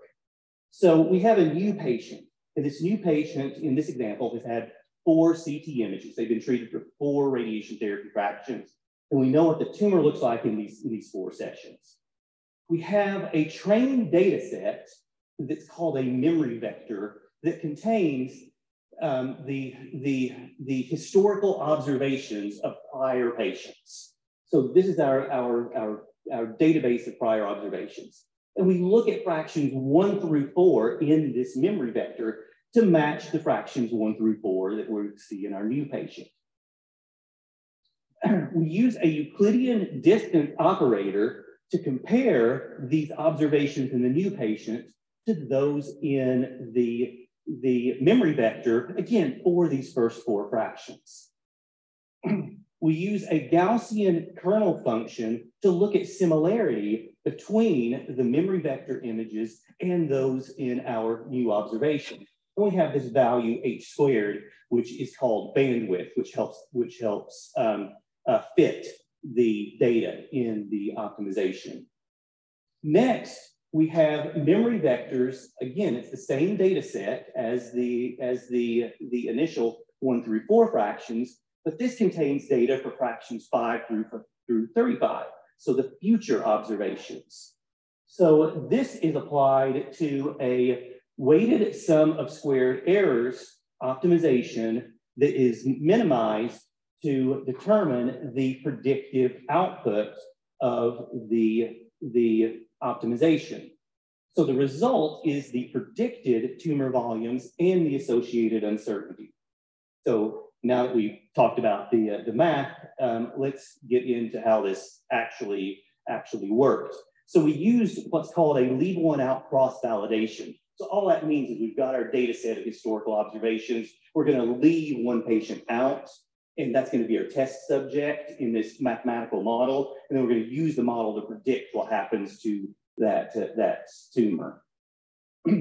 So we have a new patient, and this new patient in this example has had four CT images. They've been treated for four radiation therapy fractions, and we know what the tumor looks like in these, in these four sessions. We have a training data set that's called a memory vector that contains um, the, the, the historical observations of prior patients. So this is our, our, our, our database of prior observations. And we look at fractions one through four in this memory vector to match the fractions one through four that we see in our new patient. *clears throat* We use a Euclidean distance operator to compare these observations in the new patient to those in the the memory vector, again, for these first four fractions. *clears throat* we use a Gaussian kernel function to look at similarity between the memory vector images and those in our new observation. And we have this value h squared, which is called bandwidth, which helps, which helps um, uh, fit the data in the optimization. Next, we have memory vectors. Again, it's the same data set as the, as the, the initial one through four fractions, but this contains data for fractions five through, through 35. So the future observations. So this is applied to a weighted sum of squared errors optimization that is minimized to determine the predictive output of the, the optimization. So the result is the predicted tumor volumes and the associated uncertainty. So now that we've talked about the, uh, the math, um, let's get into how this actually, actually works. So we use what's called a leave one out cross validation. So all that means is we've got our data set of historical observations. We're going to leave one patient out, and that's going to be our test subject in this mathematical model. And then we're going to use the model to predict what happens to that, uh, that tumor. *clears throat*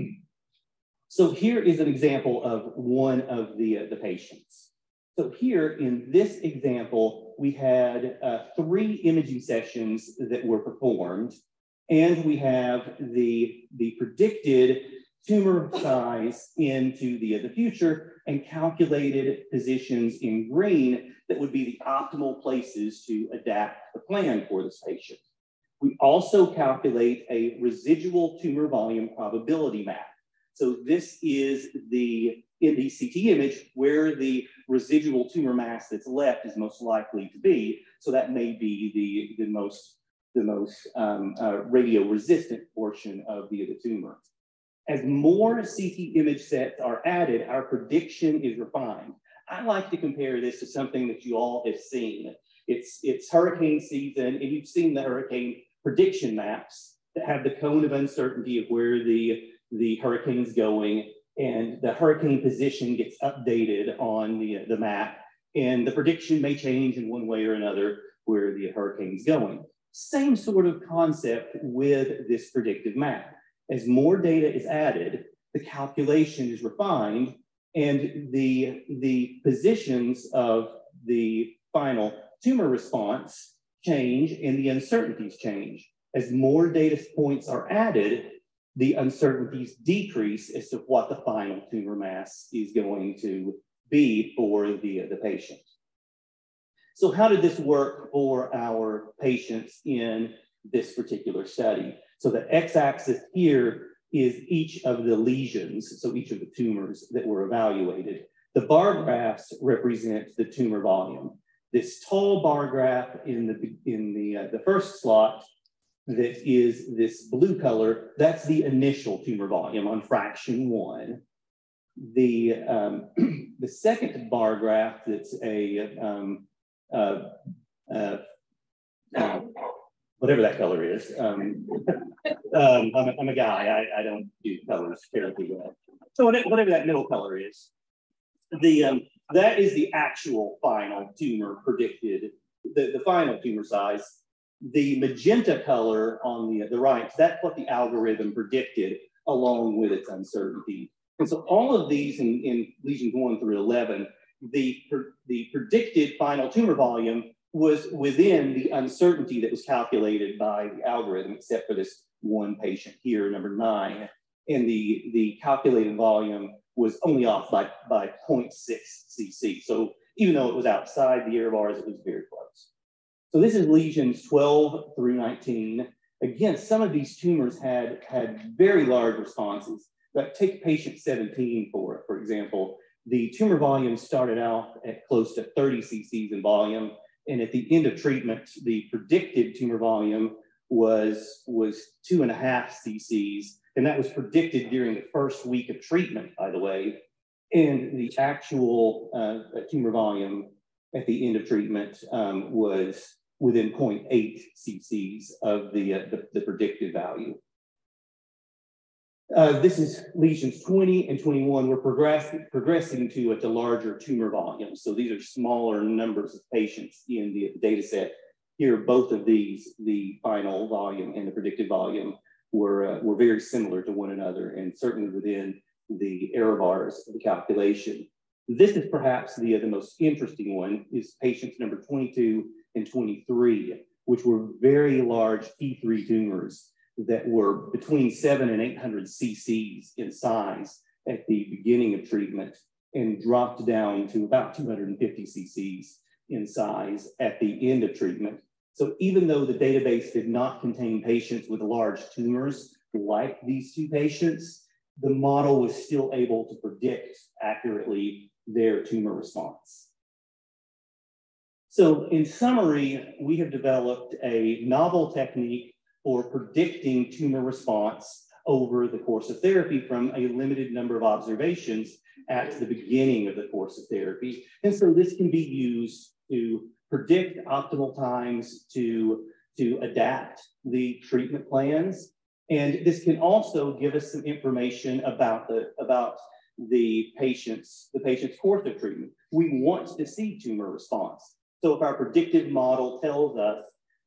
so here is an example of one of the, uh, the patients. So here in this example, we had uh, three imaging sessions that were performed, and we have the, the predicted tumor size into the, the future and calculated positions in green that would be the optimal places to adapt the plan for this patient. We also calculate a residual tumor volume probability map. So this is the in the CT image where the residual tumor mass that's left is most likely to be. So that may be the, the most, the most um, uh, radio resistant portion of the, the tumor. As more CT image sets are added, our prediction is refined. I like to compare this to something that you all have seen. It's, it's hurricane season, and you've seen the hurricane prediction maps that have the cone of uncertainty of where the, the hurricane's going and the hurricane position gets updated on the, the map, and the prediction may change in one way or another where the hurricane's going. Same sort of concept with this predictive map. As more data is added, the calculation is refined, and the, the positions of the final tumor response change and the uncertainties change. As more data points are added, the uncertainties decrease as to what the final tumor mass is going to be for the, the patient. So how did this work for our patients in this particular study? So the x-axis here is each of the lesions, so each of the tumors that were evaluated. The bar graphs represent the tumor volume. This tall bar graph in the, in the, uh, the first slot that is this blue color, that's the initial tumor volume on fraction one. The, um, *clears throat* the second bar graph that's a, um, uh, uh, uh, whatever that color is. Um, *laughs* um, I'm, a, I'm, a guy, I, I don't do colors terribly well. So whatever that middle color is, the, um, that is the actual final tumor predicted, the, the final tumor size the magenta color on the, the right, that's what the algorithm predicted along with its uncertainty. And so all of these in, in lesions 1 through 11, the, the predicted final tumor volume was within the uncertainty that was calculated by the algorithm, except for this one patient here, number nine. And the, the calculated volume was only off by, by 0.6 cc. So even though it was outside the error bars, it was very close. So this is lesions 12 through 19. Again, some of these tumors had, had very large responses. But take patient 17 for, for example. The tumor volume started out at close to 30 cc's in volume. And at the end of treatment, the predicted tumor volume was, was two and a half cc's. And that was predicted during the first week of treatment, by the way. And the actual uh, tumor volume at the end of treatment um, was within 0.8 cc's of the, uh, the, the, predicted value. Uh, this is lesions 20 and 21. We're progressing, progressing to at the larger tumor volume. So these are smaller numbers of patients in the, data set. Here, both of these, the final volume and the predicted volume, were, uh, were very similar to one another and certainly within the error bars of the calculation. This is perhaps the, uh, the most interesting one is patients number 22 and 23, which were very large T3 tumors that were between seven and 800 cc's in size at the beginning of treatment and dropped down to about 250 cc's in size at the end of treatment. So even though the database did not contain patients with large tumors like these two patients, the model was still able to predict accurately their tumor response. So in summary, we have developed a novel technique for predicting tumor response over the course of therapy from a limited number of observations at the beginning of the course of therapy. And so this can be used to predict optimal times to, to adapt the treatment plans. And this can also give us some information about the, about the patient's, the patient's course of treatment. We want to see tumor response. So if our predictive model tells us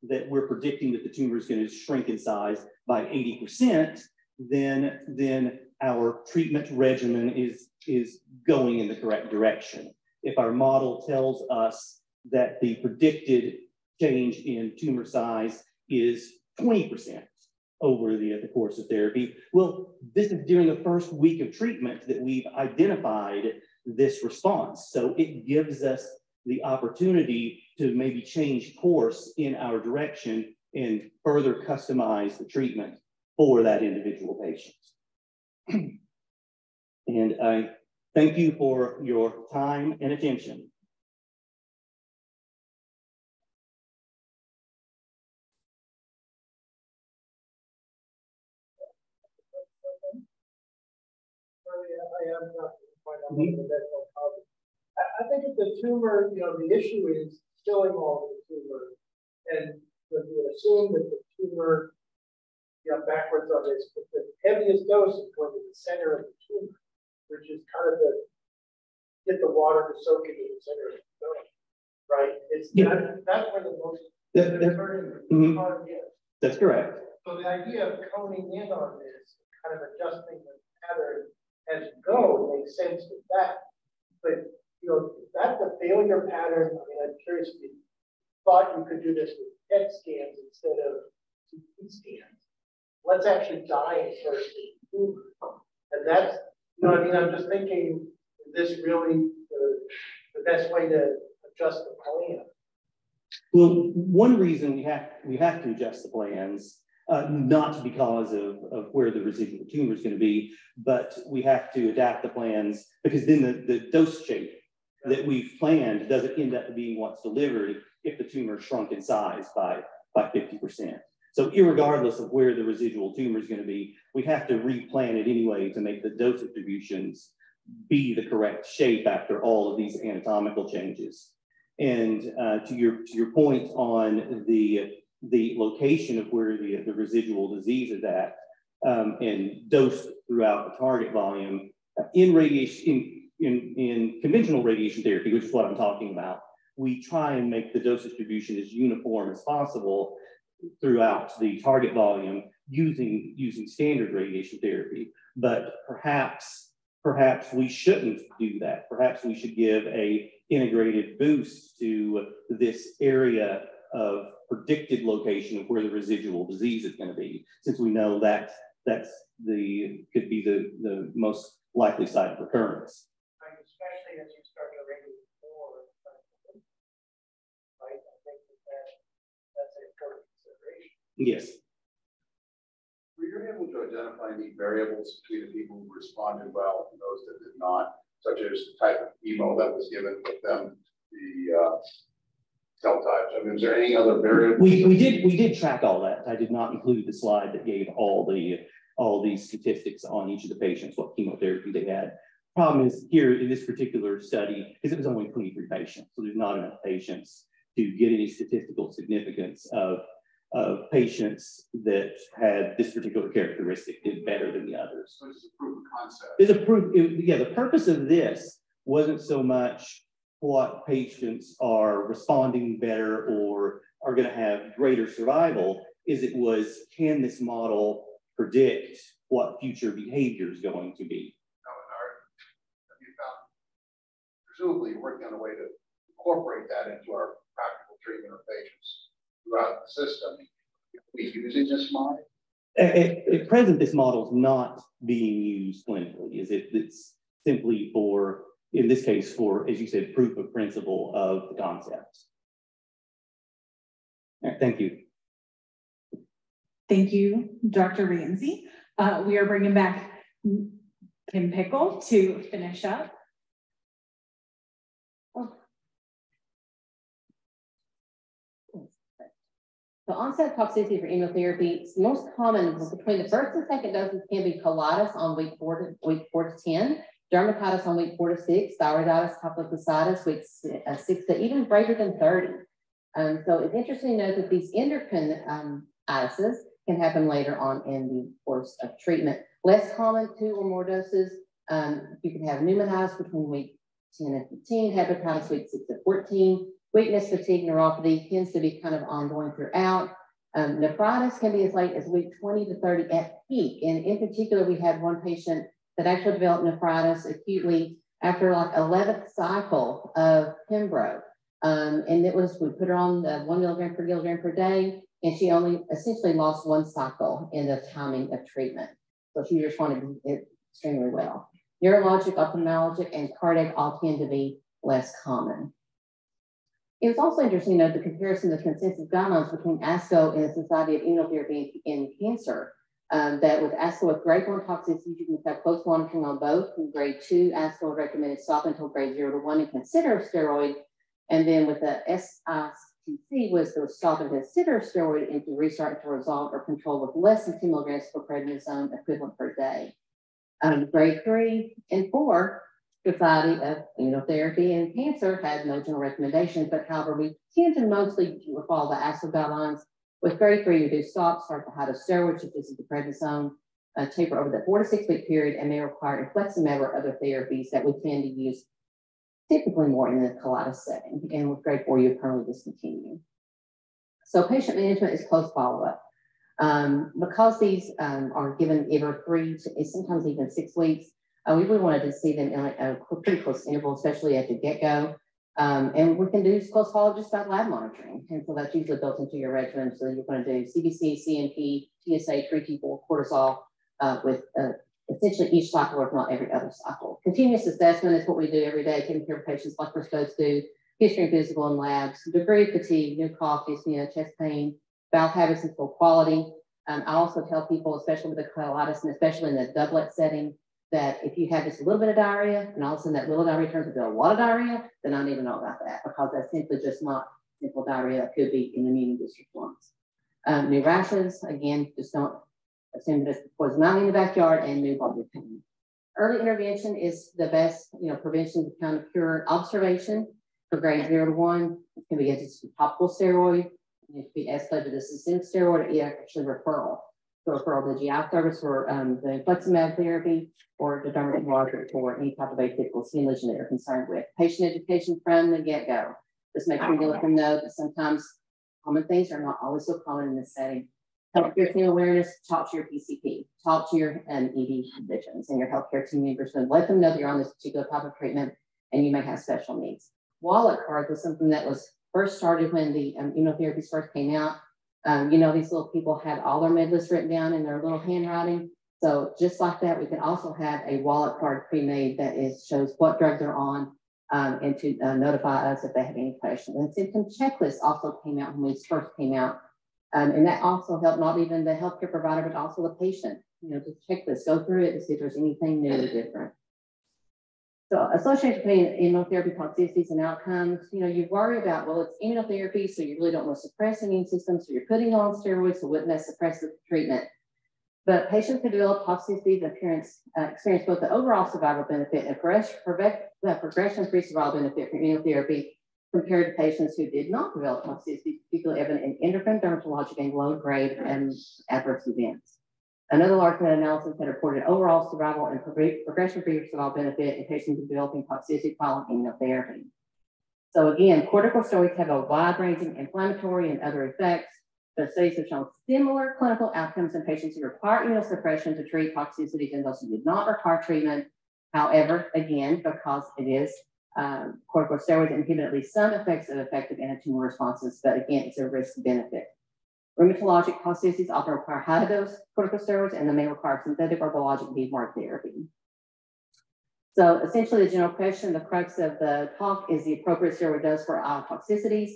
that we're predicting that the tumor is going to shrink in size by 80%, then, then our treatment regimen is, is going in the correct direction. if our model tells us that the predicted change in tumor size is 20% over the, the course of therapy. Well, this is during the first week of treatment that we've identified this response. So it gives us the opportunity to maybe change course in our direction and further customize the treatment for that individual patient. *clears throat* and I thank you for your time and attention. I, I think if the tumor, you know, the issue is killing all the tumor, and we would assume that the tumor, you know, backwards on this, but the heaviest dose is going to the center of the tumor, which is kind of the get the water to soak into the center of the tumor, right? It's yeah. that, that's where the most that, that, mm -hmm. That's correct. So the idea of coning in on this, kind of adjusting the pattern as you go makes sense with that. But you know, that's a failure pattern. I mean, I'm curious if you thought you could do this with PET scans instead of CT scans. Let's actually die first and that's you know, I mean, I'm just thinking, is this really the, the best way to adjust the plan? Well, one reason we have we have to adjust the plans uh, not because of, of where the residual tumor is going to be, but we have to adapt the plans because then the, the dose shape that we've planned doesn't end up being what's delivered if the tumor shrunk in size by, by 50%. So regardless of where the residual tumor is going to be, we have to replan it anyway to make the dose distributions be the correct shape after all of these anatomical changes. And uh, to your to your point on the the location of where the, the residual disease is at um, and dose throughout the target volume in radiation, in, in, in conventional radiation therapy, which is what I'm talking about, we try and make the dose distribution as uniform as possible throughout the target volume using, using standard radiation therapy. But perhaps, perhaps we shouldn't do that. Perhaps we should give a integrated boost to this area of predicted location of where the residual disease is going to be, since we know that that's the could be the, the most likely site of recurrence. Especially as you start to radiate more, right? I think that, that's an important consideration. Yes. Were you able to identify any variables between the people who responded well and those that did not, such as the type of chemo that was given with them, the uh, cell types? I mean, is there any other variable? We, we did we did track all that. I did not include the slide that gave all the all these statistics on each of the patients, what chemotherapy they had. Problem is here in this particular study, because it was only 23 patients, so there's not enough patients to get any statistical significance of, of patients that had this particular characteristic did better than the others. So it's a proof of concept. It's a proof, it, yeah, the purpose of this wasn't so much what patients are responding better or are going to have greater survival is it was can this model predict what future behavior is going to be? you found, presumably working on a way to incorporate that into our practical treatment of patients throughout the system. We using this model? At, at, present, this model is not being used clinically. Is it? It's simply for in this case for, as you said, proof of principle of the concept. Right, thank you. Thank you, Dr. Ramsey. Uh, we are bringing back Kim Pickle to finish up. The onset toxicity for immunotherapy, is most common between the first and second doses can be colitis on week four to week four to 10, dermatitis on week four to six, thyroiditis, topleucositis, week uh, six to even greater than 30. Um, so it's interesting to note that these endocrine um, itises can happen later on in the course of treatment. Less common, two or more doses. Um, you can have pneumonitis between week 10 and 15, hepatitis week 6 to 14. Weakness, fatigue, neuropathy tends to be kind of ongoing throughout. Um, nephritis can be as late as week 20 to 30 at peak. And in particular, we had one patient that actually developed nephritis acutely after like eleventh cycle of Pembro. Um, and it was, we put her on the one milligram per kilogram per day, and she only essentially lost one cycle in the timing of treatment. So she responded extremely well. Neurologic, ophthalmologic, and cardiac all tend to be less common. It was also interesting to note the comparison of the consensus guidelines between ASCO and the Society of Immunotherapy in Cancer. Um, that with ASCO with grade one toxicity, you can have close monitoring on both. From grade two, ASCO recommended stop until grade zero to one and consider steroid. And then with the SITC was to stop and consider steroid and to restart to resolve or control with less than 10 milligrams per prednisone equivalent per day. Um, grade three and four, Society of Immunotherapy and Cancer had no general recommendations, but however, we tend to mostly follow the ASCO guidelines. With grade three, do stop, start the steroids, which is the prednisone, uh, taper over the four to six week period, and may require infliximab or other therapies that we tend to use typically more in the colitis setting. And with grade four, you currently discontinue. So patient management is close follow-up. Um, because these um, are given every three to sometimes even six weeks, uh, we really wanted to see them in a, a pretty close interval, especially at the get-go. Um, and we can do close follow just about lab monitoring. And so that's usually built into your regimen. So you're going to do CBC, CMP, TSH, 3T4, cortisol uh, with uh, essentially each cycle, if not every other cycle. Continuous assessment is what we do every day, taking care of patients like we're supposed to, history and physical and labs, degree of fatigue, new cough, dyspnea, chest pain, bowel habits and full quality. Um, I also tell people, especially with the colitis and especially in the doublet setting, that if you have just a little bit of diarrhea and all of a sudden that little diarrhea turns into a lot of diarrhea, then I need to know about that because that's simply just not simple diarrhea. It could be an immune response. Um, new rashes, again, just don't assume that it's poison ivy in the backyard and new body pain. Early intervention is the best, you know, prevention to kind of cure observation for grade zero to one. It can be a topical steroid, it can be escalated to systemic steroid or actually referral. Referral to the GI service for um, the infliximab therapy or the dermatologic for any type of atypical skin lesion that you're concerned with. Patient education from the get-go. Just make sure you let them know that sometimes common things are not always so common in this setting. Healthcare team awareness, talk to your PCP, talk to your um, ED physicians and your healthcare team members and let them know that you're on this particular type of treatment and you may have special needs. Wallet card was something that was first started when the um, immunotherapies first came out. Um, you know, these little people had all their med lists written down in their little handwriting. So just like that, we can also have a wallet card pre-made that is shows what drug they're on um, and to uh, notify us if they have any questions. And symptom checklist also came out when we first came out. Um, and that also helped not even the healthcare provider, but also the patient, you know, to check this, go through it to see if there's anything new or different. So associated pain, immunotherapy toxicities and outcomes, you know, you worry about, well, it's immunotherapy, so you really don't want to suppress the immune system, so you're putting on steroids, so wouldn't that suppress the treatment? But patients can develop toxicities appearance, uh, experience both the overall survival benefit and progression-free survival benefit from immunotherapy compared to patients who did not develop toxicity, particularly evident in endocrine, dermatologic, and low-grade and adverse events. Another large meta-analysis that reported overall survival and progression-free survival benefit in patients developing toxicity following immunotherapy. So again, corticosteroids have a wide-ranging inflammatory and other effects, but studies have shown similar clinical outcomes in patients who require immunosuppression to treat toxicities and those who did not require treatment. However, again, because it is um, corticosteroids inhibit at least some effects of effective anti-tumor responses, but again, it's a risk benefit. Rheumatologic toxicities often require high dose corticosteroids and they may require synthetic or biologic DMARD therapy. So essentially the general question, the crux of the talk is the appropriate steroid dose for eye toxicities.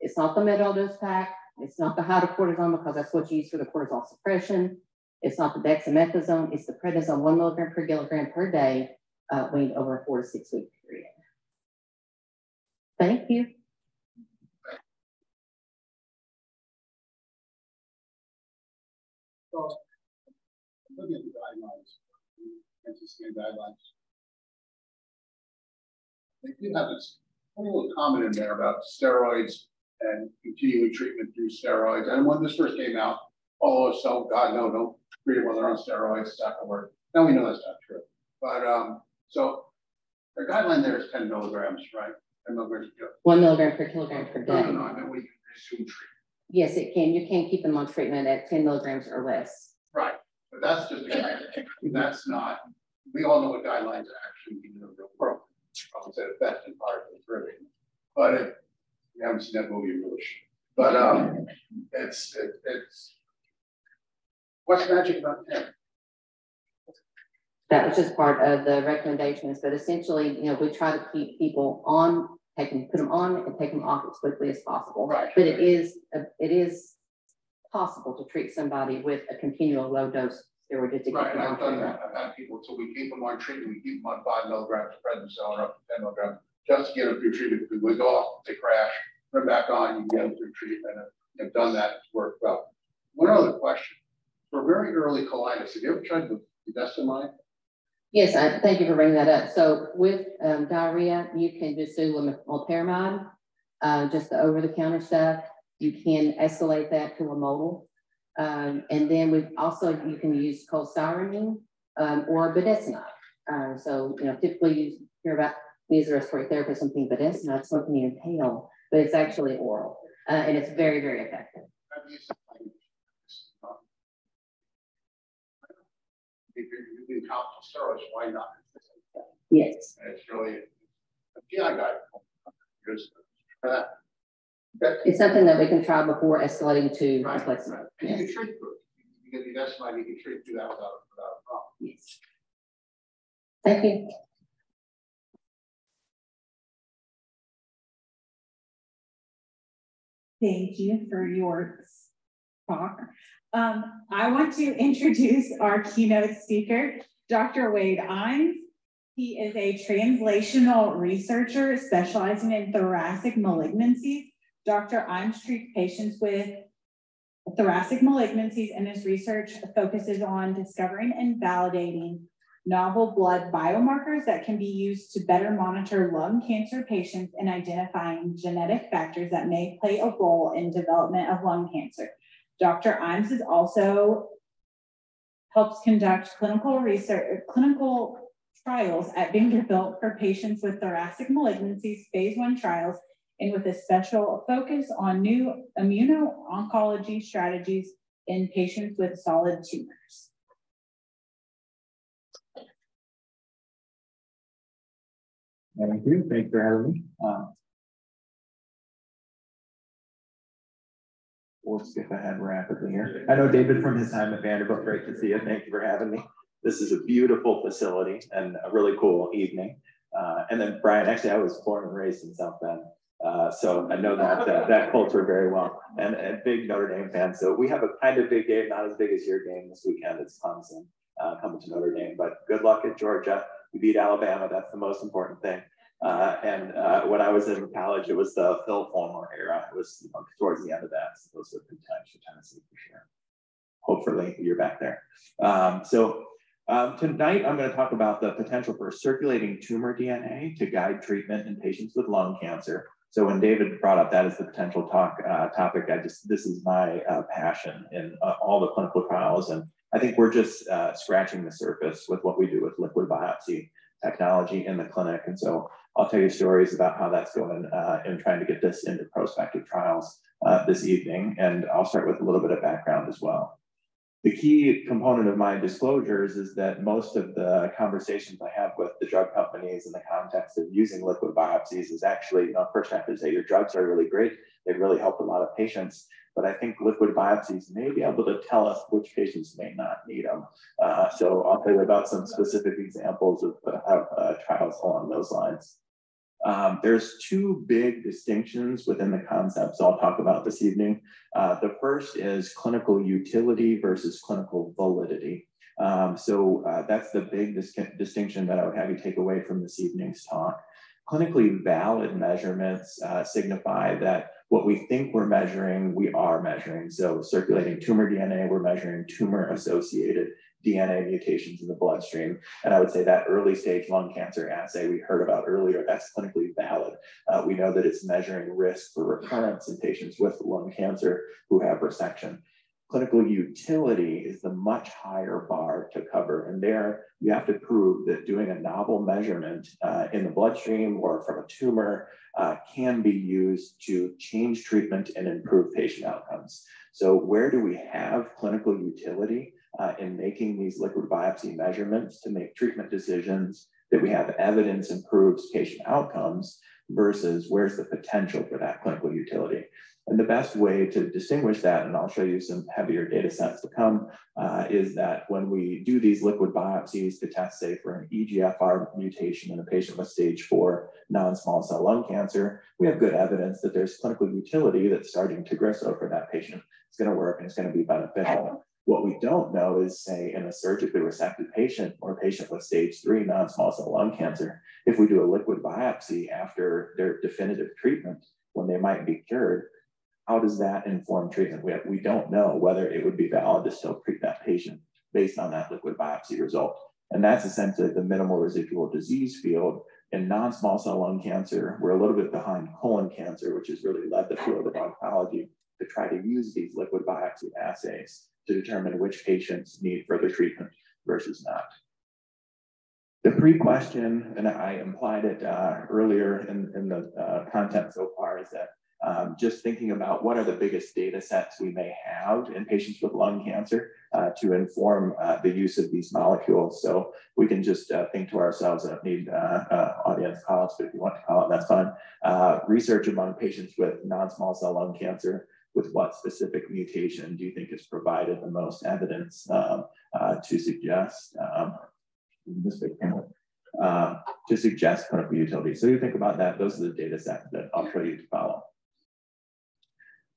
It's not the Medrol dose pack. It's not the hydrocortisone because that's what you use for the cortisol suppression. It's not the dexamethasone. It's the prednisone one milligram per kilogram per day uh, weaned over a four to six week period. Thank you. So, looking at the guidelines, NCCN guidelines, they do have this little comment in there about steroids and continuing treatment through steroids. And when this first came out, oh, so God, no, don't treat them when they're on steroids, it's not gonna work. Now we know that's not true. But um, so the guideline there is 10 milligrams, right? 10 milligrams. One milligram per kilogram per day. No, no, no, I mean, we can resume treatment. Yes, it can. You can keep them on treatment at 10 milligrams or less. Right, but that's just a guideline. That's not, we all know what guidelines are actually in the real world. probably said it best in part of the. But it, you haven't seen that movie, you really should. But um, it's it, it's what's magic about him? That was just part of the recommendations, but essentially, you know, we try to keep people on, take them, put them on and take them off as quickly as possible. Right. But it is, a- it is possible to treat somebody with a continual low dose steroid to Right, keep and them on I've done that. I've had people, so we keep them on treatment, we keep them on five milligrams of prednisone or up to ten milligrams, just to get them through treatment. If we go off, they crash, put them back on, you get them through treatment, and I've done that, it's worked well. One other question, for very early colitis, have you ever tried the budesonide? Yes, I, thank you for bringing that up. So with um, diarrhea, you can just do loperamide, uh, just the over-the-counter stuff. You can escalate that to a modal. Um, and then we've also, you can use cholestyramine um, or budesonide. Uh, so, you know, typically you hear about these are respiratory therapists, something budesonide, something you inhale, but it's actually oral. Uh, and it's very, very effective. I've used it. If you're using topical why not? Yes. And it's really, a GI guy. Just for that. It's something that we can try before escalating to Right, complexity. right. And you can treat for it. You get the decimite, you can treat through that without, without a problem. Yes. Thank you. Thank you for your talk. Um, I want to introduce our keynote speaker, Dr. Wade Iams. He is a translational researcher specializing in thoracic malignancies. Dr. Iams treats patients with thoracic malignancies and his research focuses on discovering and validating novel blood biomarkers that can be used to better monitor lung cancer patients and identifying genetic factors that may play a role in development of lung cancer. Dr. Iams is also helps conduct clinical research, clinical trials at Vanderbilt for patients with thoracic malignancies, phase one trials, and with a special focus on new immuno-oncology strategies in patients with solid tumors. Thank you. Thank you for having me. Um, We'll skip ahead rapidly here. I know David from his time at Vanderbilt. Great to see you. Thank you for having me. This is a beautiful facility and a really cool evening. Uh, and then Brian, actually, I was born and raised in South Bend. Uh, so I know that uh, that culture very well and a big Notre Dame fan. So we have a kind of big game, not as big as your game this weekend. It's Clemson uh, coming to Notre Dame, but good luck at Georgia. We beat Alabama. That's the most important thing. Uh, and uh, when I was in college, it was the Phil Fulmer era. It was you know, towards the end of that. So those were good times for Tennessee for sure. Hopefully you're back there. Um, so um, tonight I'm going to talk about the potential for circulating tumor DNA to guide treatment in patients with lung cancer. So when David brought up that as the potential talk uh, topic, I just this is my uh, passion in uh, all the clinical trials, and I think we're just uh, scratching the surface with what we do with liquid biopsy technology in the clinic. And so I'll tell you stories about how that's going uh, in trying to get this into prospective trials uh, this evening. And I'll start with a little bit of background as well. The key component of my disclosures is that most of the conversations I have with the drug companies in the context of using liquid biopsies is actually, you know, first I have to say your drugs are really great. They've really helped a lot of patients. But I think liquid biopsies may be able to tell us which patients may not need them. Uh, so I'll tell you about some specific examples of, of uh, trials along those lines. Um, there's two big distinctions within the concepts I'll talk about this evening. Uh, the first is clinical utility versus clinical validity. Um, so uh, that's the big dis distinction that I would have you take away from this evening's talk. Clinically valid measurements uh, signify that what we think we're measuring, we are measuring. So circulating tumor DNA, we're measuring tumor associated DNA mutations in the bloodstream. And I would say that early stage lung cancer assay we heard about earlier, that's clinically valid. Uh, we know that it's measuring risk for recurrence in patients with lung cancer who have resection. Clinical utility is the much higher bar to cover. And there you have to prove that doing a novel measurement uh, in the bloodstream or from a tumor uh, can be used to change treatment and improve patient outcomes. So where do we have clinical utility uh, in making these liquid biopsy measurements to make treatment decisions that we have evidence improves patient outcomes versus where's the potential for that clinical utility. And the best way to distinguish that, and I'll show you some heavier data sets to come, uh, is that when we do these liquid biopsies to test, say, for an EGFR mutation in a patient with stage four non-small cell lung cancer, we have good evidence that there's clinical utility that starting Tagrisso for that patient is going to work and it's going to be beneficial. What we don't know is, say, in a surgically resected patient or a patient with stage three non-small cell lung cancer, if we do a liquid biopsy after their definitive treatment, when they might be cured, how does that inform treatment? We, have, we don't know whether it would be valid to still treat that patient based on that liquid biopsy result. And that's essentially the minimal residual disease field. In non-small cell lung cancer, we're a little bit behind colon cancer, which has really led the field of oncology to try to use these liquid biopsy assays to determine which patients need further treatment versus not. The pre-question, and I implied it uh, earlier in, in the uh, content so far, is that um, just thinking about what are the biggest data sets we may have in patients with lung cancer uh, to inform uh, the use of these molecules. So we can just uh, think to ourselves, I don't need uh, uh, audience calls, but if you want to call it, that's fine. Uh, research among patients with non-small cell lung cancer, with what specific mutation do you think has provided the most evidence um, to suggest um, this big panel, to suggest clinical utility. So you think about that, those are the data sets that I'll show you to follow.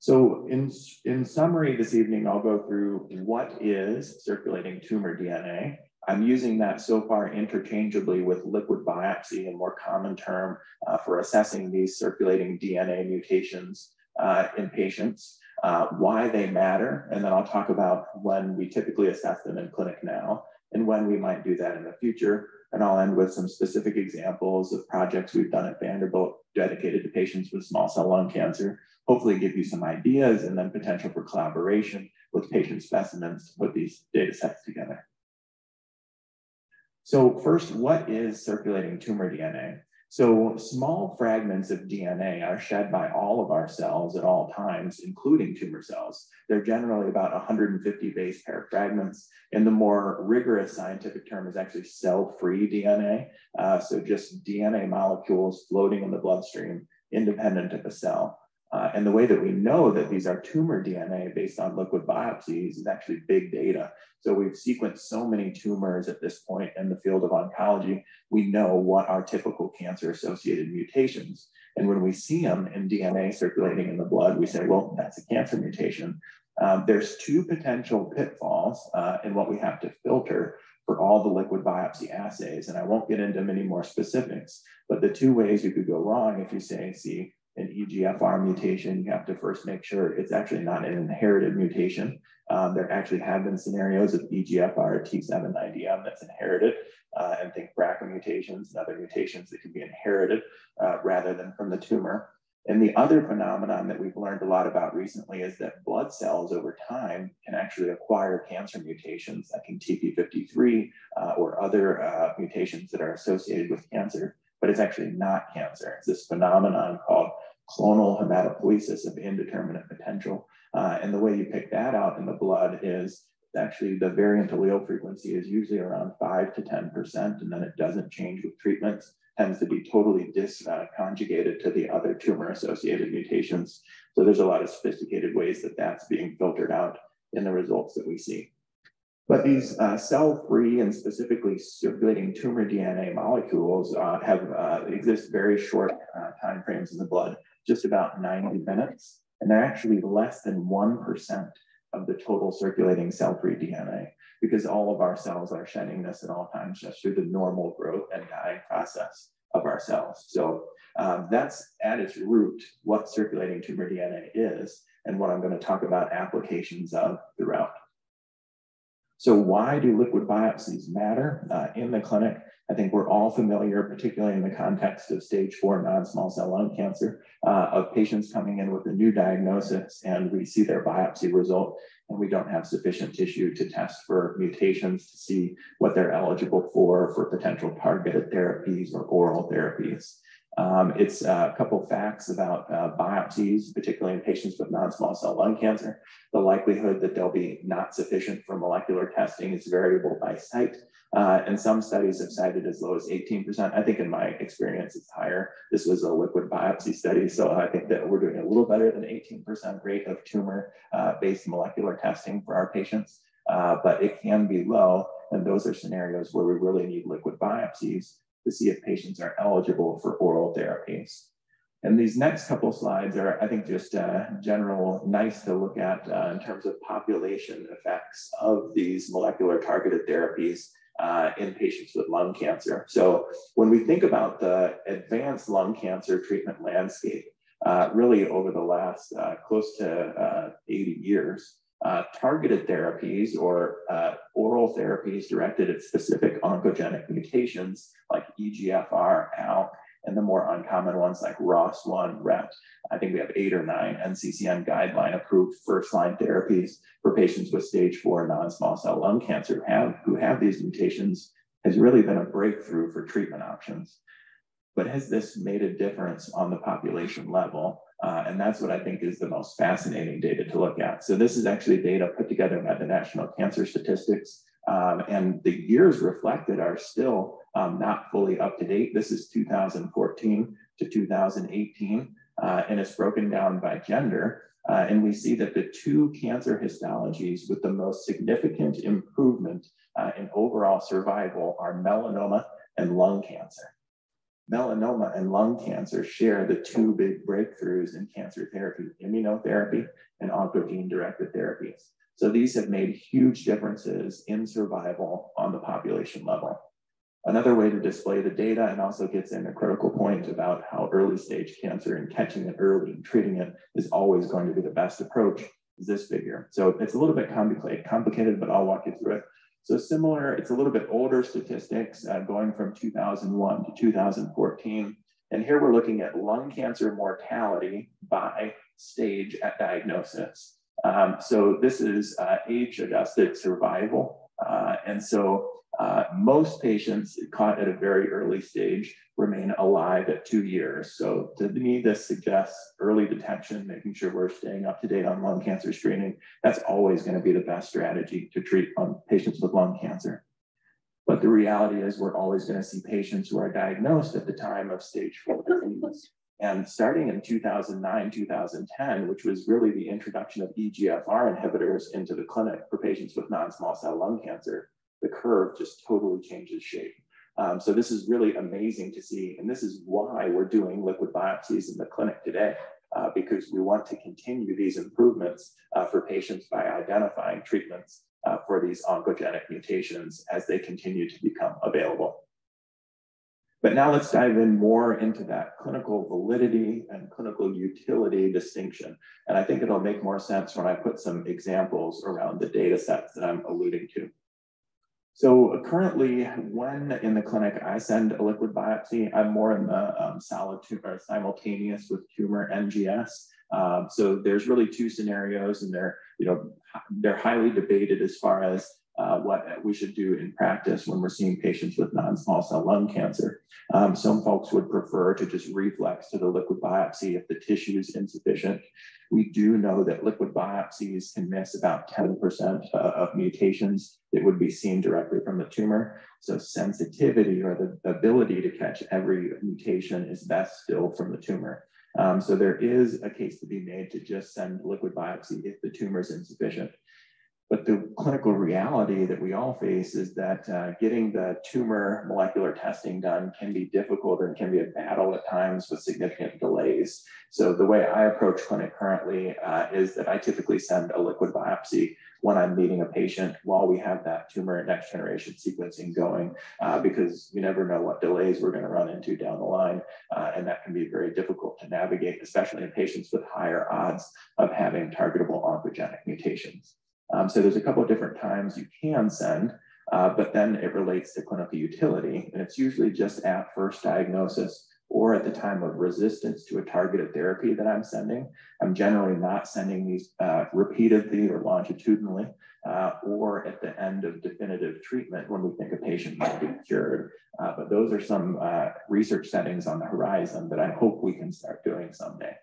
So in, in summary this evening, I'll go through what is circulating tumor DNA. I'm using that so far interchangeably with liquid biopsy, a more common term uh, for assessing these circulating DNA mutations uh, in patients, uh, why they matter, and then I'll talk about when we typically assess them in clinic now and when we might do that in the future. And I'll end with some specific examples of projects we've done at Vanderbilt dedicated to patients with small cell lung cancer hopefully give you some ideas and then potential for collaboration with patient specimens to put these data sets together. So first, what is circulating tumor DNA? So small fragments of DNA are shed by all of our cells at all times, including tumor cells. They're generally about 150 base pair fragments. And the more rigorous scientific term is actually cell-free DNA. Uh, so just DNA molecules floating in the bloodstream independent of a cell. Uh, and the way that we know that these are tumor DNA based on liquid biopsies is actually big data. So we've sequenced so many tumors at this point in the field of oncology, we know what are typical cancer associated mutations. And when we see them in DNA circulating in the blood, we say, well, that's a cancer mutation. Um, there's two potential pitfalls uh, in what we have to filter for all the liquid biopsy assays. And I won't get into many more specifics, but the two ways you could go wrong if you say, see, an EGFR mutation, you have to first make sure it's actually not an inherited mutation. Um, there actually have been scenarios of EGFR T790M that's inherited, uh, and think BRCA mutations and other mutations that can be inherited uh, rather than from the tumor. And the other phenomenon that we've learned a lot about recently is that blood cells over time can actually acquire cancer mutations like in TP53 uh, or other uh, mutations that are associated with cancer, but it's actually not cancer. It's this phenomenon called clonal hematopoiesis of indeterminate potential. Uh, and the way you pick that out in the blood is actually the variant allele frequency is usually around 5 to 10%, and then it doesn't change with treatments, tends to be totally disconjugated uh, to the other tumor associated mutations. So there's a lot of sophisticated ways that that's being filtered out in the results that we see. But these uh, cell-free and specifically circulating tumor DNA molecules uh, have uh, exist very short uh, time frames in the blood just about 90 minutes, and they're actually less than 1% of the total circulating cell-free DNA because all of our cells are shedding this at all times just through the normal growth and dying process of our cells. So um, that's at its root what circulating tumor DNA is and what I'm going to talk about applications of throughout. So why do liquid biopsies matter uh, in the clinic? I think we're all familiar, particularly in the context of stage four non-small cell lung cancer, uh, of patients coming in with a new diagnosis and we see their biopsy result and we don't have sufficient tissue to test for mutations to see what they're eligible for, for potential targeted therapies or oral therapies. Um, it's uh, a couple facts about uh, biopsies, particularly in patients with non-small cell lung cancer. The likelihood that they'll be not sufficient for molecular testing is variable by site. Uh, and some studies have cited as low as 18%. I think in my experience, it's higher. This was a liquid biopsy study. So I think that we're doing a little better than 18% rate of tumor uh, molecular testing for our patients. Uh, but it can be low. And those are scenarios where we really need liquid biopsies to see if patients are eligible for oral therapies. And these next couple slides are, I think, just uh, general, nice to look at uh, in terms of population effects of these molecular targeted therapies uh, in patients with lung cancer. So when we think about the advanced lung cancer treatment landscape, uh, really over the last uh, close to uh, 80 years, uh, targeted therapies or uh, oral therapies directed at specific oncogenic mutations like EGFR, ALK, and the more uncommon ones like ROS1, RET. I think we have eight or nine NCCN guideline approved first line therapies for patients with stage four non-small cell lung cancer have, who have these mutations has really been a breakthrough for treatment options. But has this made a difference on the population level? Uh, and that's what I think is the most fascinating data to look at. So this is actually data put together by the National Cancer Statistics. Um, and the years reflected are still um, not fully up to date. This is 2014 to 2018, uh, and it's broken down by gender. Uh, and we see that the two cancer histologies with the most significant improvement uh, in overall survival are melanoma and lung cancer melanoma and lung cancer share the two big breakthroughs in cancer therapy, immunotherapy and oncogene directed therapies. So these have made huge differences in survival on the population level. Another way to display the data and also gets in a critical point about how early stage cancer and catching it early and treating it is always going to be the best approach is this figure. So it's a little bit complicated, but I'll walk you through it. So similar, it's a little bit older statistics uh, going from 2001 to 2014. And here we're looking at lung cancer mortality by stage at diagnosis. Um, so this is uh, age adjusted survival. Uh, and so uh, most patients caught at a very early stage remain alive at two years. So to me, this suggests early detection, making sure we're staying up to date on lung cancer screening. That's always going to be the best strategy to treat um, patients with lung cancer. But the reality is we're always going to see patients who are diagnosed at the time of stage four disease. And starting in 2009, 2010, which was really the introduction of EGFR inhibitors into the clinic for patients with non-small cell lung cancer, the curve just totally changes shape. Um, so this is really amazing to see. And this is why we're doing liquid biopsies in the clinic today, uh, because we want to continue these improvements uh, for patients by identifying treatments uh, for these oncogenic mutations as they continue to become available. But now let's dive in more into that clinical validity and clinical utility distinction. And I think it'll make more sense when I put some examples around the data sets that I'm alluding to. So currently, when in the clinic, I send a liquid biopsy. I'm more in the um, solid tumor simultaneous with tumor NGS. Um, so there's really two scenarios, and they're you know they're highly debated as far as uh, what we should do in practice when we're seeing patients with non-small cell lung cancer. Um, some folks would prefer to just reflex to the liquid biopsy if the tissue is insufficient. We do know that liquid biopsies can miss about 10% uh, of mutations that would be seen directly from the tumor. So sensitivity or the ability to catch every mutation is best still from the tumor. Um, so there is a case to be made to just send liquid biopsy if the tumor is insufficient. But the clinical reality that we all face is that uh, getting the tumor molecular testing done can be difficult and can be a battle at times with significant delays. So the way I approach clinic currently uh, is that I typically send a liquid biopsy when I'm meeting a patient while we have that tumor next generation sequencing going, uh, because you never know what delays we're going to run into down the line. Uh, and that can be very difficult to navigate, especially in patients with higher odds of having targetable oncogenic mutations. Um, so there's a couple of different times you can send, uh, but then it relates to clinical utility. And it's usually just at first diagnosis or at the time of resistance to a targeted therapy that I'm sending. I'm generally not sending these uh, repeatedly or longitudinally, uh, or at the end of definitive treatment when we think a patient might be cured. Uh, but those are some uh, research settings on the horizon that I hope we can start doing someday.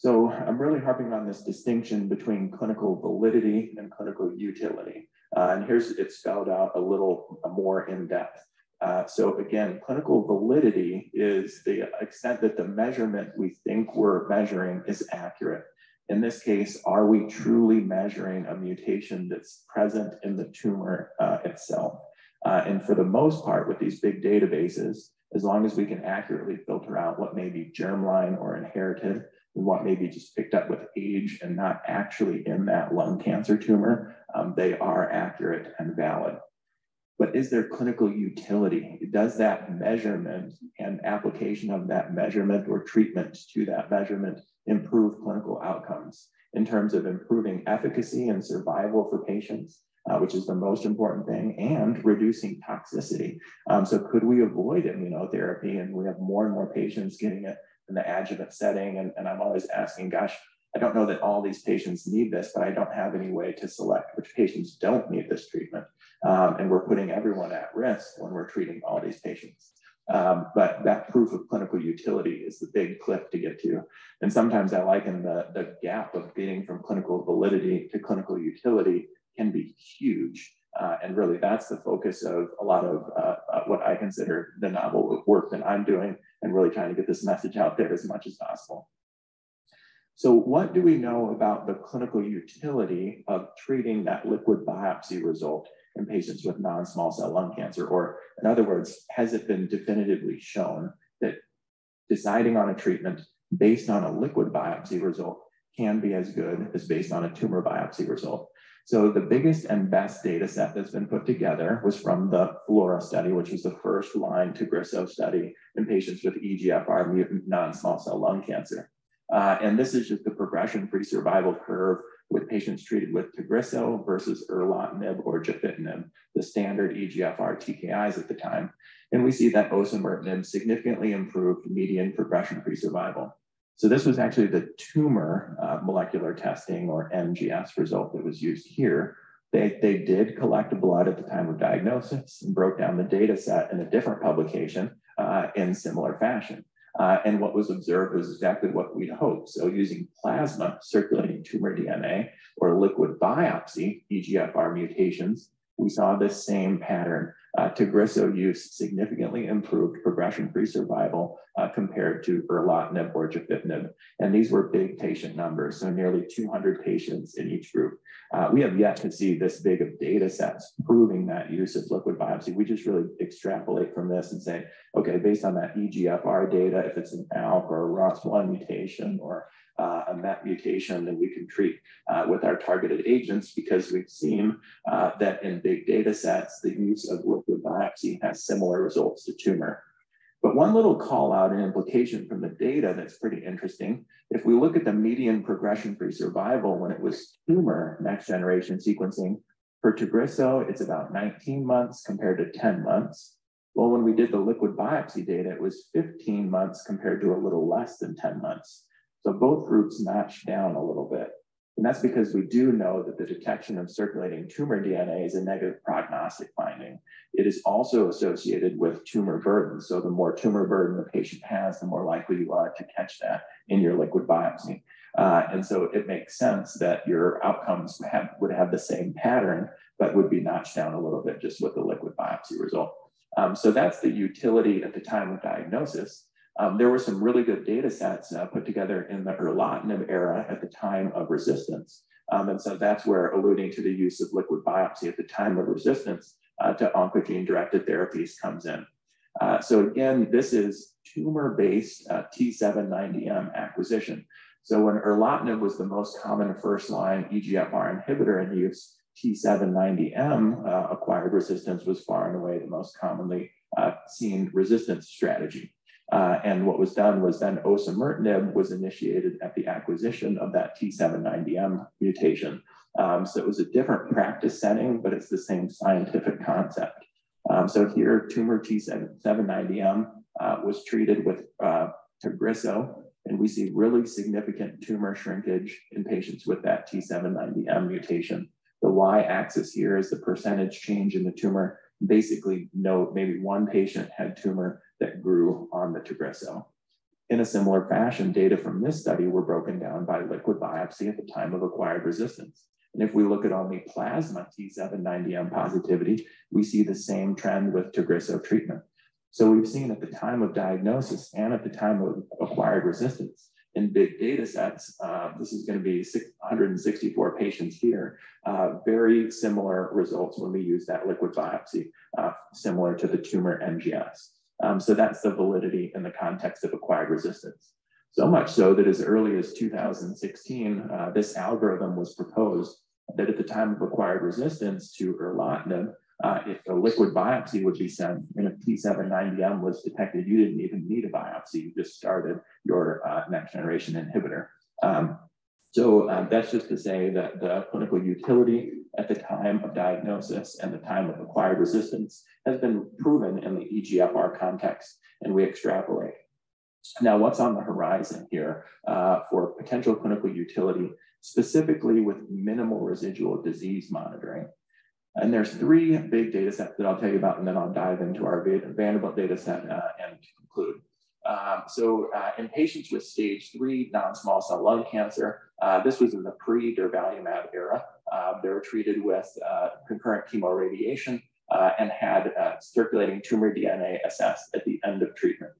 So I'm really harping on this distinction between clinical validity and clinical utility. Uh, and here's it spelled out a little more in depth. Uh, so again, clinical validity is the extent that the measurement we think we're measuring is accurate. In this case, are we truly measuring a mutation that's present in the tumor uh, itself? Uh, and for the most part, with these big databases, as long as we can accurately filter out what may be germline or inherited, what may be just picked up with age and not actually in that lung cancer tumor, um, they are accurate and valid. But is there clinical utility? Does that measurement and application of that measurement or treatment to that measurement improve clinical outcomes in terms of improving efficacy and survival for patients? Uh, which is the most important thing, and reducing toxicity. Um, so, could we avoid immunotherapy? And we have more and more patients getting it in the adjuvant setting. And, and I'm always asking, gosh, I don't know that all these patients need this, but I don't have any way to select which patients don't need this treatment. Um, and we're putting everyone at risk when we're treating all these patients. Um, but that proof of clinical utility is the big cliff to get to. And sometimes I liken the, the gap of getting from clinical validity to clinical utility can be huge. Uh, and really, that's the focus of a lot of uh, uh, what I consider the novel work that I'm doing and really trying to get this message out there as much as possible. So what do we know about the clinical utility of treating that liquid biopsy result in patients with non-small cell lung cancer? Or in other words, has it been definitively shown that deciding on a treatment based on a liquid biopsy result can be as good as based on a tumor biopsy result? So the biggest and best data set that's been put together was from the FLAURA study, which was the first line Tagrisso study in patients with EGFR mutant non-small cell lung cancer. Uh, and this is just the progression-free survival curve with patients treated with Tagrisso versus erlotinib or gefitinib, the standard EGFR TKIs at the time. And we see that osimertinib significantly improved median progression-free survival. So this was actually the tumor uh, molecular testing or NGS result that was used here. They, they did collect blood at the time of diagnosis and broke down the data set in a different publication uh, in similar fashion. Uh, and what was observed was exactly what we'd hoped. So using plasma circulating tumor DNA or liquid biopsy, EGFR mutations, we saw this same pattern. Uh, Tagrisso use significantly improved progression-free survival uh, compared to erlotinib or gefitinib. And these were big patient numbers, so nearly 200 patients in each group. Uh, we have yet to see this big of data sets proving that use of liquid biopsy. We just really extrapolate from this and say, okay, based on that EGFR data, if it's an ALK or a ROS1 mutation or uh, a MET mutation, then we can treat uh, with our targeted agents because we've seen uh, that in big data sets, the use of liquid biopsy has similar results to tumor. But one little call out and implication from the data that's pretty interesting, if we look at the median progression-free survival when it was tumor next generation sequencing, for Tagrisso, it's about 19 months compared to 10 months. Well, when we did the liquid biopsy data, it was 15 months compared to a little less than 10 months. So both groups match down a little bit. And that's because we do know that the detection of circulating tumor DNA is a negative prognostic finding. It is also associated with tumor burden. So the more tumor burden the patient has, the more likely you are to catch that in your liquid biopsy. Uh, and so it makes sense that your outcomes have, would have the same pattern, but would be notched down a little bit just with the liquid biopsy result. Um, so that's the utility at the time of diagnosis. Um, there were some really good data sets uh, put together in the erlotinib era at the time of resistance. Um, and so that's where alluding to the use of liquid biopsy at the time of resistance uh, to oncogene directed therapies comes in. Uh, so again, this is tumor-based uh, T790M acquisition. So when erlotinib was the most common first-line EGFR inhibitor in use, T790M uh, acquired resistance was far and away the most commonly uh, seen resistance strategy. Uh, and what was done was then osimertinib was initiated at the acquisition of that T790M mutation. Um, so it was a different practice setting, but it's the same scientific concept. Um, so here, tumor T790M uh, was treated with uh, Tagrisso, and we see really significant tumor shrinkage in patients with that T790M mutation. The y-axis here is the percentage change in the tumor. Basically, no, maybe one patient had tumor that grew on the Tagrisso. In a similar fashion, data from this study were broken down by liquid biopsy at the time of acquired resistance. And if we look at only plasma T790M positivity, we see the same trend with Tagrisso treatment. So we've seen at the time of diagnosis and at the time of acquired resistance in big data sets, uh, this is going to be 664 patients here, uh, very similar results when we use that liquid biopsy, uh, similar to the tumor NGS. Um, so that's the validity in the context of acquired resistance. So much so that as early as 2016, uh, this algorithm was proposed that at the time of acquired resistance to erlotinib, uh, if a liquid biopsy would be sent and if T790M was detected, you didn't even need a biopsy. You just started your uh, next generation inhibitor. Um, so uh, that's just to say that the clinical utility at the time of diagnosis and the time of acquired resistance has been proven in the EGFR context, and we extrapolate. Now, what's on the horizon here uh, for potential clinical utility, specifically with minimal residual disease monitoring? And there's three big data sets that I'll tell you about, and then I'll dive into our Vanderbilt data set uh, and conclude. Um, so uh, in patients with stage three non-small cell lung cancer, uh, this was in the pre-durvalumab era. Uh, they were treated with uh, concurrent chemoradiation uh, and had circulating tumor DNA assessed at the end of treatment.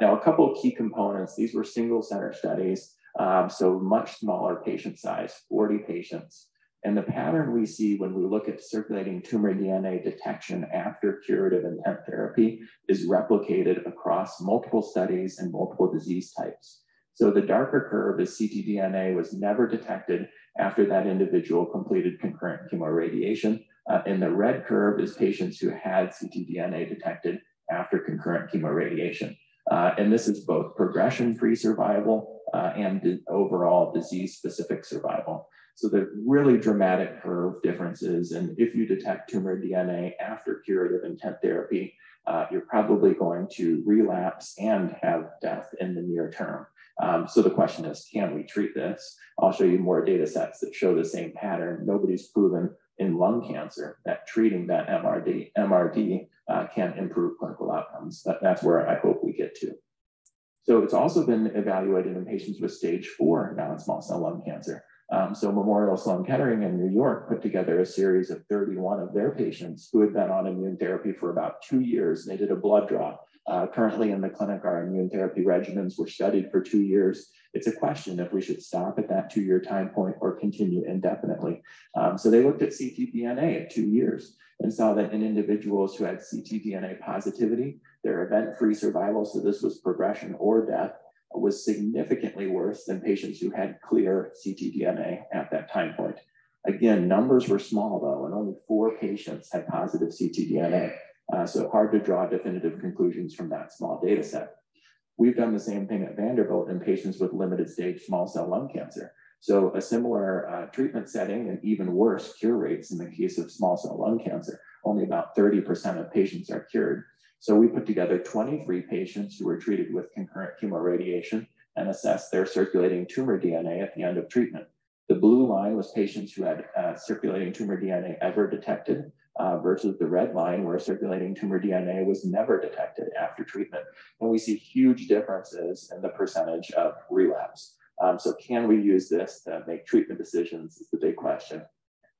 now, a couple of key components. These were single center studies, um, so much smaller patient size, 40 patients. And the pattern we see when we look at circulating tumor DNA detection after curative intent therapy is replicated across multiple studies and multiple disease types. So the darker curve is ctDNA was never detected after that individual completed concurrent chemoradiation. Uh, and the red curve is patients who had ctDNA detected after concurrent chemoradiation. Uh, and this is both progression-free survival uh, and overall disease-specific survival. So the really dramatic curve differences. And if you detect tumor DNA after curative intent therapy, uh, you're probably going to relapse and have death in the near term. Um, so the question is, can we treat this? I'll show you more data sets that show the same pattern. Nobody's proven in lung cancer that treating that MRD, MRD uh, can improve clinical outcomes. That, that's where I hope we get to. So it's also been evaluated in patients with stage four non-small cell lung cancer. Um, so Memorial Sloan Kettering in New York put together a series of 31 of their patients who had been on immune therapy for about two years. They did a blood draw. Uh, currently in the clinic, our immune therapy regimens were studied for two years. It's a question if we should stop at that two-year time point or continue indefinitely. Um, so they looked at ctDNA at two years and saw that in individuals who had ctDNA positivity, their event-free survival, so this was progression or death, was significantly worse than patients who had clear ctDNA at that time point. Again, numbers were small though, and only four patients had positive ctDNA. Uh, so hard to draw definitive conclusions from that small data set. We've done the same thing at Vanderbilt in patients with limited stage small cell lung cancer. So a similar uh, treatment setting and even worse cure rates in the case of small cell lung cancer. Only about 30% of patients are cured. So we put together 23 patients who were treated with concurrent chemoradiation and assessed their circulating tumor DNA at the end of treatment. The blue line was patients who had uh, circulating tumor DNA ever detected uh, versus the red line where circulating tumor DNA was never detected after treatment. And we see huge differences in the percentage of relapse. Um, so can we use this to make treatment decisions is the big question.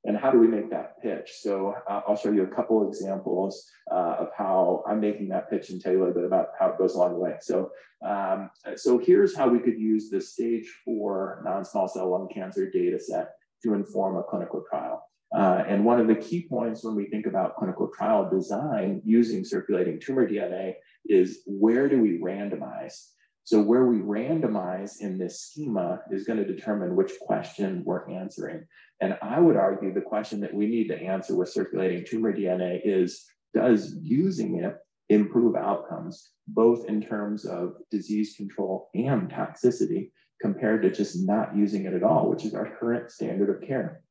And how do we make that pitch? So uh, I'll show you a couple examples uh, of how I'm making that pitch and tell you a little bit about how it goes along the way. So, um, so here's how we could use the stage four non-small cell lung cancer data set to inform a clinical trial. Uh, and one of the key points when we think about clinical trial design using circulating tumor DNA is where do we randomize? So where we randomize in this schema is going to determine which question we're answering. And I would argue the question that we need to answer with circulating tumor DNA is, does using it improve outcomes, both in terms of disease control and toxicity, compared to just not using it at all, which is our current standard of care.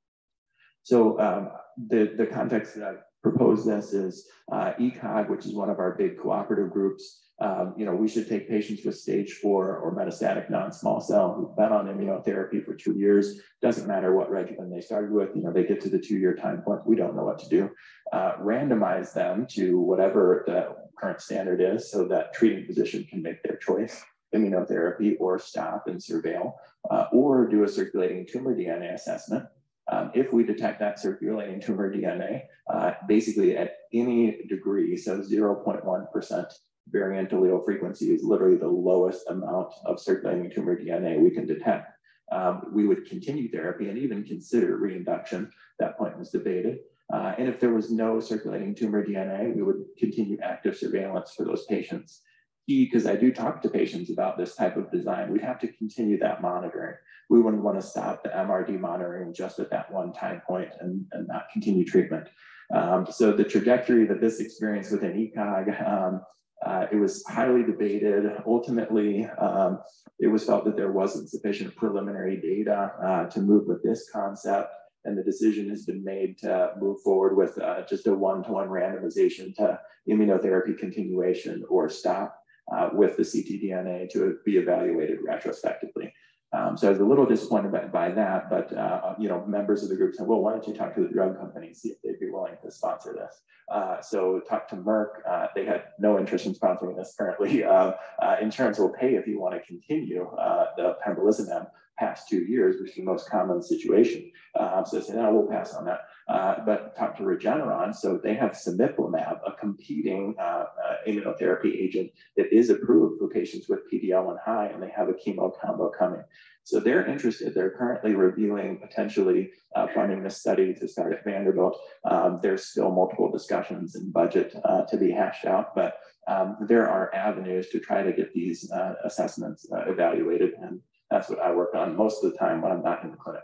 So um, the, the context that I proposed this is uh, ECOG, which is one of our big cooperative groups. Um, you know, we should take patients with stage four or metastatic non-small cell who've been on immunotherapy for two years. Doesn't matter what regimen they started with, you know, they get to the two-year time point. We don't know what to do. Uh, randomize them to whatever the current standard is so that treating physician can make their choice immunotherapy or stop and surveil, uh, or do a circulating tumor DNA assessment um, if we detect that circulating tumor DNA, uh, basically at any degree, so 0.1% variant allele frequency is literally the lowest amount of circulating tumor DNA we can detect. Um, we would continue therapy and even consider reinduction. That point was debated. Uh, and if there was no circulating tumor DNA, we would continue active surveillance for those patients. Key, because I do talk to patients about this type of design, we'd have to continue that monitoring we wouldn't want to stop the MRD monitoring just at that one time point and, and not continue treatment. Um, so the trajectory that this experience within ECOG, um, uh, it was highly debated. Ultimately, um, it was felt that there wasn't sufficient preliminary data uh, to move with this concept. And the decision has been made to move forward with uh, just a one-to-one -one randomization to immunotherapy continuation or stop uh, with the ctDNA to be evaluated retrospectively. Um, so I was a little disappointed by, by that, but uh, you know, members of the group said, well, why don't you talk to the drug company, see if they'd be willing to sponsor this. Uh, so talk to Merck, uh, they had no interest in sponsoring this currently. *laughs* Uh, uh, insurance will pay if you want to continue uh, the pembrolizumab past two years, which is the most common situation. so they said, no, we'll pass on that. Uh, but talk to Regeneron. So they have cemiplimab, a competing uh, uh, immunotherapy agent that is approved for patients with PD-L1 high, and they have a chemo combo coming. So they're interested. They're currently reviewing potentially uh, funding this study to start at Vanderbilt. Um, there's still multiple discussions and budget uh, to be hashed out, but um, there are avenues to try to get these assessments evaluated, and that's what I work on most of the time when I'm not in the clinic.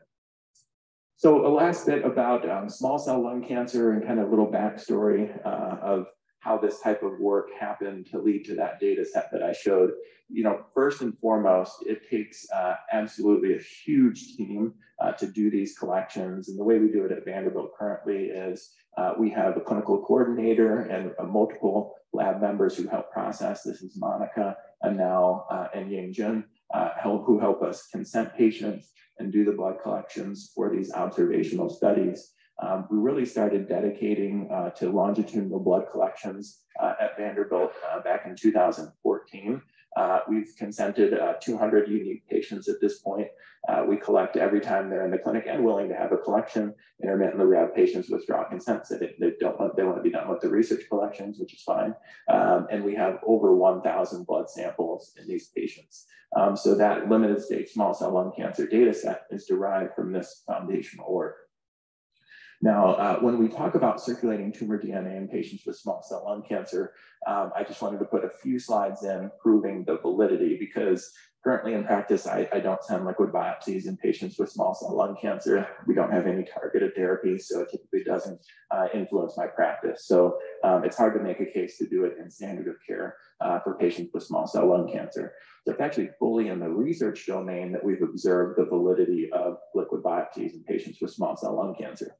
So a last bit about um, small cell lung cancer and kind of a little backstory uh, of how this type of work happened to lead to that data set that I showed. You know, first and foremost, it takes uh, absolutely a huge team uh, to do these collections. And the way we do it at Vanderbilt currently is uh, we have a clinical coordinator and multiple lab members who help process. This is Monica, uh, and Ying Jun uh, help, who help us consent patients and do the blood collections for these observational studies. Um, we really started dedicating uh, to longitudinal blood collections uh, at Vanderbilt uh, back in 2014. Uh, we've consented uh, 200 unique patients at this point. Uh, we collect every time they're in the clinic and willing to have a collection. Intermittently, we have patients withdraw consent so they, they don't want, they want to be done with the research collections, which is fine. Um, and we have over 1,000 blood samples in these patients. Um, so that limited stage small cell lung cancer data set is derived from this foundational work. Now, uh, when we talk about circulating tumor DNA in patients with small cell lung cancer, um, I just wanted to put a few slides in proving the validity because currently in practice, I, I, don't send liquid biopsies in patients with small cell lung cancer. We don't have any targeted therapy, so it typically doesn't uh, influence my practice. So um, it's hard to make a case to do it in standard of care uh, for patients with small cell lung cancer. So it's actually fully in the research domain that we've observed the validity of liquid biopsies in patients with small cell lung cancer.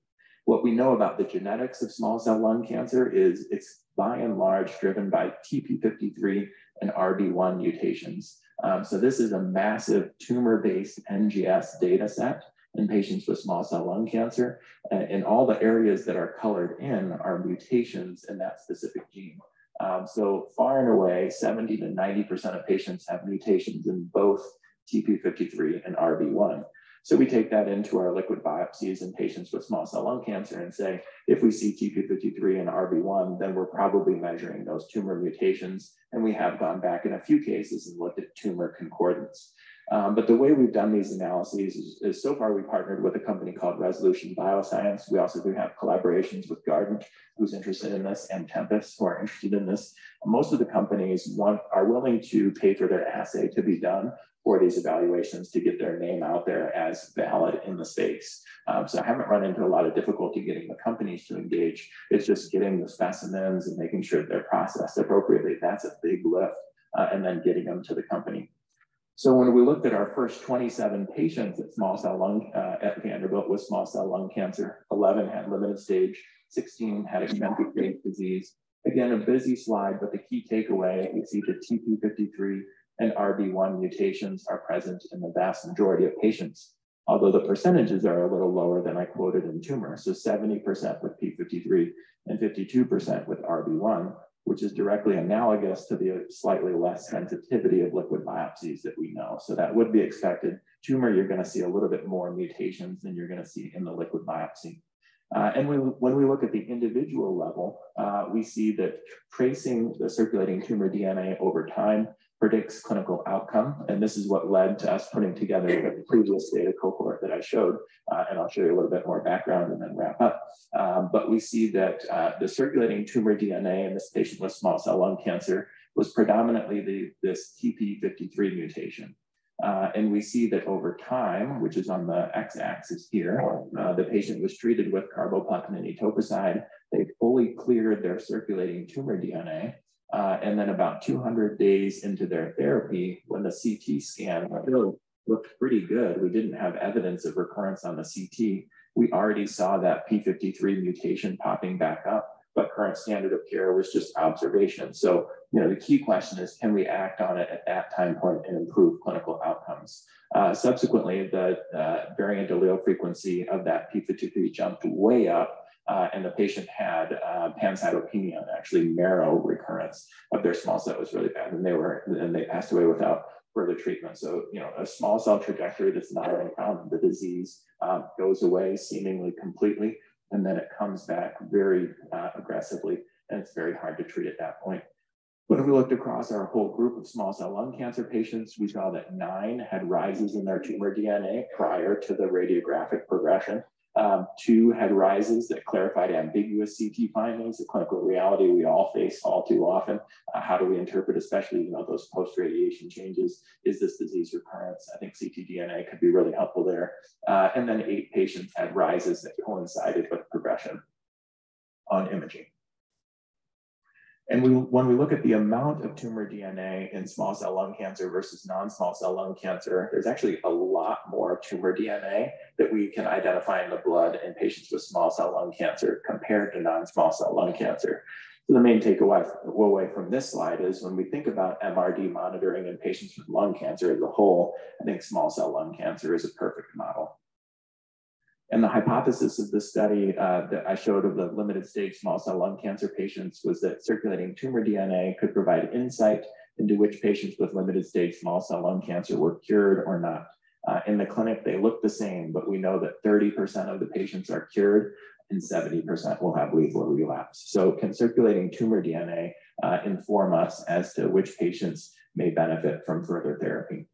What we know about the genetics of small cell lung cancer is it's by and large driven by TP53 and RB1 mutations. Um, so this is a massive tumor-based NGS data set in patients with small cell lung cancer. Uh, and all the areas that are colored in are mutations in that specific gene. Um, so far and away, 70 to 90% of patients have mutations in both TP53 and RB1. So we take that into our liquid biopsies in patients with small cell lung cancer and say, if we see TP53 and RB1, then we're probably measuring those tumor mutations. And we have gone back in a few cases and looked at tumor concordance. Um, but the way we've done these analyses is, is, so far we partnered with a company called Resolution Bioscience. We also do have collaborations with Guardant, who's interested in this, and Tempus, who are interested in this. Most of the companies want, are willing to pay for their assay to be done for these evaluations to get their name out there as valid in the space. Um, so I haven't run into a lot of difficulty getting the companies to engage. It's just getting the specimens and making sure they're processed appropriately. That's a big lift. Uh, and then getting them to the company. So when we looked at our first 27 patients at small cell lung uh, at Vanderbilt with small cell lung cancer, 11 had limited stage, 16 had extensive stage disease. Again, a busy slide, but the key takeaway, we see the TP53 and RB1 mutations are present in the vast majority of patients, although the percentages are a little lower than I quoted in tumor. So 70% with P53 and 52% with RB1, which is directly analogous to the slightly less sensitivity of liquid biopsies that we know. So that would be expected. Tumor, you're gonna see a little bit more mutations than you're gonna see in the liquid biopsy. Uh, and when, when we look at the individual level, uh, we see that tracing the circulating tumor DNA over time predicts clinical outcome. And this is what led to us putting together the previous data cohort that I showed. Uh, and I'll show you a little bit more background and then wrap up. Um, but we see that uh, the circulating tumor DNA in this patient with small cell lung cancer was predominantly the, this TP53 mutation. Uh, and we see that over time, which is on the x-axis here, uh, the patient was treated with carboplatin and etoposide. They fully cleared their circulating tumor DNA. Uh, and then about 200 days into their therapy, when the CT scan looked pretty good, we didn't have evidence of recurrence on the CT. We already saw that P53 mutation popping back up, but current standard of care was just observation. So, you know, the key question is, can we act on it at that time point and improve clinical outcomes? Uh, subsequently, the uh, variant allele frequency of that P53 jumped way up uh, and the patient had uh, pancytopenia, actually marrow recurrence of their small cell was really bad, and they were and they passed away without further treatment. So you know, a small cell trajectory that's not uncommon. The disease uh, goes away seemingly completely, and then it comes back very uh, aggressively, and it's very hard to treat at that point. When we looked across our whole group of small cell lung cancer patients, we saw that nine had rises in their tumor DNA prior to the radiographic progression. Um, two had rises that clarified ambiguous CT findings, the clinical reality we all face all too often. Uh, how do we interpret, especially you know those post-radiation changes? Is this disease recurrence? I think ctDNA could be really helpful there. Uh, and then eight patients had rises that coincided with progression on imaging. And we, when we look at the amount of tumor DNA in small cell lung cancer versus non-small cell lung cancer, there's actually a lot more tumor DNA that we can identify in the blood in patients with small cell lung cancer compared to non-small cell lung cancer. So the main takeaway from this slide is when we think about MRD monitoring in patients with lung cancer as a whole, I think small cell lung cancer is a perfect model. And the hypothesis of this study uh, that I showed of the limited stage small cell lung cancer patients was that circulating tumor DNA could provide insight into which patients with limited stage small cell lung cancer were cured or not. Uh, in the clinic, they look the same, but we know that 30% of the patients are cured and 70% will have lethal relapse. So can circulating tumor DNA uh, inform us as to which patients may benefit from further therapy?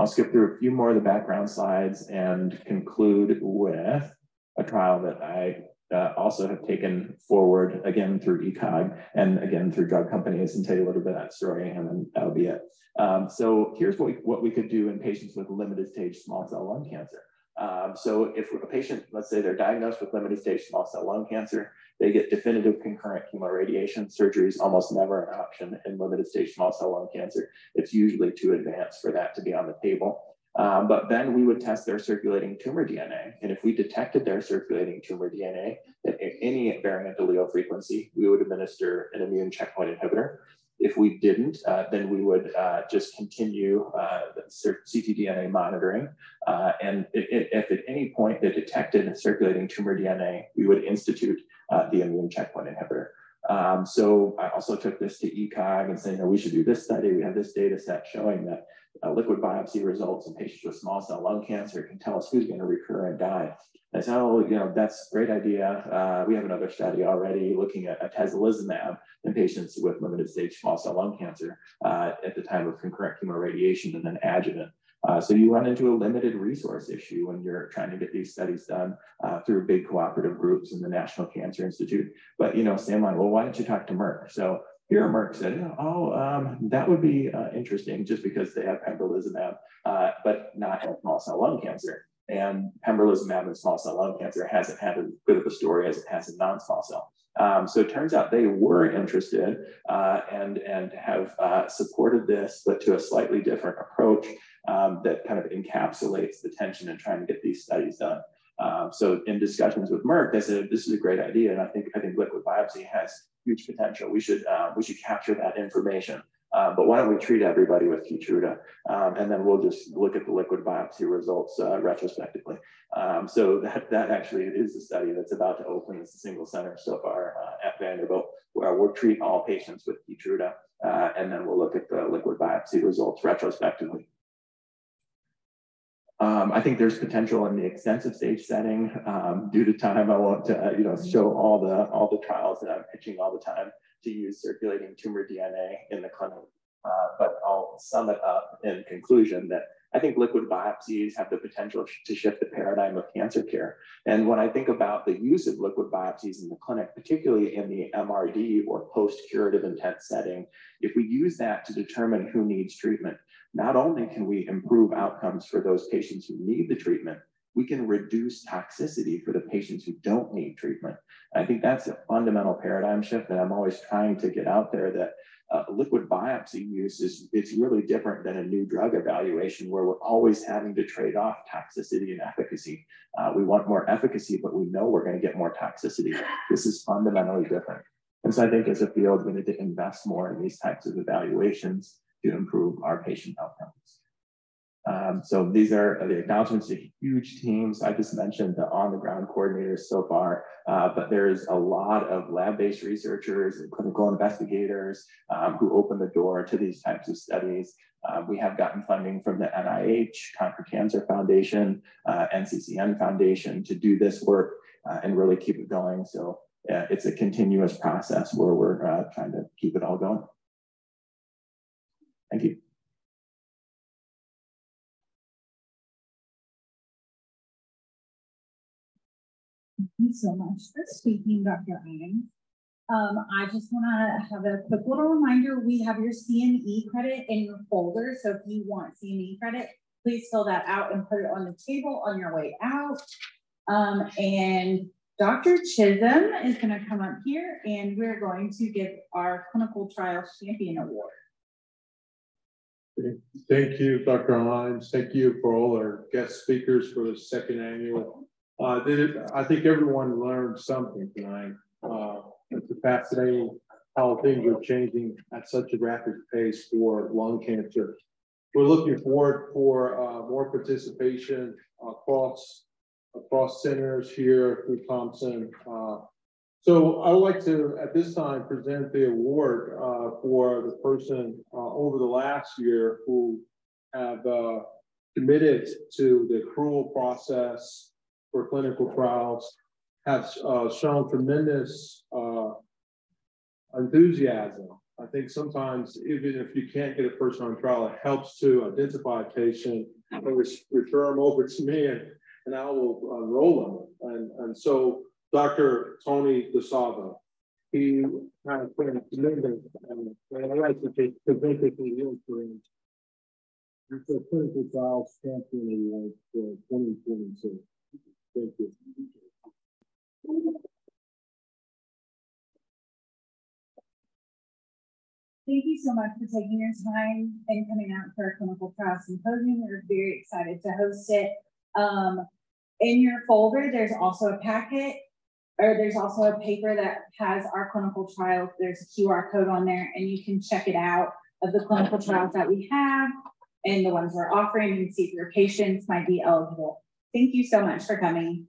I'll skip through a few more of the background slides and conclude with a trial that I uh, also have taken forward again through ECOG and again through drug companies and tell you a little bit of that story and then that'll be it. Um, so here's what we, what we could do in patients with limited stage small cell lung cancer. Um, so if a patient, let's say they're diagnosed with limited stage small cell lung cancer, they get definitive concurrent chemoradiation. Surgery is almost never an option in limited stage small cell lung cancer. It's usually too advanced for that to be on the table. Um, but then we would test their circulating tumor DNA. And if we detected their circulating tumor DNA at any variant allele frequency, we would administer an immune checkpoint inhibitor. If we didn't, uh, then we would uh, just continue uh, ctDNA monitoring. Uh, and if, if, at any point they detected circulating tumor DNA, we would institute uh, the immune checkpoint inhibitor. Um, so I also took this to ECOG and saying, no, we should do this study. We have this data set showing that uh, liquid biopsy results in patients with small cell lung cancer can tell us who's going to recur and die. I said, oh, you know, that's a great idea. Uh, we have another study already looking at atezolizumab in patients with limited stage small cell lung cancer uh, at the time of concurrent chemoradiation and then adjuvant. Uh, so you run into a limited resource issue when you're trying to get these studies done uh, through big cooperative groups in the National Cancer Institute. But you know, Sam, well, why don't you talk to Merck? So here Merck said, oh, um, that would be uh, interesting just because they have pembrolizumab, uh, but not have small cell lung cancer. and pembrolizumab in small cell lung cancer hasn't had as good of a story as it has in non-small cell. Um, so it turns out they were interested uh, and, and have uh, supported this, but to a slightly different approach um, that kind of encapsulates the tension in trying to get these studies done. Um, so in discussions with Merck, they said this is a great idea, and I think I think liquid biopsy has huge potential. We should uh, we should capture that information. Uh, but why don't we treat everybody with Keytruda, um, and then we'll just look at the liquid biopsy results uh, retrospectively. Um, so that that actually is a study that's about to open. It's a single center so far uh, at Vanderbilt, where we'll treat all patients with Keytruda, uh, and then we'll look at the liquid biopsy results retrospectively. Um, I think there's potential in the extensive stage setting. Um, due to time, I won't uh, you know show all the all the trials that I'm pitching all the time to use circulating tumor DNA in the clinic. Uh, but I'll sum it up in conclusion that I think liquid biopsies have the potential to shift the paradigm of cancer care. And when I think about the use of liquid biopsies in the clinic, particularly in the MRD or post-curative intent setting, if we use that to determine who needs treatment, not only can we improve outcomes for those patients who need the treatment, we can reduce toxicity for the patients who don't need treatment. I think that's a fundamental paradigm shift that I'm always trying to get out there that uh, liquid biopsy use is it's really different than a new drug evaluation where we're always having to trade off toxicity and efficacy. Uh, we want more efficacy, but we know we're going to get more toxicity. This is fundamentally different. And so I think as a field, we need to invest more in these types of evaluations to improve our patient outcomes. Um, so these are the acknowledgements to huge teams. I just mentioned the on the ground coordinators so far, uh, but there's a lot of lab-based researchers and clinical investigators um, who open the door to these types of studies. Uh, we have gotten funding from the NIH, Conquer Cancer Foundation, uh, NCCN Foundation to do this work uh, and really keep it going. So yeah, it's a continuous process where we're uh, trying to keep it all going. Thank you. Thank you so much for speaking, Dr. Iams. Um, I just want to have a quick little reminder. We have your CME credit in your folder. So if you want CME credit, please fill that out and put it on the table on your way out. Um, and Dr. Chisholm is going to come up here and we're going to give our clinical trial champion award. Thank you, Dr. Iams. Thank you for all our guest speakers for the second annual. Uh, I think everyone learned something tonight. Uh, it's fascinating how things are changing at such a rapid pace for lung cancer. We're looking forward for uh, more participation across across centers here through Thompson. Uh, so I would like to, at this time, present the award uh, for the person uh, over the last year who have uh, committed to the accrual process for clinical trials, have uh, shown tremendous uh, enthusiasm. I think sometimes, even if you can't get a person on trial, it helps to identify a patient and refer them over to me, and, and I will enroll them. And, and so Dr. Tony DeSalvo. He of put a and like to take specifically his career. It's a clinical trials champion award for 2022. Thank you. Thank you so much for taking your time and coming out for our clinical trial symposium. We're very excited to host it. Um, in your folder, there's also a packet or there's also a paper that has our clinical trials. There's a QR code on there and you can check it out of the clinical trials that we have and the ones we're offering and see if your patients might be eligible. Thank you so much for coming.